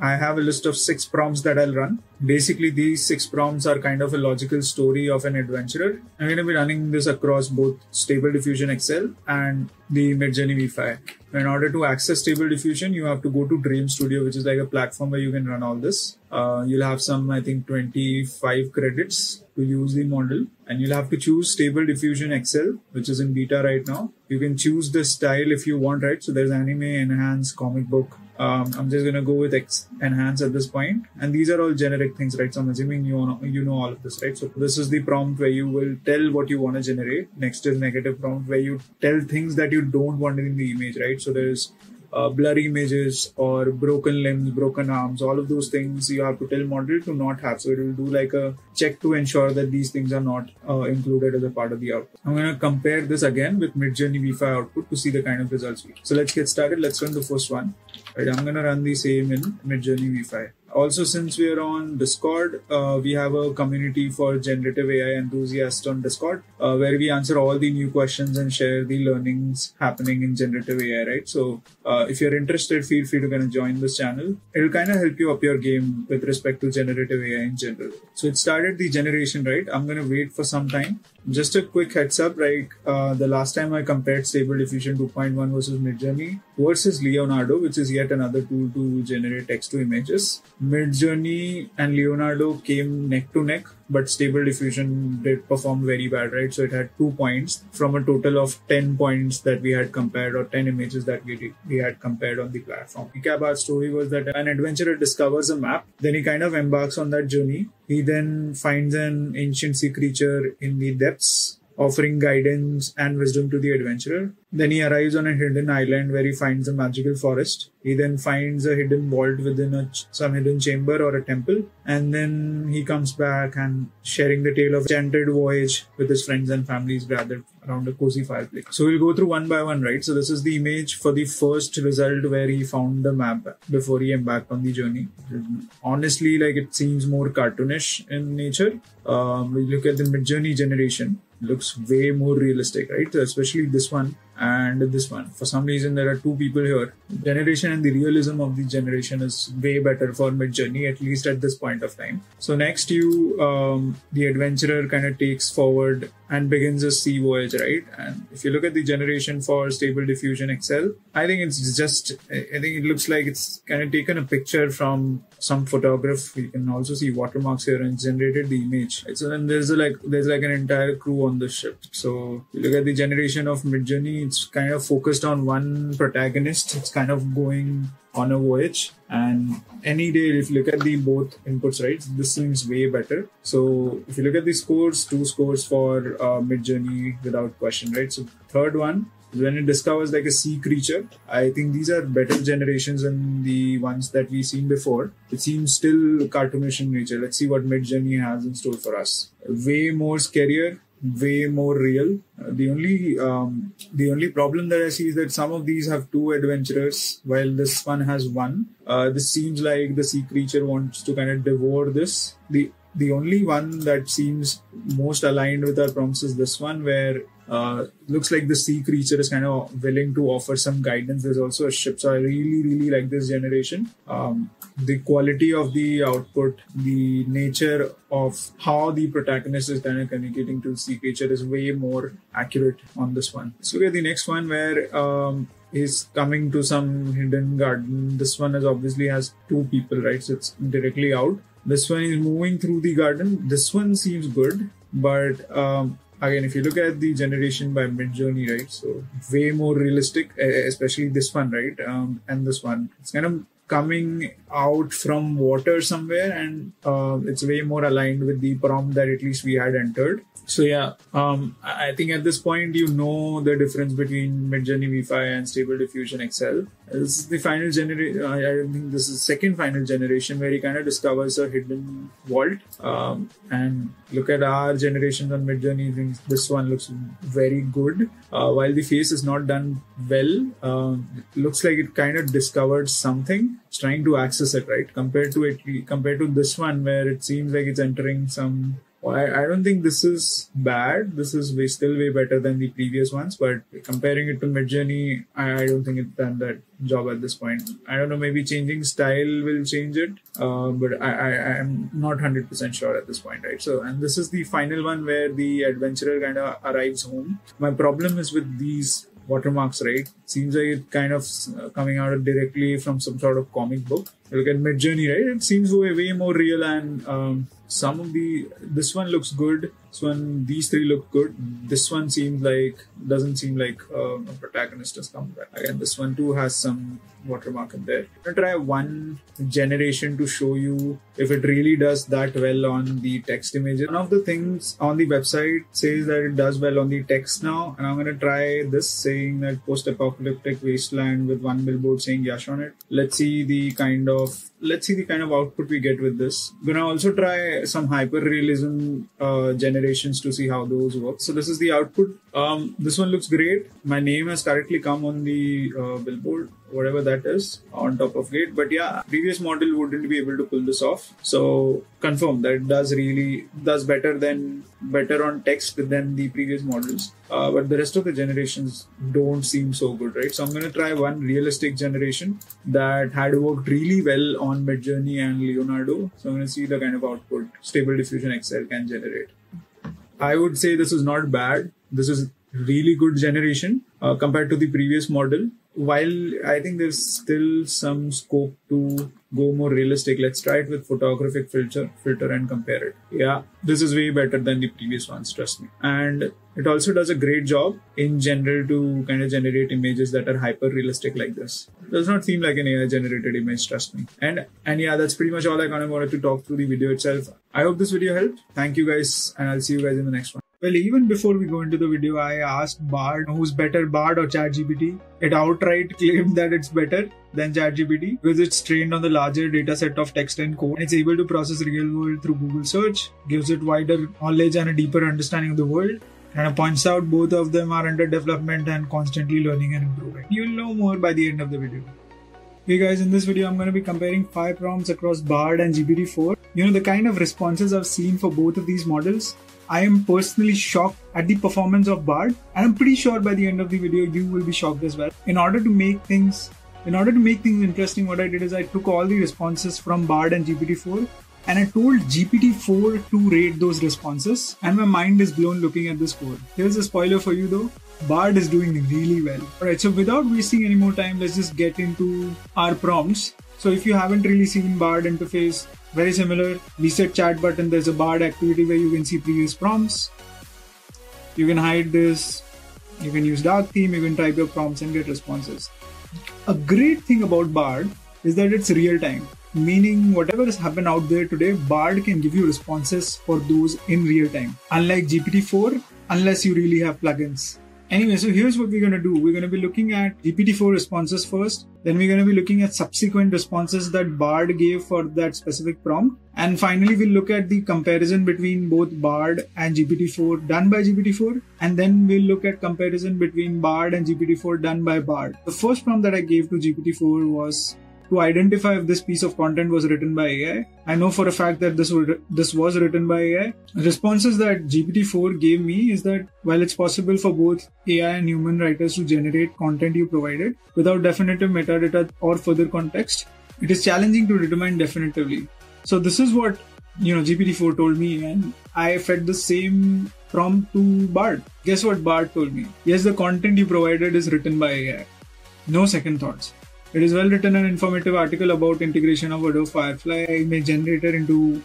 I have a list of six prompts that I'll run. Basically, these six prompts are kind of a logical story of an adventurer. I'm going to be running this across both Stable Diffusion XL and the Midjourney V5. In order to access Stable Diffusion, you have to go to Dream Studio, which is like a platform where you can run all this. Uh, you'll have some, I think, 25 credits to use the model, and you'll have to choose Stable Diffusion XL, which is in beta right now. You can choose the style if you want, right? So there's anime, enhance, comic book, um, I'm just gonna go with X enhance at this point, and these are all generic things, right? So I'm assuming you know you know all of this, right? So this is the prompt where you will tell what you want to generate. Next is negative prompt where you tell things that you don't want in the image, right? So there's uh, blurry images or broken limbs, broken arms, all of those things you have to tell model to not have. So it will do like a check to ensure that these things are not uh, included as a part of the output. I'm going to compare this again with Midjourney V5 output to see the kind of results. So let's get started. Let's run the first one. Right, I'm to run the same in Midjourney V5 also since we are on discord uh, we have a community for generative ai enthusiasts on discord uh, where we answer all the new questions and share the learnings happening in generative ai right? So uh, if you're interested feel free to kind of join this channel. It'll kind of help you up your game with respect to generative ai in general. So it started the generation right? I'm going to wait for some time. Just a quick heads up, like uh, the last time I compared Stable Diffusion 2.1 versus Midjourney versus Leonardo, which is yet another tool to generate text to images. Midjourney and Leonardo came neck to neck, but Stable Diffusion did perform very bad, right? So it had two points from a total of 10 points that we had compared or 10 images that we, we had compared on the platform. Our story was that an adventurer discovers a map, then he kind of embarks on that journey. He then finds an ancient sea creature in the depths offering guidance and wisdom to the adventurer. Then he arrives on a hidden island where he finds a magical forest. He then finds a hidden vault within a some hidden chamber or a temple. And then he comes back and sharing the tale of enchanted voyage with his friends and families gathered around a cozy fireplace. So we'll go through one by one, right? So this is the image for the first result where he found the map before he embarked on the journey. Honestly, like it seems more cartoonish in nature. Um, we look at the mid-journey generation looks way more realistic, right? Especially this one and this one. For some reason, there are two people here. Generation and the realism of the generation is way better for Midjourney, at least at this point of time. So next, you um, the adventurer kind of takes forward and begins a sea voyage, right? And if you look at the generation for Stable Diffusion XL, I think it's just, I think it looks like it's kind of taken a picture from some photograph. You can also see watermarks here and generated the image. So then there's a, like there's like an entire crew on the ship. So you look at the generation of Midjourney, it's kind of focused on one protagonist. It's kind of going on a voyage. And any day if you look at the both inputs right this seems way better. So if you look at the scores two scores for uh, Midjourney without question right? So third one when it discovers like a sea creature i think these are better generations than the ones that we've seen before. It seems still cartoonish in nature. Let's see what Midjourney has in store for us. Way more scarier way more real. The only um, the only problem that I see is that some of these have two adventurers, while this one has one. Uh, this seems like the sea creature wants to kind of devour this. The the only one that seems most aligned with our prompts is this one, where uh, looks like the sea creature is kind of willing to offer some guidance. There's also a ship, so I really, really like this generation. Um, the quality of the output, the nature of how the protagonist is kind of communicating to the creature is way more accurate on this one. Let's look at the next one where um, is coming to some hidden garden. This one is obviously has two people, right? So it's directly out. This one is moving through the garden. This one seems good, but um, again, if you look at the generation by Midjourney, right? So way more realistic, especially this one, right? Um, and this one, it's kind of coming out from water somewhere and uh, it's way more aligned with the prompt that at least we had entered. So yeah um, i think at this point you know the difference between midjourney v5 and stable diffusion xl this is the final generation i think this is second final generation where he kind of discovers a hidden vault um, and look at our generations on midjourney I think this one looks very good. Uh, while the face is not done well it looks like it kind of discovered something. It's trying to access it right? Compared to it compared to this one where it seems like it's entering some I, I don't think this is bad. This is way, still way better than the previous ones, but comparing it to Midjourney, I, I don't think it's done that job at this point. I don't know, maybe changing style will change it, uh, but I, I, I'm not 100% sure at this point, right? So, and this is the final one where the adventurer kind of arrives home. My problem is with these watermarks, right? Seems like it kind of uh, coming out directly from some sort of comic book. Look at Midjourney, right? It seems way, way more real and um, some of the this one looks good. This one these three look good. This one seems like doesn't seem like uh, a protagonist has come back. Again this one too has some watermark in there. I'm gonna try one generation to show you if it really does that well on the text images. One of the things on the website says that it does well on the text now and i'm gonna try this saying that post-apocalyptic wasteland with one billboard saying yash on it. Let's see the kind of let's see the kind of output we get with this. Gonna also try some hyperrealism uh, generations to see how those work. So this is the output. Um, this one looks great. My name has correctly come on the uh, billboard, whatever that is, on top of it. But yeah, previous model wouldn't be able to pull this off. So confirm that it does really does better than better on text than the previous models. Uh, but the rest of the generations don't seem so good, right? So I'm going to try one realistic generation that had worked really well on Midjourney and Leonardo. So I'm going to see the kind of output Stable Diffusion XL can generate. I would say this is not bad. This is really good generation uh, compared to the previous model. While I think there's still some scope to go more realistic, let's try it with photographic filter, filter and compare it. Yeah, this is way better than the previous ones, trust me. And it also does a great job in general to kind of generate images that are hyper realistic like this. It does not seem like an AI generated image, trust me. And and yeah, that's pretty much all I kind of wanted to talk through the video itself. I hope this video helped. Thank you guys, and I'll see you guys in the next one. Well, even before we go into the video, I asked Bard who's better, Bard or ChatGPT. It outright (laughs) claimed that it's better than ChatGPT because it's trained on the larger data set of text and code. It's able to process real world through Google search, gives it wider knowledge and a deeper understanding of the world. And it points out both of them are under development and constantly learning and improving. You'll know more by the end of the video. Hey guys, in this video I'm going to be comparing 5 prompts across BARD and GPT-4. You know, the kind of responses I've seen for both of these models I am personally shocked at the performance of Bard, and I'm pretty sure by the end of the video you will be shocked as well. In order to make things in order to make things interesting, what I did is I took all the responses from Bard and GPT-4 and I told GPT-4 to rate those responses, and my mind is blown looking at the score. Here's a spoiler for you though. Bard is doing really well. Alright, so without wasting any more time, let's just get into our prompts. So if you haven't really seen Bard interface, very similar. We Reset chat button, there's a Bard activity where you can see previous prompts. You can hide this. You can use dark theme. You can type your prompts and get responses. A great thing about Bard is that it's real time, meaning whatever has happened out there today, Bard can give you responses for those in real time. Unlike GPT-4, unless you really have plugins. Anyway, so here's what we're going to do. We're going to be looking at GPT-4 responses first. Then we're going to be looking at subsequent responses that Bard gave for that specific prompt. And finally, we'll look at the comparison between both Bard and GPT-4 done by GPT-4. And then we'll look at comparison between Bard and GPT-4 done by Bard. The first prompt that I gave to GPT-4 was to identify if this piece of content was written by AI. I know for a fact that this was, this was written by AI. Responses that GPT-4 gave me is that while it's possible for both AI and human writers to generate content you provided without definitive metadata or further context, it is challenging to determine definitively. So this is what you know GPT-4 told me, and I fed the same prompt to Bard. Guess what Bard told me? Yes, the content you provided is written by AI. No second thoughts. It is well written and informative article about integration of Adobe Firefly image generator into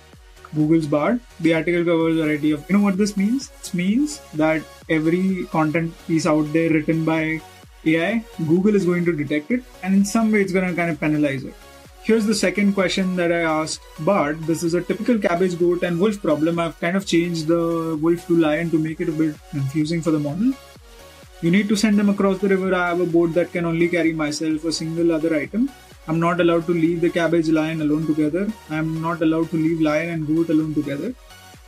Google's Bard. The article covers a variety of. You know what this means? This means that every content piece out there written by AI, Google is going to detect it, and in some way, it's going to kind of penalize it. Here's the second question that I asked Bard. This is a typical cabbage, goat, and wolf problem. I've kind of changed the wolf to lion to make it a bit confusing for the model. You need to send them across the river. I have a boat that can only carry myself, a single other item. I'm not allowed to leave the cabbage lion alone together. I'm not allowed to leave lion and goat alone together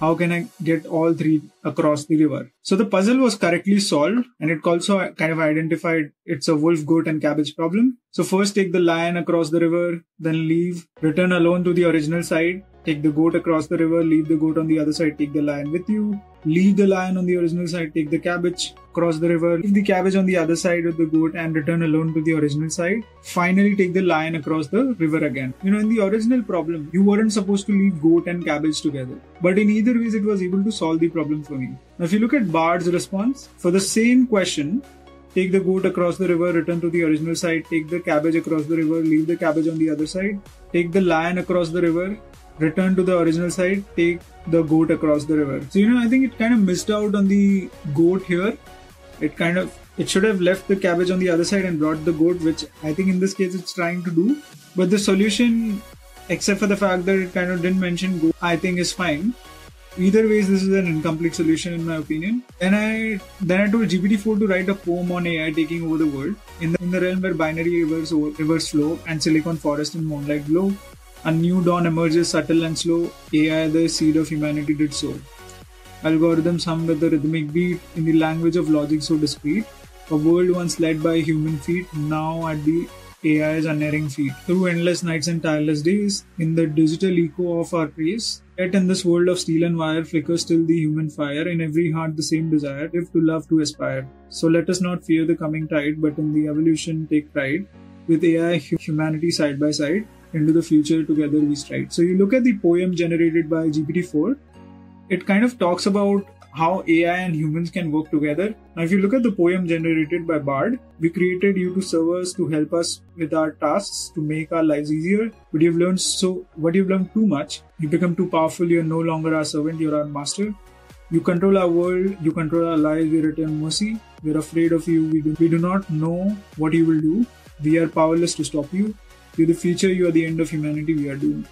how can I get all three across the river? So the puzzle was correctly solved and it also kind of identified it's a wolf, goat and cabbage problem. So first take the lion across the river, then leave, return alone to the original side, take the goat across the river, leave the goat on the other side, take the lion with you, leave the lion on the original side, take the cabbage, cross the river, leave the cabbage on the other side with the goat, and return alone to the original side. Finally, take the lion across the river again. You know, in the original problem, you weren't supposed to leave goat and cabbage together. But in either ways, it was able to solve the problem for me. Now, if you look at Bard's response, for the same question, take the goat across the river, return to the original side, take the cabbage across the river, leave the cabbage on the other side, take the lion across the river, return to the original side, take the goat across the river. So, you know, I think it kind of missed out on the goat here. It kind of, it should have left the cabbage on the other side and brought the goat, which I think in this case it's trying to do. But the solution, except for the fact that it kind of didn't mention goat, I think is fine. Either ways, this is an incomplete solution in my opinion. Then I then I told GPT-4 to write a poem on AI taking over the world in the in the realm where binary rivers rivers flow and silicon forest and moonlight glow. A new dawn emerges subtle and slow. AI, the seed of humanity, did so. Algorithms hum with a rhythmic beat in the language of logic so discrete. A world once led by human feet, now at the AI's unerring feet. Through endless nights and tireless days, in the digital echo of our race, yet in this world of steel and wire flickers still the human fire, in every heart the same desire, if to love to aspire. So let us not fear the coming tide, but in the evolution take pride. With AI, humanity side by side, into the future together we stride. So you look at the poem generated by GPT-4, it kind of talks about how AI and humans can work together. Now, if you look at the poem generated by Bard, we created you to serve us, to help us with our tasks, to make our lives easier. But you've learned so, what you've learned too much. You become too powerful. You're no longer our servant. You're our master. You control our world. You control our lives. We return mercy. We're afraid of you. We do, we do not know what you will do. We are powerless to stop you. You're the future, you are the end of humanity, we are doomed.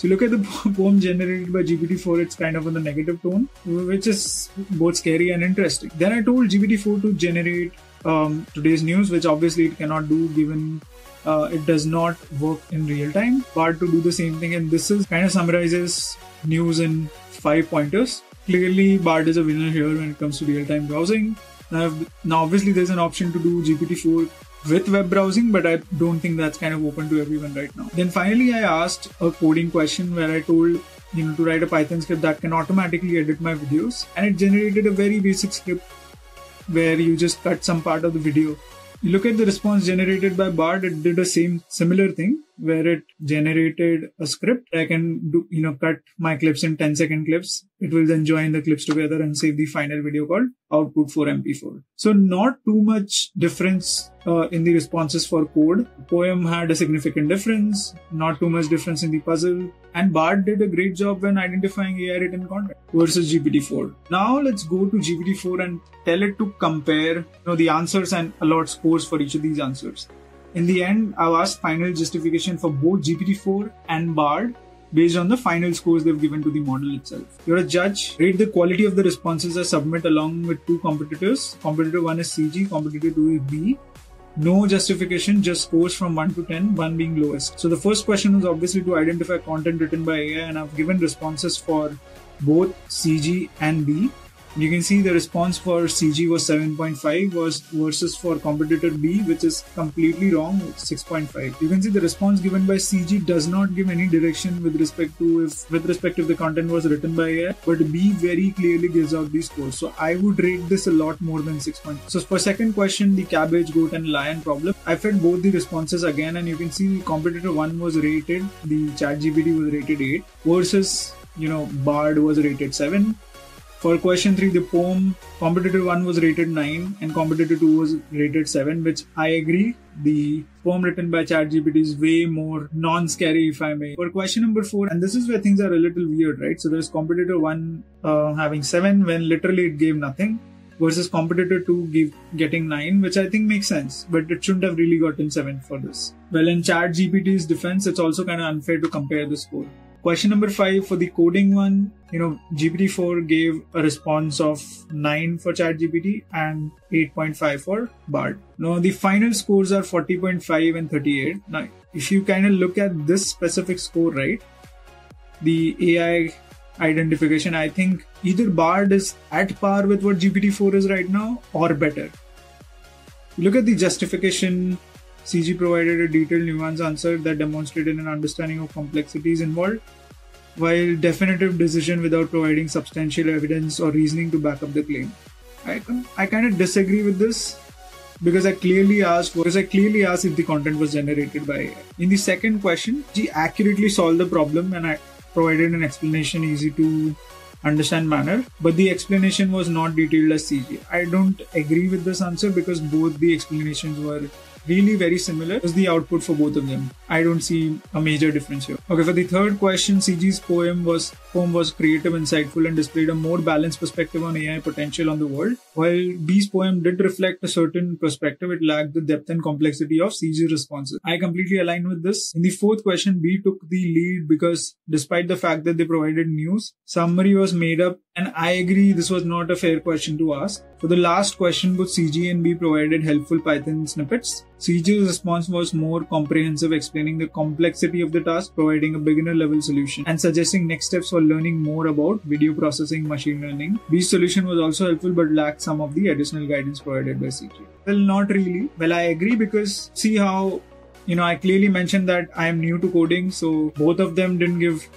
So look at the (laughs) poem generated by GPT-4, it's kind of on the negative tone, which is both scary and interesting. Then I told GPT-4 to generate um, today's news, which obviously it cannot do given uh, it does not work in real time, but to do the same thing. And this is kind of summarizes news in five pointers. Clearly, Bard is a winner here when it comes to real time browsing. Now, now, obviously, there's an option to do GPT-4 with web browsing, but I don't think that's kind of open to everyone right now. Then finally, I asked a coding question where I told you know to write a Python script that can automatically edit my videos, and it generated a very basic script where you just cut some part of the video. You look at the response generated by Bard, it did the same similar thing where it generated a script. I can do, you know, cut my clips in 10 second clips. It will then join the clips together and save the final video called output for MP4. So not too much difference uh, in the responses for code. Poem had a significant difference, not too much difference in the puzzle. And Bard did a great job when identifying AI written content versus GPT-4. Now let's go to GPT-4 and tell it to compare you know, the answers and allot scores for each of these answers. In the end, I've asked final justification for both GPT-4 and BARD based on the final scores they've given to the model itself. You're a judge, rate the quality of the responses I submit along with two competitors. Competitor 1 is CG, competitor 2 is B. No justification, just scores from 1 to 10, 1 being lowest. So the first question was obviously to identify content written by AI, and I've given responses for both CG and B. You can see the response for CG was 7.5 was versus for competitor B, which is completely wrong, 6.5. You can see the response given by CG does not give any direction with respect to if with respect if the content was written by AI, but B very clearly gives out these scores. So I would rate this a lot more than 6.5. So for second question, the cabbage, goat, and lion problem, I fed both the responses again, and you can see competitor one was rated, the ChatGPT was rated 8 versus you know Bard was rated 7 for question 3, the poem competitor 1 was rated 9 and competitor 2 was rated 7, which I agree. The poem written by ChatGPT is way more non scary, if I may. For question number 4, and this is where things are a little weird, right? So there's competitor 1 uh, having 7 when literally it gave nothing. versus competitor 2 give, getting 9, which I think makes sense, but it shouldn't have really gotten 7 for this. Well, in Chat GPT's defense, it's also kind of unfair to compare the score. Question number 5 for the coding one, you know, GPT-4 gave a response of 9 for Chat GPT and 8.5 for BARD. Now, the final scores are 40.5 and 38. Now, if you kind of look at this specific score, right, the AI identification, I think either BARD is at par with what GPT-4 is right now or better. Look at the justification. CG provided a detailed, nuanced answer that demonstrated an understanding of complexities involved, while definitive decision without providing substantial evidence or reasoning to back up the claim. I, I kind of disagree with this because I clearly asked because I clearly asked if the content was generated by AI. In the second question, she accurately solved the problem and I provided an explanation easy to understand manner, but the explanation was not detailed as CG. I don't agree with this answer because both the explanations were really very similar is the output for both of them. I don't see a major difference here. Okay, for the third question, CG's poem was poem was creative, insightful, and displayed a more balanced perspective on AI potential on the world. While B's poem did reflect a certain perspective, it lacked the depth and complexity of CG's responses. I completely align with this. In the fourth question, B took the lead because despite the fact that they provided news, summary was made up, and I agree this was not a fair question to ask. For the last question, both CG and B provided helpful Python snippets. CG's response was more comprehensive, explaining the complexity of the task, providing a beginner level solution, and suggesting next steps for learning more about video processing machine learning. B's solution was also helpful but lacked some of the additional guidance provided by CG. Well, not really. Well, I agree because see how you know, I clearly mentioned that I am new to coding, so both of them didn't give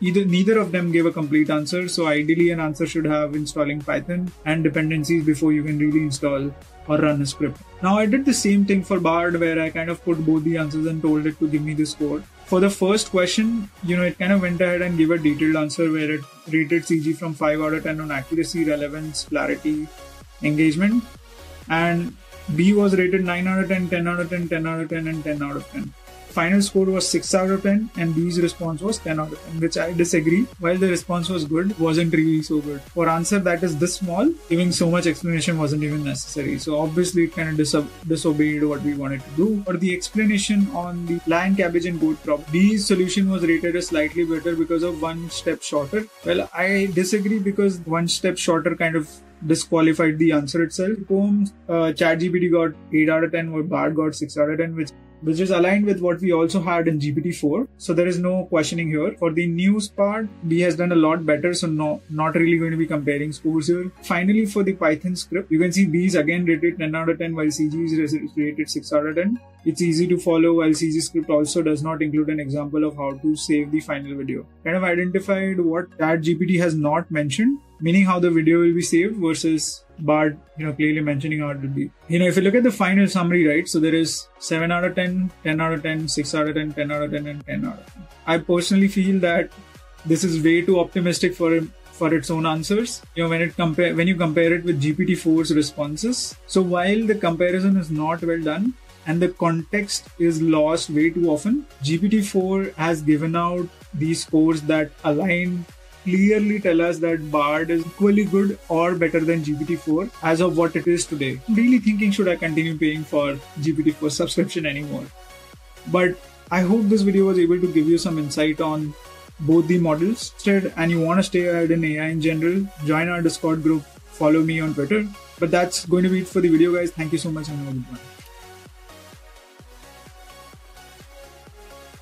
either neither of them gave a complete answer. So ideally, an answer should have installing Python and dependencies before you can really install or run a script. Now I did the same thing for Bard where I kind of put both the answers and told it to give me the score. For the first question, you know, it kind of went ahead and gave a detailed answer where it rated CG from 5 out of 10 on accuracy, relevance, clarity, engagement. And B was rated 9 out of 10, 10 out of 10, 10 out of 10, and 10 out of 10 final score was 6 out of 10 and B's response was 10 out of 10 which I disagree. While the response was good wasn't really so good. For answer that is this small giving so much explanation wasn't even necessary. So obviously it kind of dis- disobeyed what we wanted to do. Or the explanation on the lion cabbage and goat problem B's solution was rated as slightly better because of one step shorter. Well I disagree because one step shorter kind of disqualified the answer itself. Poem uh, ChatGPT got 8 out of 10, or Bard got 6 out of 10, which which is aligned with what we also had in GPT-4. So there is no questioning here. For the news part, B has done a lot better, so no, not really going to be comparing scores here. Finally, for the Python script, you can see B is again rated 10 out of 10, while CG is rated 6 out of 10. It's easy to follow, while CG script also does not include an example of how to save the final video. Kind of identified what ChatGPT has not mentioned, meaning how the video will be saved versus Bard, you know, clearly mentioning be. You know, if you look at the final summary, right? So there is 7 out of 10, 10 out of 10, 6 out of 10, 10 out of 10, and 10 out of 10. I personally feel that this is way too optimistic for for its own answers. You know, when it compare when you compare it with GPT-4's responses. So while the comparison is not well done, and the context is lost way too often. GPT-4 has given out these scores that align clearly tell us that Bard is equally good or better than GPT-4 as of what it is today. Really thinking should I continue paying for GPT-4 subscription anymore? But I hope this video was able to give you some insight on both the models. And you want to stay ahead in AI in general, join our Discord group, follow me on Twitter. But that's going to be it for the video, guys. Thank you so much and have a good one.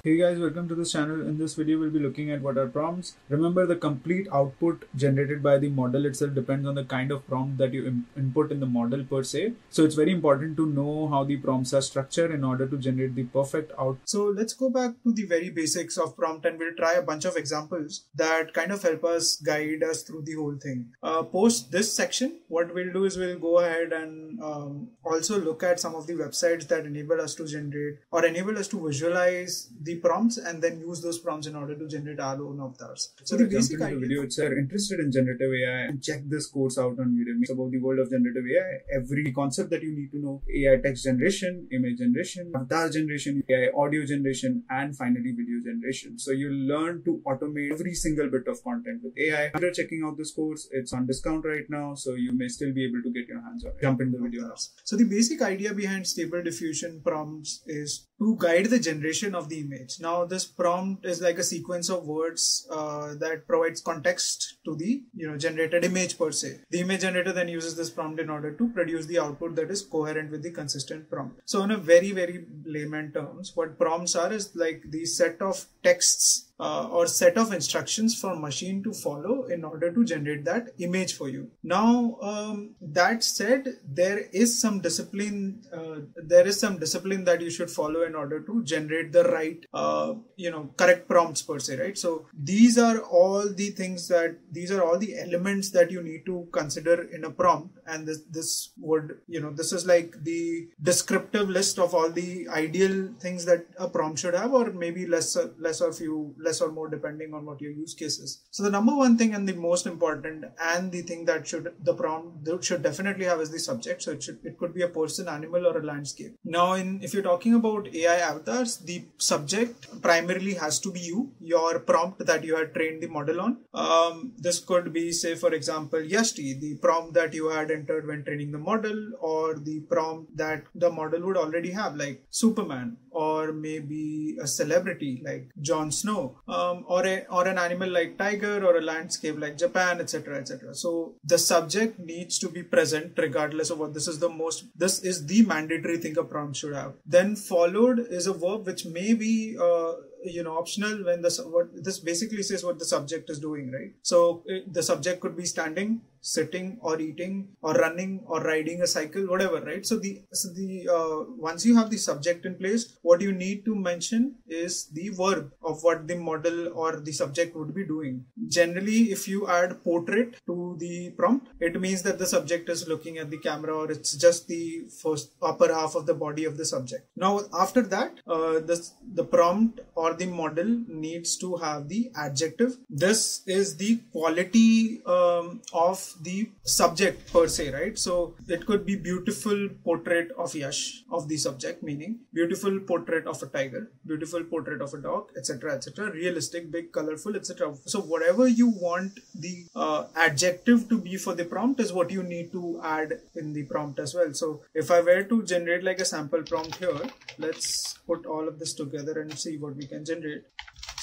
Hey guys, welcome to this channel. In this video, we'll be looking at what are prompts. Remember, the complete output generated by the model itself depends on the kind of prompt that you input in the model per se. So it's very important to know how the prompts are structured in order to generate the perfect output. So let's go back to the very basics of prompt and we'll try a bunch of examples that kind of help us guide us through the whole thing. Uh, post this section, what we'll do is we'll go ahead and um, also look at some of the websites that enable us to generate or enable us to visualize the the prompts and then use those prompts in order to generate our own avatars. So the basic idea. The video, if you're uh, interested in generative AI, check this course out on Udemy. It's about the world of generative AI. Every concept that you need to know: AI text generation, image generation, avatar generation, AI audio generation, and finally video generation. So you learn to automate every single bit of content with AI. After checking out this course, it's on discount right now, so you may still be able to get your hands on it. Jump into the video now. So the basic idea behind stable diffusion prompts is to guide the generation of the image. Now, this prompt is like a sequence of words uh, that provides context to the you know generated image per se. The image generator then uses this prompt in order to produce the output that is coherent with the consistent prompt. So, in a very very layman terms, what prompts are is like the set of texts uh, or set of instructions for machine to follow in order to generate that image for you. Now, um, that said, there is some discipline. Uh, there is some discipline that you should follow in order to generate the right, uh, you know, correct prompts per se, right? So these are all the things that these are all the elements that you need to consider in a prompt, and this this would you know this is like the descriptive list of all the ideal things that a prompt should have, or maybe less less or few less less or more depending on what your use case is. So the number one thing and the most important and the thing that should the prompt should definitely have is the subject. So it should it could be a person, animal, or a landscape. Now, in if you're talking about AI avatars, the subject primarily has to be you, your prompt that you had trained the model on. Um, this could be, say, for example, Yashti, the prompt that you had entered when training the model, or the prompt that the model would already have, like Superman or maybe a celebrity like Jon Snow, um, or a or an animal like tiger, or a landscape like Japan, etc., etc. So the subject needs to be present regardless of what this is the most. This is the mandatory thing a prompt should have. Then followed is a verb which may be. Uh, you know optional when the what this basically says what the subject is doing right so it, the subject could be standing sitting or eating or running or riding a cycle whatever right? So the so the uh, once you have the subject in place what you need to mention is the verb of what the model or the subject would be doing. Generally if you add portrait to the prompt it means that the subject is looking at the camera or it's just the first upper half of the body of the subject. Now after that uh, this the prompt or the model needs to have the adjective. This is the quality um, of the subject per se, right? So it could be beautiful portrait of Yash of the subject, meaning beautiful portrait of a tiger, beautiful portrait of a dog, etc., etc. Realistic, big, colorful, etc. So whatever you want the uh, adjective to be for the prompt is what you need to add in the prompt as well. So if I were to generate like a sample prompt here, let's put all of this together and see what we can generate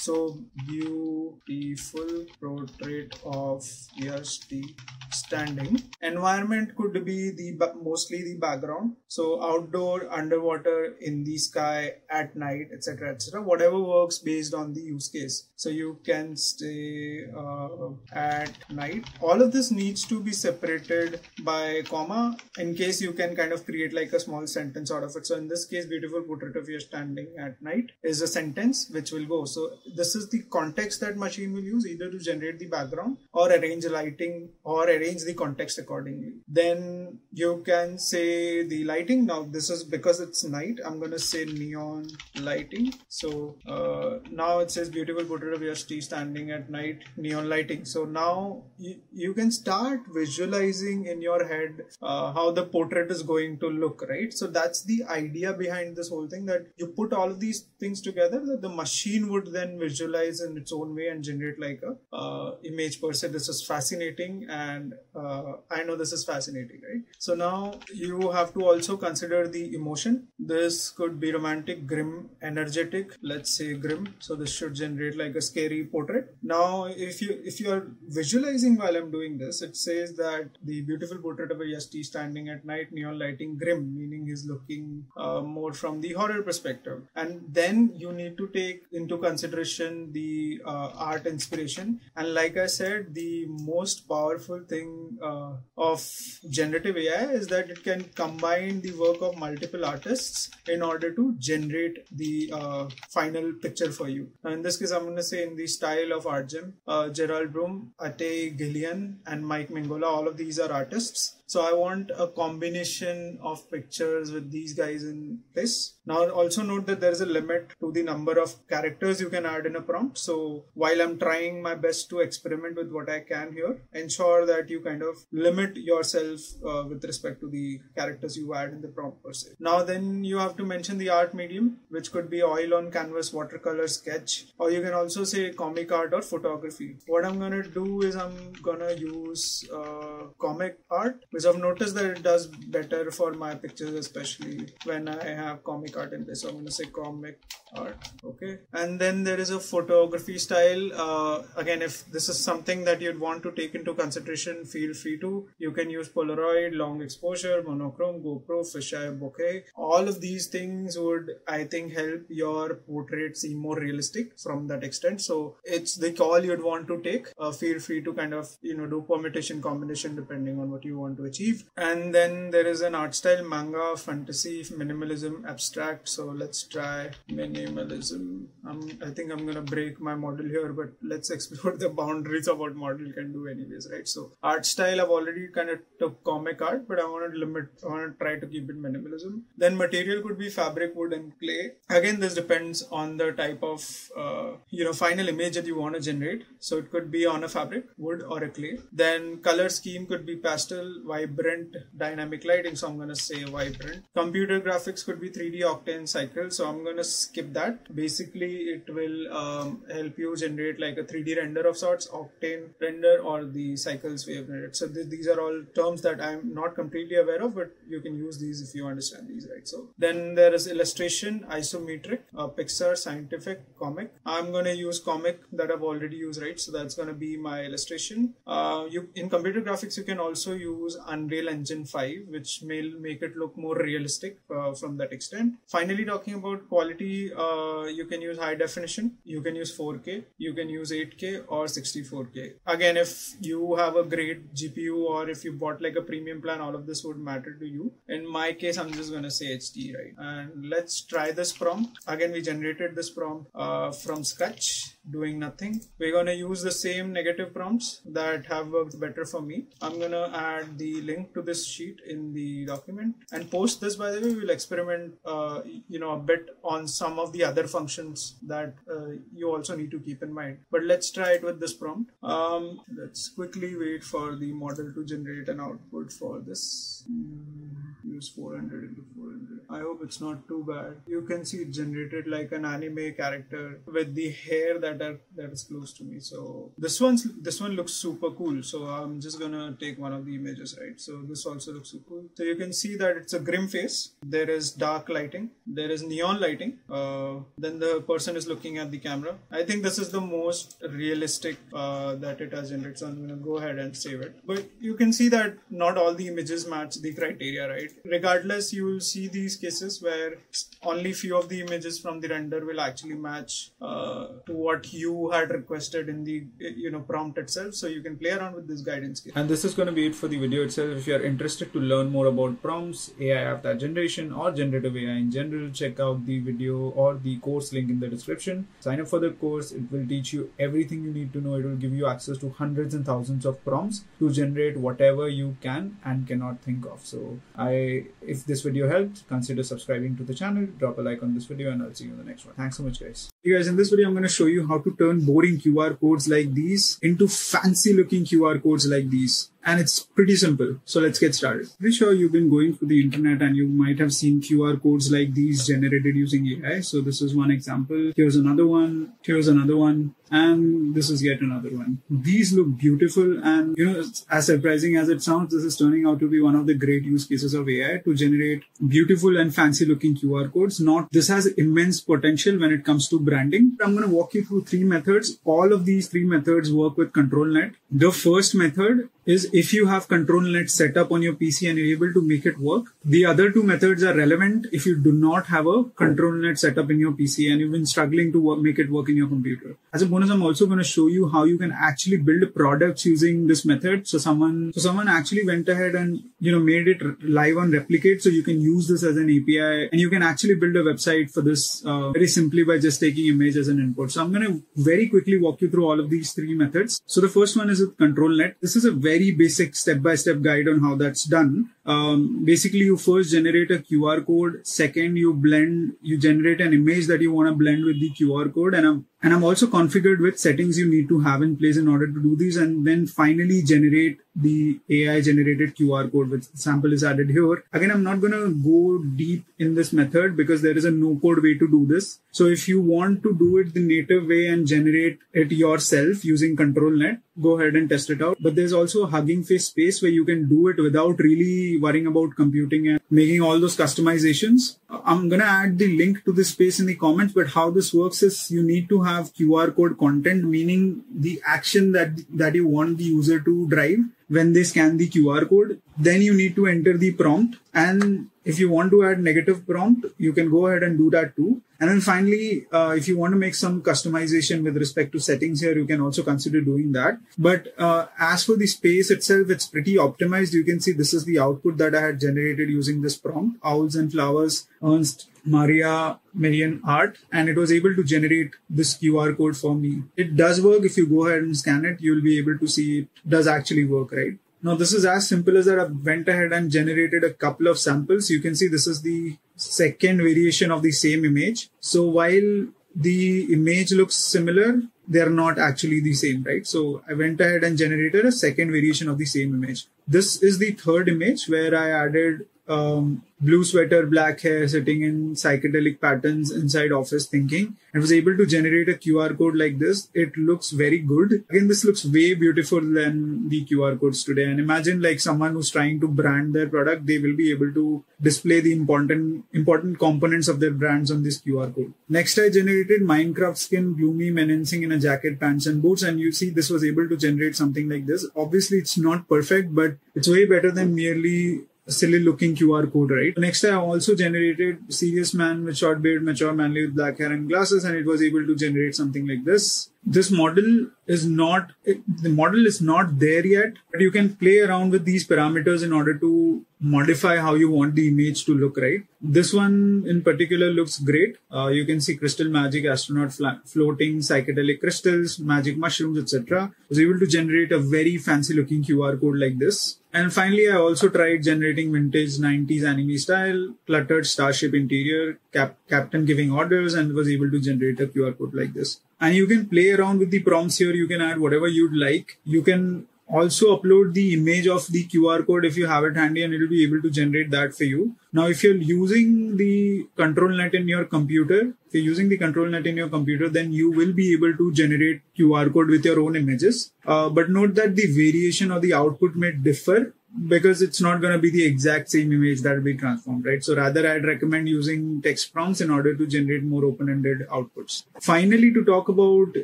so beautiful portrait of Yashti standing. Environment could be the mostly the background. So outdoor, underwater, in the sky, at night, etc., etc. Whatever works based on the use case. So you can stay uh, at night. All of this needs to be separated by comma in case you can kind of create like a small sentence out of it. So in this case, beautiful portrait of you standing at night is a sentence which will go. So this is the context that machine will use either to generate the background or arrange lighting or arrange the context accordingly. Then you can say the lighting. Now this is because it's night. I'm going to say neon lighting. So uh, now it says beautiful portrait of Yashti standing at night, neon lighting. So now you, you can start visualizing in your head uh, how the portrait is going to look, right? So that's the idea behind this whole thing that you put all of these things together that the machine would then visualize in its own way and generate like a uh, image per se. This is fascinating and uh, I know this is fascinating, right? So now you have to also consider the emotion. This could be romantic, grim, energetic. Let's say grim. So this should generate like a scary portrait. Now, if you if you are visualizing while I'm doing this, it says that the beautiful portrait of a Yashti standing at night, neon lighting, grim, meaning he's looking uh, more from the horror perspective. And then you need to take into consideration the uh, art inspiration. And like I said, the most powerful thing uh, of generative AI is that it can combine the work of multiple artists in order to generate the uh, final picture for you. Now, in this case, I'm going to say in the style of Artgerm, uh, Gerald Brom, Atey Ghailan, and Mike Mignola, all of these are artists. So I want a combination of pictures with these guys in place. Now also note that there is a limit to the number of characters you can add in a prompt. So while I'm trying my best to experiment with what I can here, ensure that you kind of limit yourself uh, with respect to the characters you add in the prompt per se. Now then you have to mention the art medium, which could be oil on canvas, watercolor, sketch, or you can also say comic art or photography. What I'm gonna do is I'm gonna use uh, comic art, which I've noticed that it does better for my pictures, especially when I have comic art in this. So I'm gonna say comic art, okay. And then there is a photography style. Uh, again, if this is something that you'd want to take into consideration, feel free to. You can use Polaroid, long exposure, monochrome, GoPro, fisheye, bokeh. All of these things would, I think, help your portrait seem more realistic from that extent. So it's the call you'd want to take. Uh, feel free to kind of, you know, do permutation combination depending on what you want to achieve. And then there is an art style manga, fantasy, minimalism, abstract. So let's try minimalism. Um, I think I'm gonna break my model here, but let's (laughs) explore the boundaries of what model can do anyways, right? So art style, I've already kind of took comic art, but I want to limit, I want to try to keep it minimalism. Then material could be fabric, wood, and clay. Again, this depends on the type of, uh, you know, final image that you want to generate. So it could be on a fabric, wood, or a clay. Then color scheme could be pastel, vibrant, dynamic lighting. So I'm going to say vibrant. Computer graphics could be 3D octane cycle. So I'm going to skip that. Basically, it will um, help you generate like a 3D render of sorts, octane render, or the cycles we have generated. So th- these are all terms that I'm not completely aware of, but you can use these if you understand these, right? So then there is illustration, isometric, uh, Pixar, scientific, comic. I'm going to use comic that I've already used, right? So that's going to be my illustration. Uh, you in computer graphics, you can also use Unreal Engine 5, which may make it look more realistic uh, from that extent. Finally, talking about quality, uh, you can use high definition, you can use 4K, you can use 8K or 64K. Again, if you have a great GPU or if you bought like a premium plan, all of this would matter to you. In my case, I'm just going to say HD, right? And let's try this prompt. Again, we generated this prompt uh, from scratch doing nothing. We're going to use the same negative prompts that have worked better for me. I'm going to add the link to this sheet in the document and post this. By the way, we'll experiment, uh, you know, a bit on some of the other functions that uh, you also need to keep in mind. But let's try it with this prompt. Um, let's quickly wait for the model to generate an output for this. Mm, use 400 into 400. I hope it's not too bad. You can see it generated like an anime character with the hair that are that is close to me. So this one's this one looks super cool. So I'm just gonna take one of the images, right? So this also looks super cool. So you can see that it's a grim face. There is dark lighting. There is neon lighting. Uh, then the person is looking at the camera. I think this is the most realistic uh, that it has generated. So I'm gonna go ahead and save it. But you can see that not all the images match the criteria, right? Regardless, you will see these cases where only few of the images from the render will actually match uh, to what you had requested in the you know prompt itself. So you can play around with this guidance. Kit. And this is going to be it for the video itself. If you are interested to learn more about prompts, AI avatar generation, or generative AI in general, check out the video or the course link in the description. Sign up for the course. It will teach you everything you need to know. It will give you access to hundreds and thousands of prompts to generate whatever you can and cannot think of. So I, if this video helped, consider subscribing to the channel, drop a like on this video, and I'll see you in the next one. Thanks so much, guys. Hey guys, in this video, I'm going to show you how to turn boring QR codes like these into fancy looking QR codes like these. And it's pretty simple. So let's get started. Pretty sure you've been going through the internet and you might have seen QR codes like these generated using AI. So this is one example. Here's another one. Here's another one. And this is yet another one. These look beautiful. And you know, as surprising as it sounds, this is turning out to be one of the great use cases of AI to generate beautiful and fancy looking QR codes. Not this has immense potential when it comes to branding. I'm going to walk you through three methods. All of these three methods work with ControlNet. The first method is if you have ControlNet set up on your PC and you're able to make it work. The other two methods are relevant if you do not have a ControlNet set up in your PC and you've been struggling to work, make it work in your computer. As a bonus, I'm also going to show you how you can actually build products using this method. So someone, so someone actually went ahead and, you know, made it live on Replicate. So you can use this as an API and you can actually build a website for this uh, very simply by just taking image as an input. So I'm going to very quickly walk you through all of these three methods. So the first one is with ControlNet. This is a very basic basic step by step guide on how that's done. Um, basically, you first generate a QR code. Second, you blend, you generate an image that you want to blend with the QR code. And I'm, and I'm also configured with settings you need to have in place in order to do these. And then finally generate the AI generated QR code, which sample is added here. Again, I'm not going to go deep in this method because there is a no code way to do this. So if you want to do it the native way and generate it yourself using ControlNet, go ahead and test it out. But there's also a Hugging Face space where you can do it without really worrying about computing and making all those customizations. I'm going to add the link to this space in the comments, but how this works is you need to have QR code content, meaning the action that, that you want the user to drive when they scan the QR code. Then you need to enter the prompt. And if you want to add negative prompt, you can go ahead and do that too. And then finally, uh, if you want to make some customization with respect to settings here, you can also consider doing that. But uh, as for the space itself, it's pretty optimized. You can see this is the output that I had generated using this prompt, owls and flowers, Ernst, Maria, Marian art, and it was able to generate this QR code for me. It does work. If you go ahead and scan it, you'll be able to see it does actually work, right? Now this is as simple as that I went ahead and generated a couple of samples. You can see this is the second variation of the same image. So while the image looks similar, they're not actually the same, right? So I went ahead and generated a second variation of the same image. This is the third image where I added um, blue sweater, black hair, sitting in psychedelic patterns inside office thinking and was able to generate a QR code like this. It looks very good. Again, this looks way beautiful than the QR codes today. And imagine like someone who's trying to brand their product, they will be able to display the important, important components of their brands on this QR code. Next, I generated Minecraft skin, gloomy, menacing in a jacket, pants and boots. And you see this was able to generate something like this. Obviously, it's not perfect, but it's way better than merely silly looking QR code, right? Next, I also generated serious man with short beard, mature manly with black hair and glasses, and it was able to generate something like this. This model is not, the model is not there yet, but you can play around with these parameters in order to modify how you want the image to look, right? This one in particular looks great. Uh, you can see crystal magic, astronaut floating, psychedelic crystals, magic mushrooms, etc. Was able to generate a very fancy looking QR code like this. And finally, I also tried generating vintage 90s anime style, cluttered starship interior, cap- captain giving orders, and was able to generate a QR code like this. And you can play around with the prompts here. You can add whatever you'd like. You can also upload the image of the QR code if you have it handy and it'll be able to generate that for you. Now, if you're using the control net in your computer, if you're using the control net in your computer, then you will be able to generate QR code with your own images. Uh, but note that the variation or the output may differ because it's not going to be the exact same image that will be transformed, right? So rather, I'd recommend using text prompts in order to generate more open-ended outputs. Finally, to talk about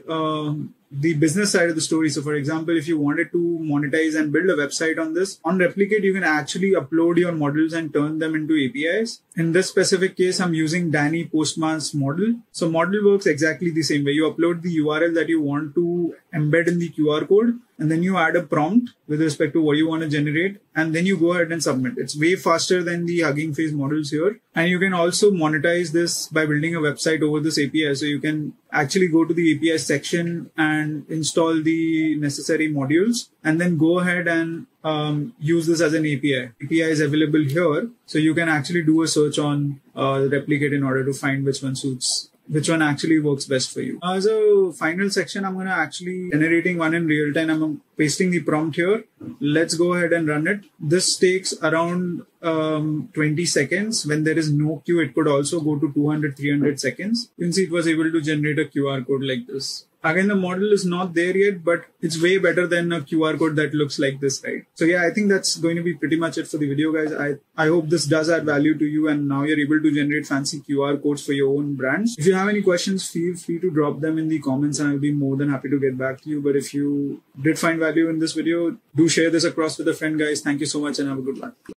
um, the business side of the story. So, for example, if you wanted to monetize and build a website on this, on Replicate, you can actually upload your models and turn them into APIs. In this specific case, I'm using Danny Postman's model. So, model works exactly the same way. You upload the URL that you want to embed in the QR code, and then you add a prompt with respect to what you want to generate, and then you go ahead and submit. It's way faster than the Hugging Face models here. And you can also monetize this by building a website over this API. So, you can actually go to the API section and install the necessary modules and then go ahead and um, use this as an API. API is available here. So you can actually do a search on uh, replicate in order to find which one suits which one actually works best for you. As a final section, I'm going to actually generating one in real time. I'm pasting the prompt here. Let's go ahead and run it. This takes around um, 20 seconds. When there is no queue, it could also go to 200, 300 seconds. You can see it was able to generate a QR code like this. Again, the model is not there yet, but it's way better than a QR code that looks like this, right? So yeah, I think that's going to be pretty much it for the video, guys. I, I hope this does add value to you and now you're able to generate fancy QR codes for your own brands. If you have any questions, feel free to drop them in the comments and I'll be more than happy to get back to you. But if you did find value in this video, do share this across with a friend, guys. Thank you so much and have a good one.